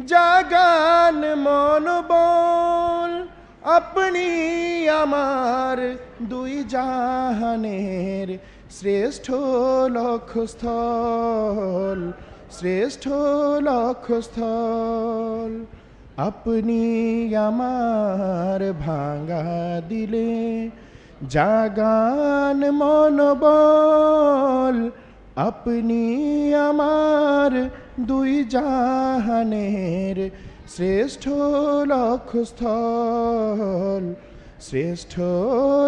জাগান মনোবল আপনি আমার দুই জাহানের শ্রেষ্ঠ লক্ষ্যস্থল শ্রেষ্ঠ লক্ষ্যস্থল আপনি আমার ভাঙ্গা দিলে জাগান মনোবল। আপনি আমার দুই জাহানের শ্রেষ্ঠ লক্ষ্যস্থল শ্রেষ্ঠ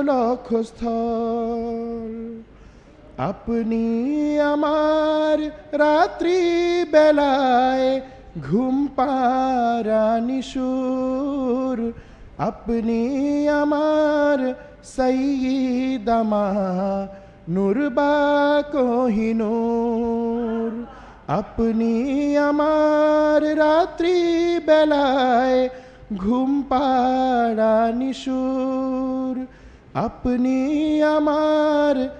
লক্ষ্যস্থল। আপনি আমার রাত্রি বেলায় ঘুম পারানি সুর আপনি আমার সঈদামা নুরবা কোহিনুর আপনি আমার রাত্রি বেলায় ঘুম পাড়ানি সুর আপনি আমার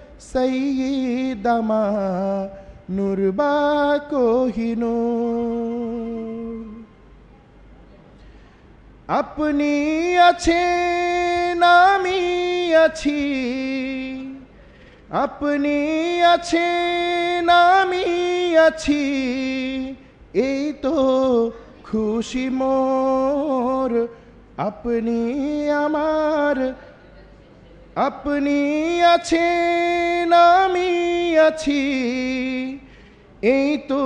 নুরবা কোহিনুর আপনি আছেন, আমি আছি। আপনি আছেন, আমি আছি। এই তো খুশি মোর। আপনি আমার আপনি আছেন, আমি আছি। এই তো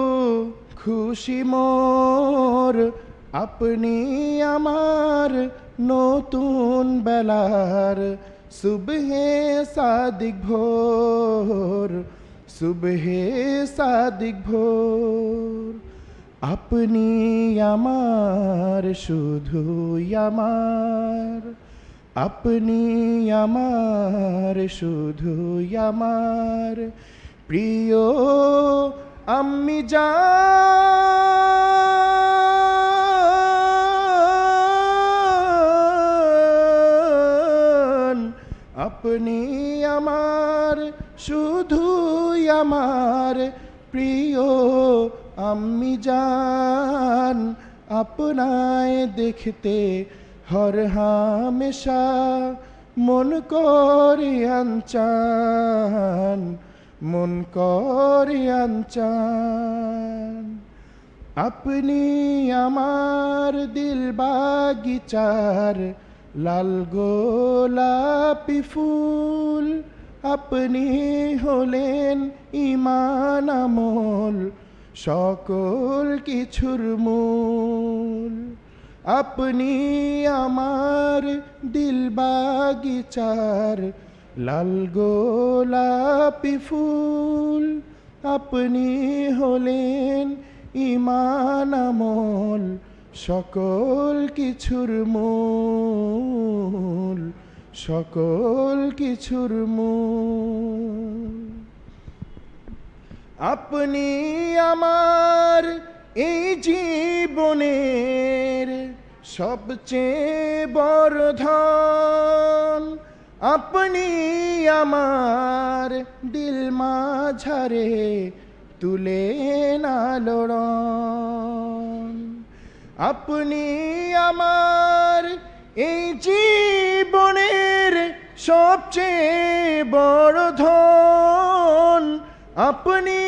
খুশি মোর। আপনি আমার নতুন বেলার। সুবহে সাদিক ভোর, সুবহে সাদিক ভোর। আপনি আমার শুধু আমার। আপনি আমার, শুধু আমার। প্রিয় আম্মি জান, আপনি আমার, শুধু আমার। প্রিয় আম্মি জান, আপনায় দেখতে হর হামেশা মন করে আনচান মন করে আনচান আপনি আমার দিল বাগিচার, লাল গোলাপি ফুল। আপনি হলেন ইমান আমল, সকল কিছুর মূল। আপনি আমার দিল বাগিচার, লাল গোলাপি ফুল। আপনি হলেন ইমান আমল, সকল কিছুর মূল, সকল কিছুর মূল। আপনি আমার এই জীবনের সবচেয়ে বড় ধন আপনি আমার দিল মাঝারে তুলে নালড়ন আপনি আমার এই জীবনের সবচেয়ে বড় ধন আপনি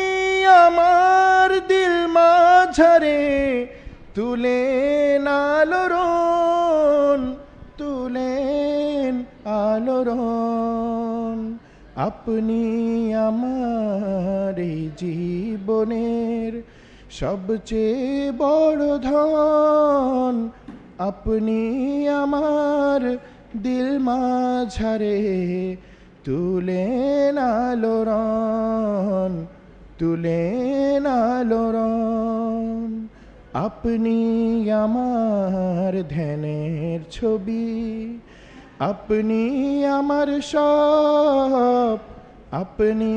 আমার মাঝারে তুলে আলোড়ন তুলেন আলোড়ন। আপনি আমার জীবনের সবচেয়ে বড় ধন। আপনি আমার দিল মাঝারে তুলেন আলোড়ন। তুলেন আলোড়ন আপনি আমার ধ্যানের ছবি, আপনি আমার সব, আপনি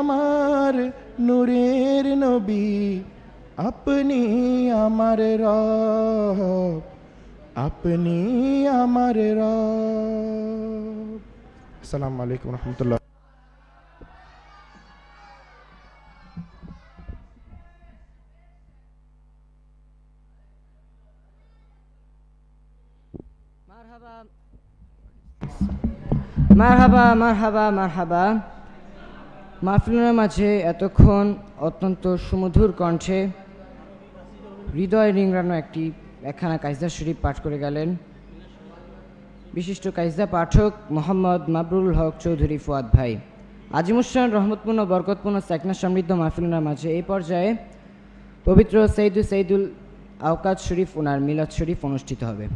আমার নূরের নবী, আপনি আমার রব, আপনি আমার রব। আলাইকুম রহমতুল্লাহ। মারহাবা মারহাবা মারহাবা। মাহফিলের মাঝে এতক্ষণ অত্যন্ত সুমধুর কণ্ঠে হৃদয় রিংড়ানো একটি একখানা কাইজা শরীফ পাঠ করে গেলেন। বিশিষ্ট কাইজা পাঠক মোহাম্মদ মাবরুল হক চৌধুরী ফুয়াদ ভাই। আজিমুসান রহমতপূর্ণ, বরকতপূর্ণ সেকনা সমৃদ্ধ মাহফিলের মাঝে এই পর্যায়ে পবিত্র সৈদু সৈদুল আওকাত শরীফ ওনার মিলাদ শরীফ অনুষ্ঠিত হবে।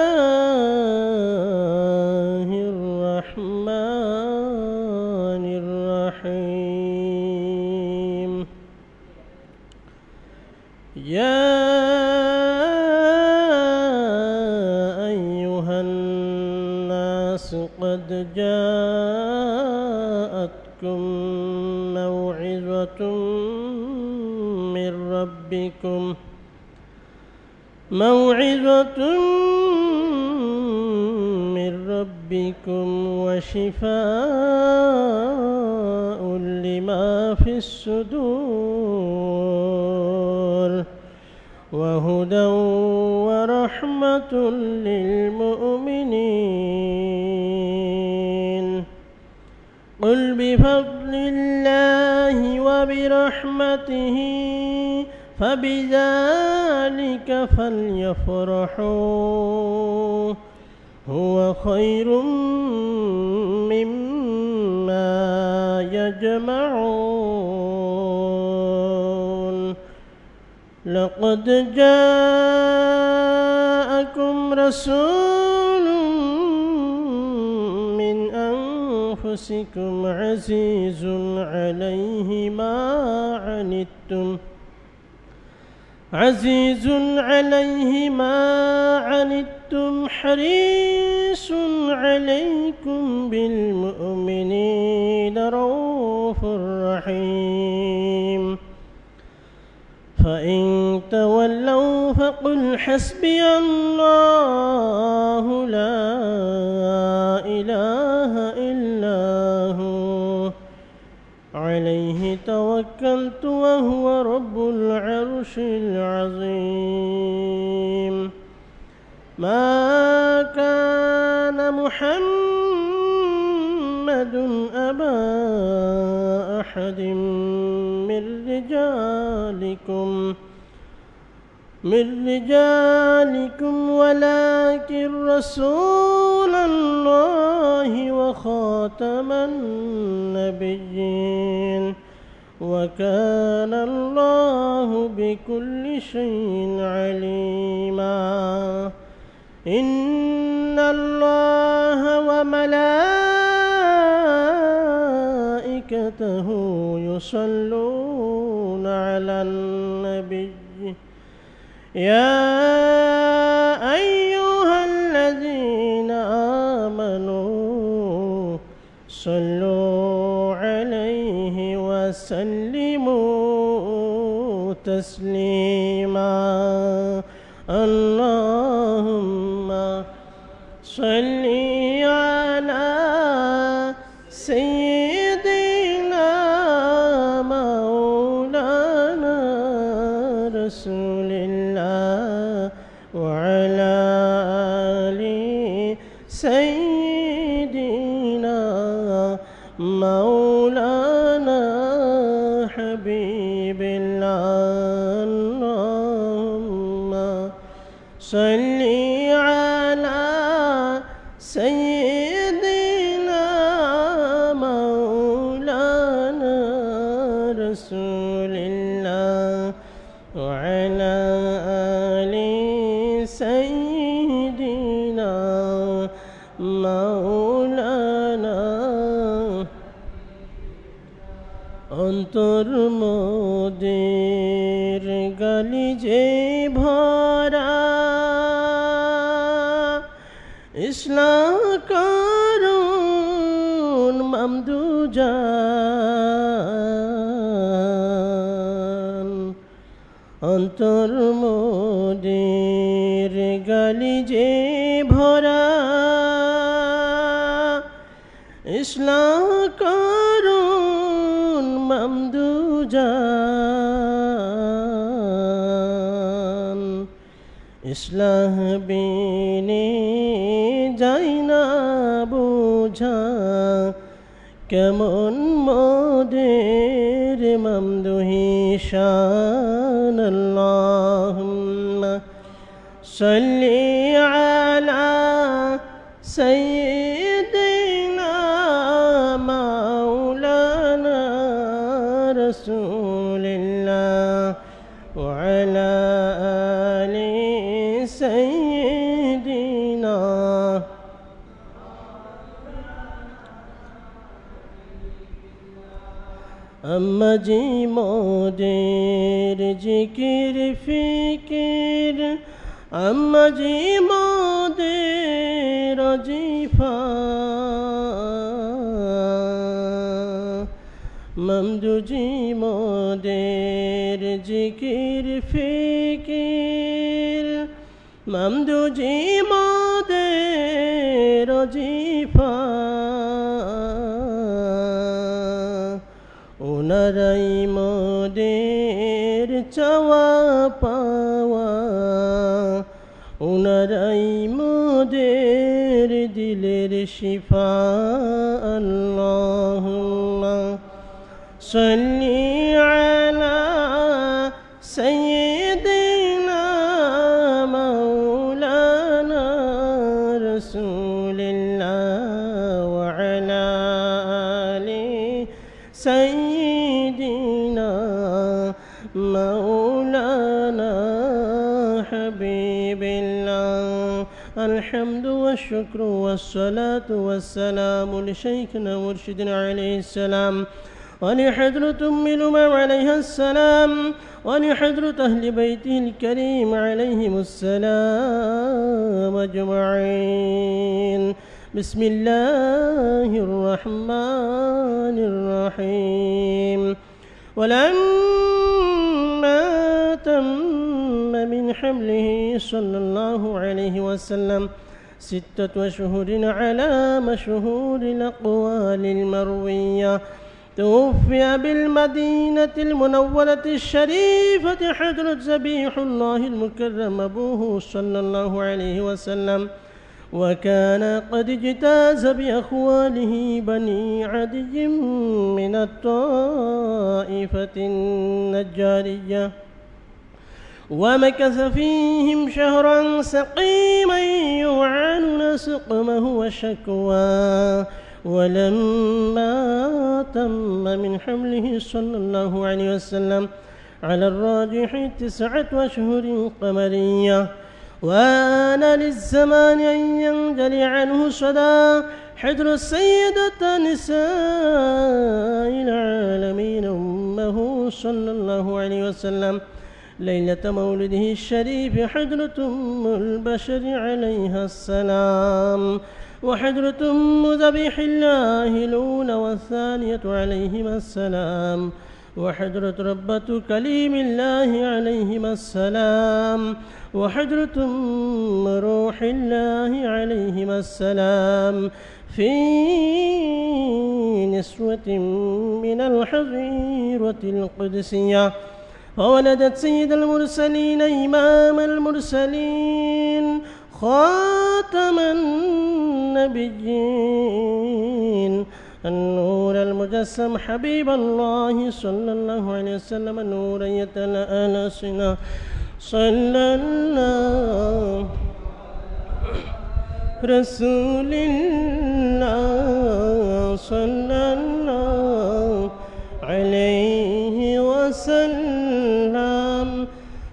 جاءتكم موعظة من ربكم. موعظة من ربكم وشفاء في الصدور. وهدى ورحمة للمؤمنين. قل بفضل الله وبرحمته فبذلك فليفرحوا. هو خير مما يجمعون. لقد جاءكم رسول أنفسكم عزيز عليه ما عنتم. عزيز عليه ما عنتم حريص عليكم بالمؤمنين رؤوف رحيم. فإن تولوا فقل حسبي الله لا إله إلا هو عليه توكلت وهو رب العرش العظيم ما كان محمد أبا أحد من رجالكم من رجالكم ولكن رسول الله وخاتم النبيين. وكان الله بكل شيء عليما. إن الله وملائكته يصلون على النبي يا أيها الذين آمنوا صلوا عليه وسلموا تسليما اللهم صل অন্তর ইসলাহ বিনে যাই না বুঝা। কেমন মোদের মমদুহিশান সাল্লি আলা সাই আমি মোদের জিকির ফিকির। আমি মোদের রজিফা মমদুজি মোদের জিকির ফিকির। মমদুজি মোদের রজিফা ওনারাই মোদের চাওয়া পাওয়া উনারাই মোদের দিলের শিফা আল্লাহ সাল্লি الحمد والشكر والصلاة والسلام لشيخنا مرشدنا عليه السلام. ولحضرة أم الأمم عليها السلام. ولحضرة أهل بيته الكريم عليهم السلام أجمعين. بسم الله الرحمن الرحيم. ولما تم حمله صلى الله عليه وسلم. ستة أشهر على مشهور الأقوال المروية. توفي بالمدينة المنورة الشريفة حضرة ذبيح الله المكرم أبوه صلى الله عليه وسلم. وكان قد اجتاز بأخواله بني عدي من الطائفة النجارية. ومكث فيهم شهرا سقيما يعانون سقمه وشكواه ولما تم من حمله صلى الله عليه وسلم على الراجح تسعة أشهر قمرية. وآن للزمان أن ينجلي عنه صدى حجر السيدة نساء العالمين أمه صلى الله عليه وسلم. ليلة مولده الشريف حجرة أم البشر عليها السلام وحجرة أم ذبيح الله الأولى والثانية عليهما السلام وحجرة ربة كليم الله عليهما السلام وحجرة أم روح الله عليهما السلام. في نسوة من الحظيرة القدسية فولدت سيد المرسلين إمام المرسلين خاتم النبيين. النور المجسم حبيب الله صلى الله عليه وسلم نورا يتلألأ سنا صلى الله رسول الله صلى الله عليه وسلم.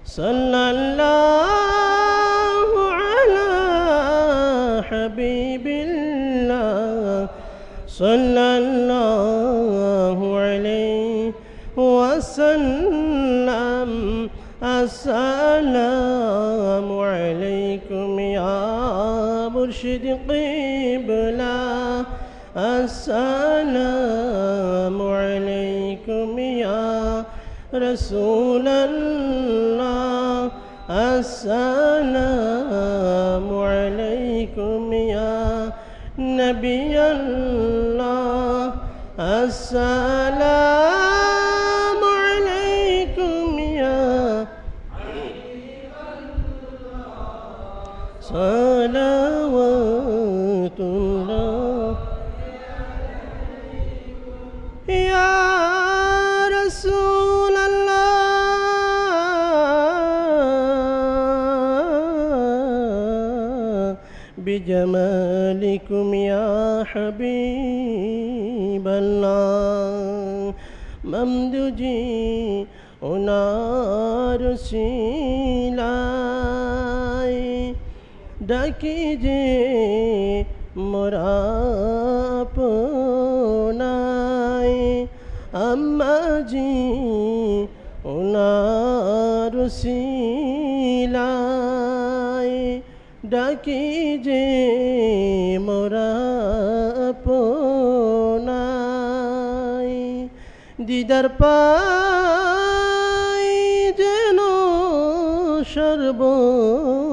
صلى الله على حبيب الله. صلى الله عليه وسلم. السلام عليكم يا مرشد قبلة. السلام رسول الله السلام عليكم يا نبي الله. السلام عليكم يا صلوات بجمالكم يا حبيب الله ممدجي ওনার শিলাই ডাকি যে মোরাপনাই আম্মাজি ওনার শিলাই ডাকি যে মোরাপনাই দিদার পাই যেন সর্বদাই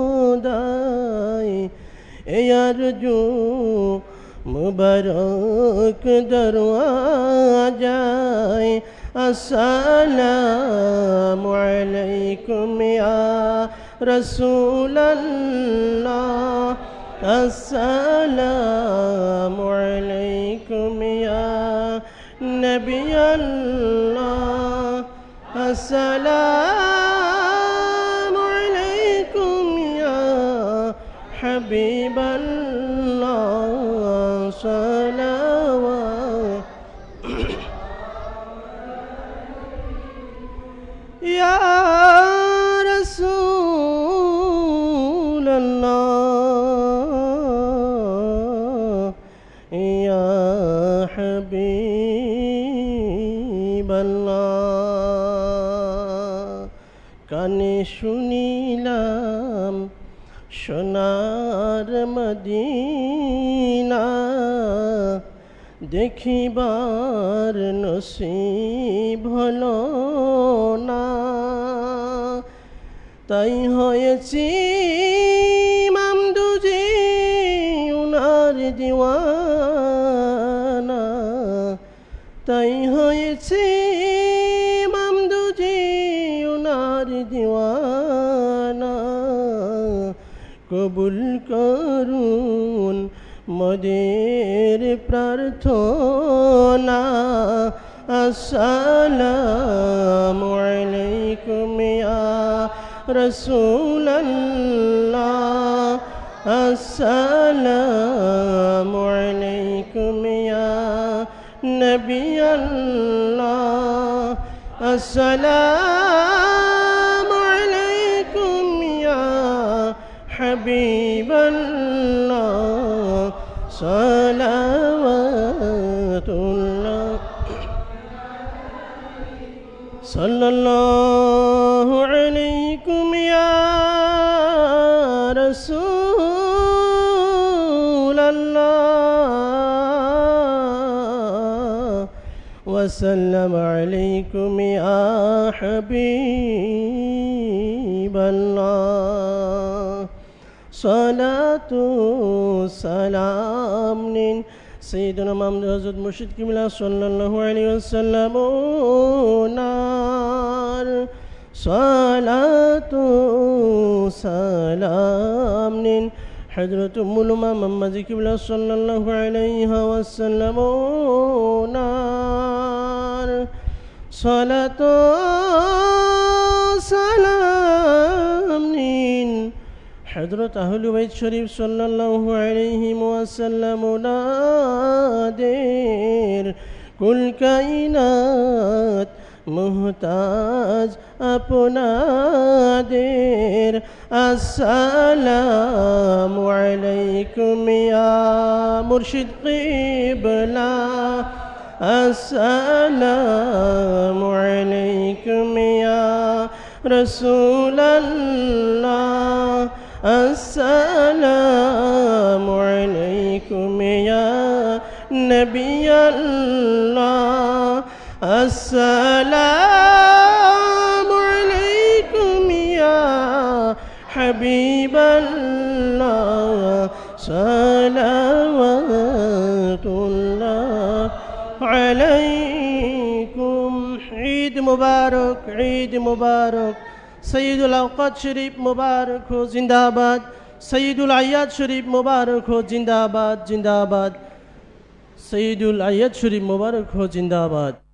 এয়ার জু মুবারক দরওয়াজায় আসসালামু আলাইকুম ইয়া রাসূলুল্লাহ আসসালামু আলাইকুম ইয়া نبي الله. السلام عليكم يا حبيب الله. صلوات. يا শুনিলাম সোনার মদিনা দেখিবার নসিব হলো না। তাই হয়েছি মামদুজি উনার দিওয়ানা। তাই হয়েছি কবুল করুন মদের প্রার্থনা আসসালামু আলাইকুম ইয়া রাসূলাল্লাহ আসসালামু আলাইকুম ইয়া নবিয়াল্লাহ আসসালামু حبيب الله صلوات الله. صلى الله عليكم يا رسول الله. وسلم عليكم يا حبيب الله. صلاة سلام نين. سيدنا محمد حضرت مرشد قبلہ صلى الله عليه وسلم نار صلاة سلام نين. حضرت أم الامام محمد قبلہ صلى الله عليه وسلم نار صلاة سلام نين. حضرت أهل بيت شريف صلى الله عليه وسلم نادر كل كائنات محتاج আপনাদের আসসালামু আলাইকুম ইয়া মুর্শিদ কিবলা আসসালামু আলাইকুম ইয়া রাসূলাল্লাহ السلام عليكم يا نبي الله. السلام عليكم يا حبيب الله. صلوات الله عليكم. عيد مبارك عيد مبارك. সঈদুল আওকাত শরীফ মুবারক হো, জিন্দাবাদ। সঈদুল আয়াদ শরীফ মুবারক হো, জিন্দাবাদ জিন্দাবাদ। সঈদুল আয়াদ শরীফ মুবারক হো, জিন্দাবাদ।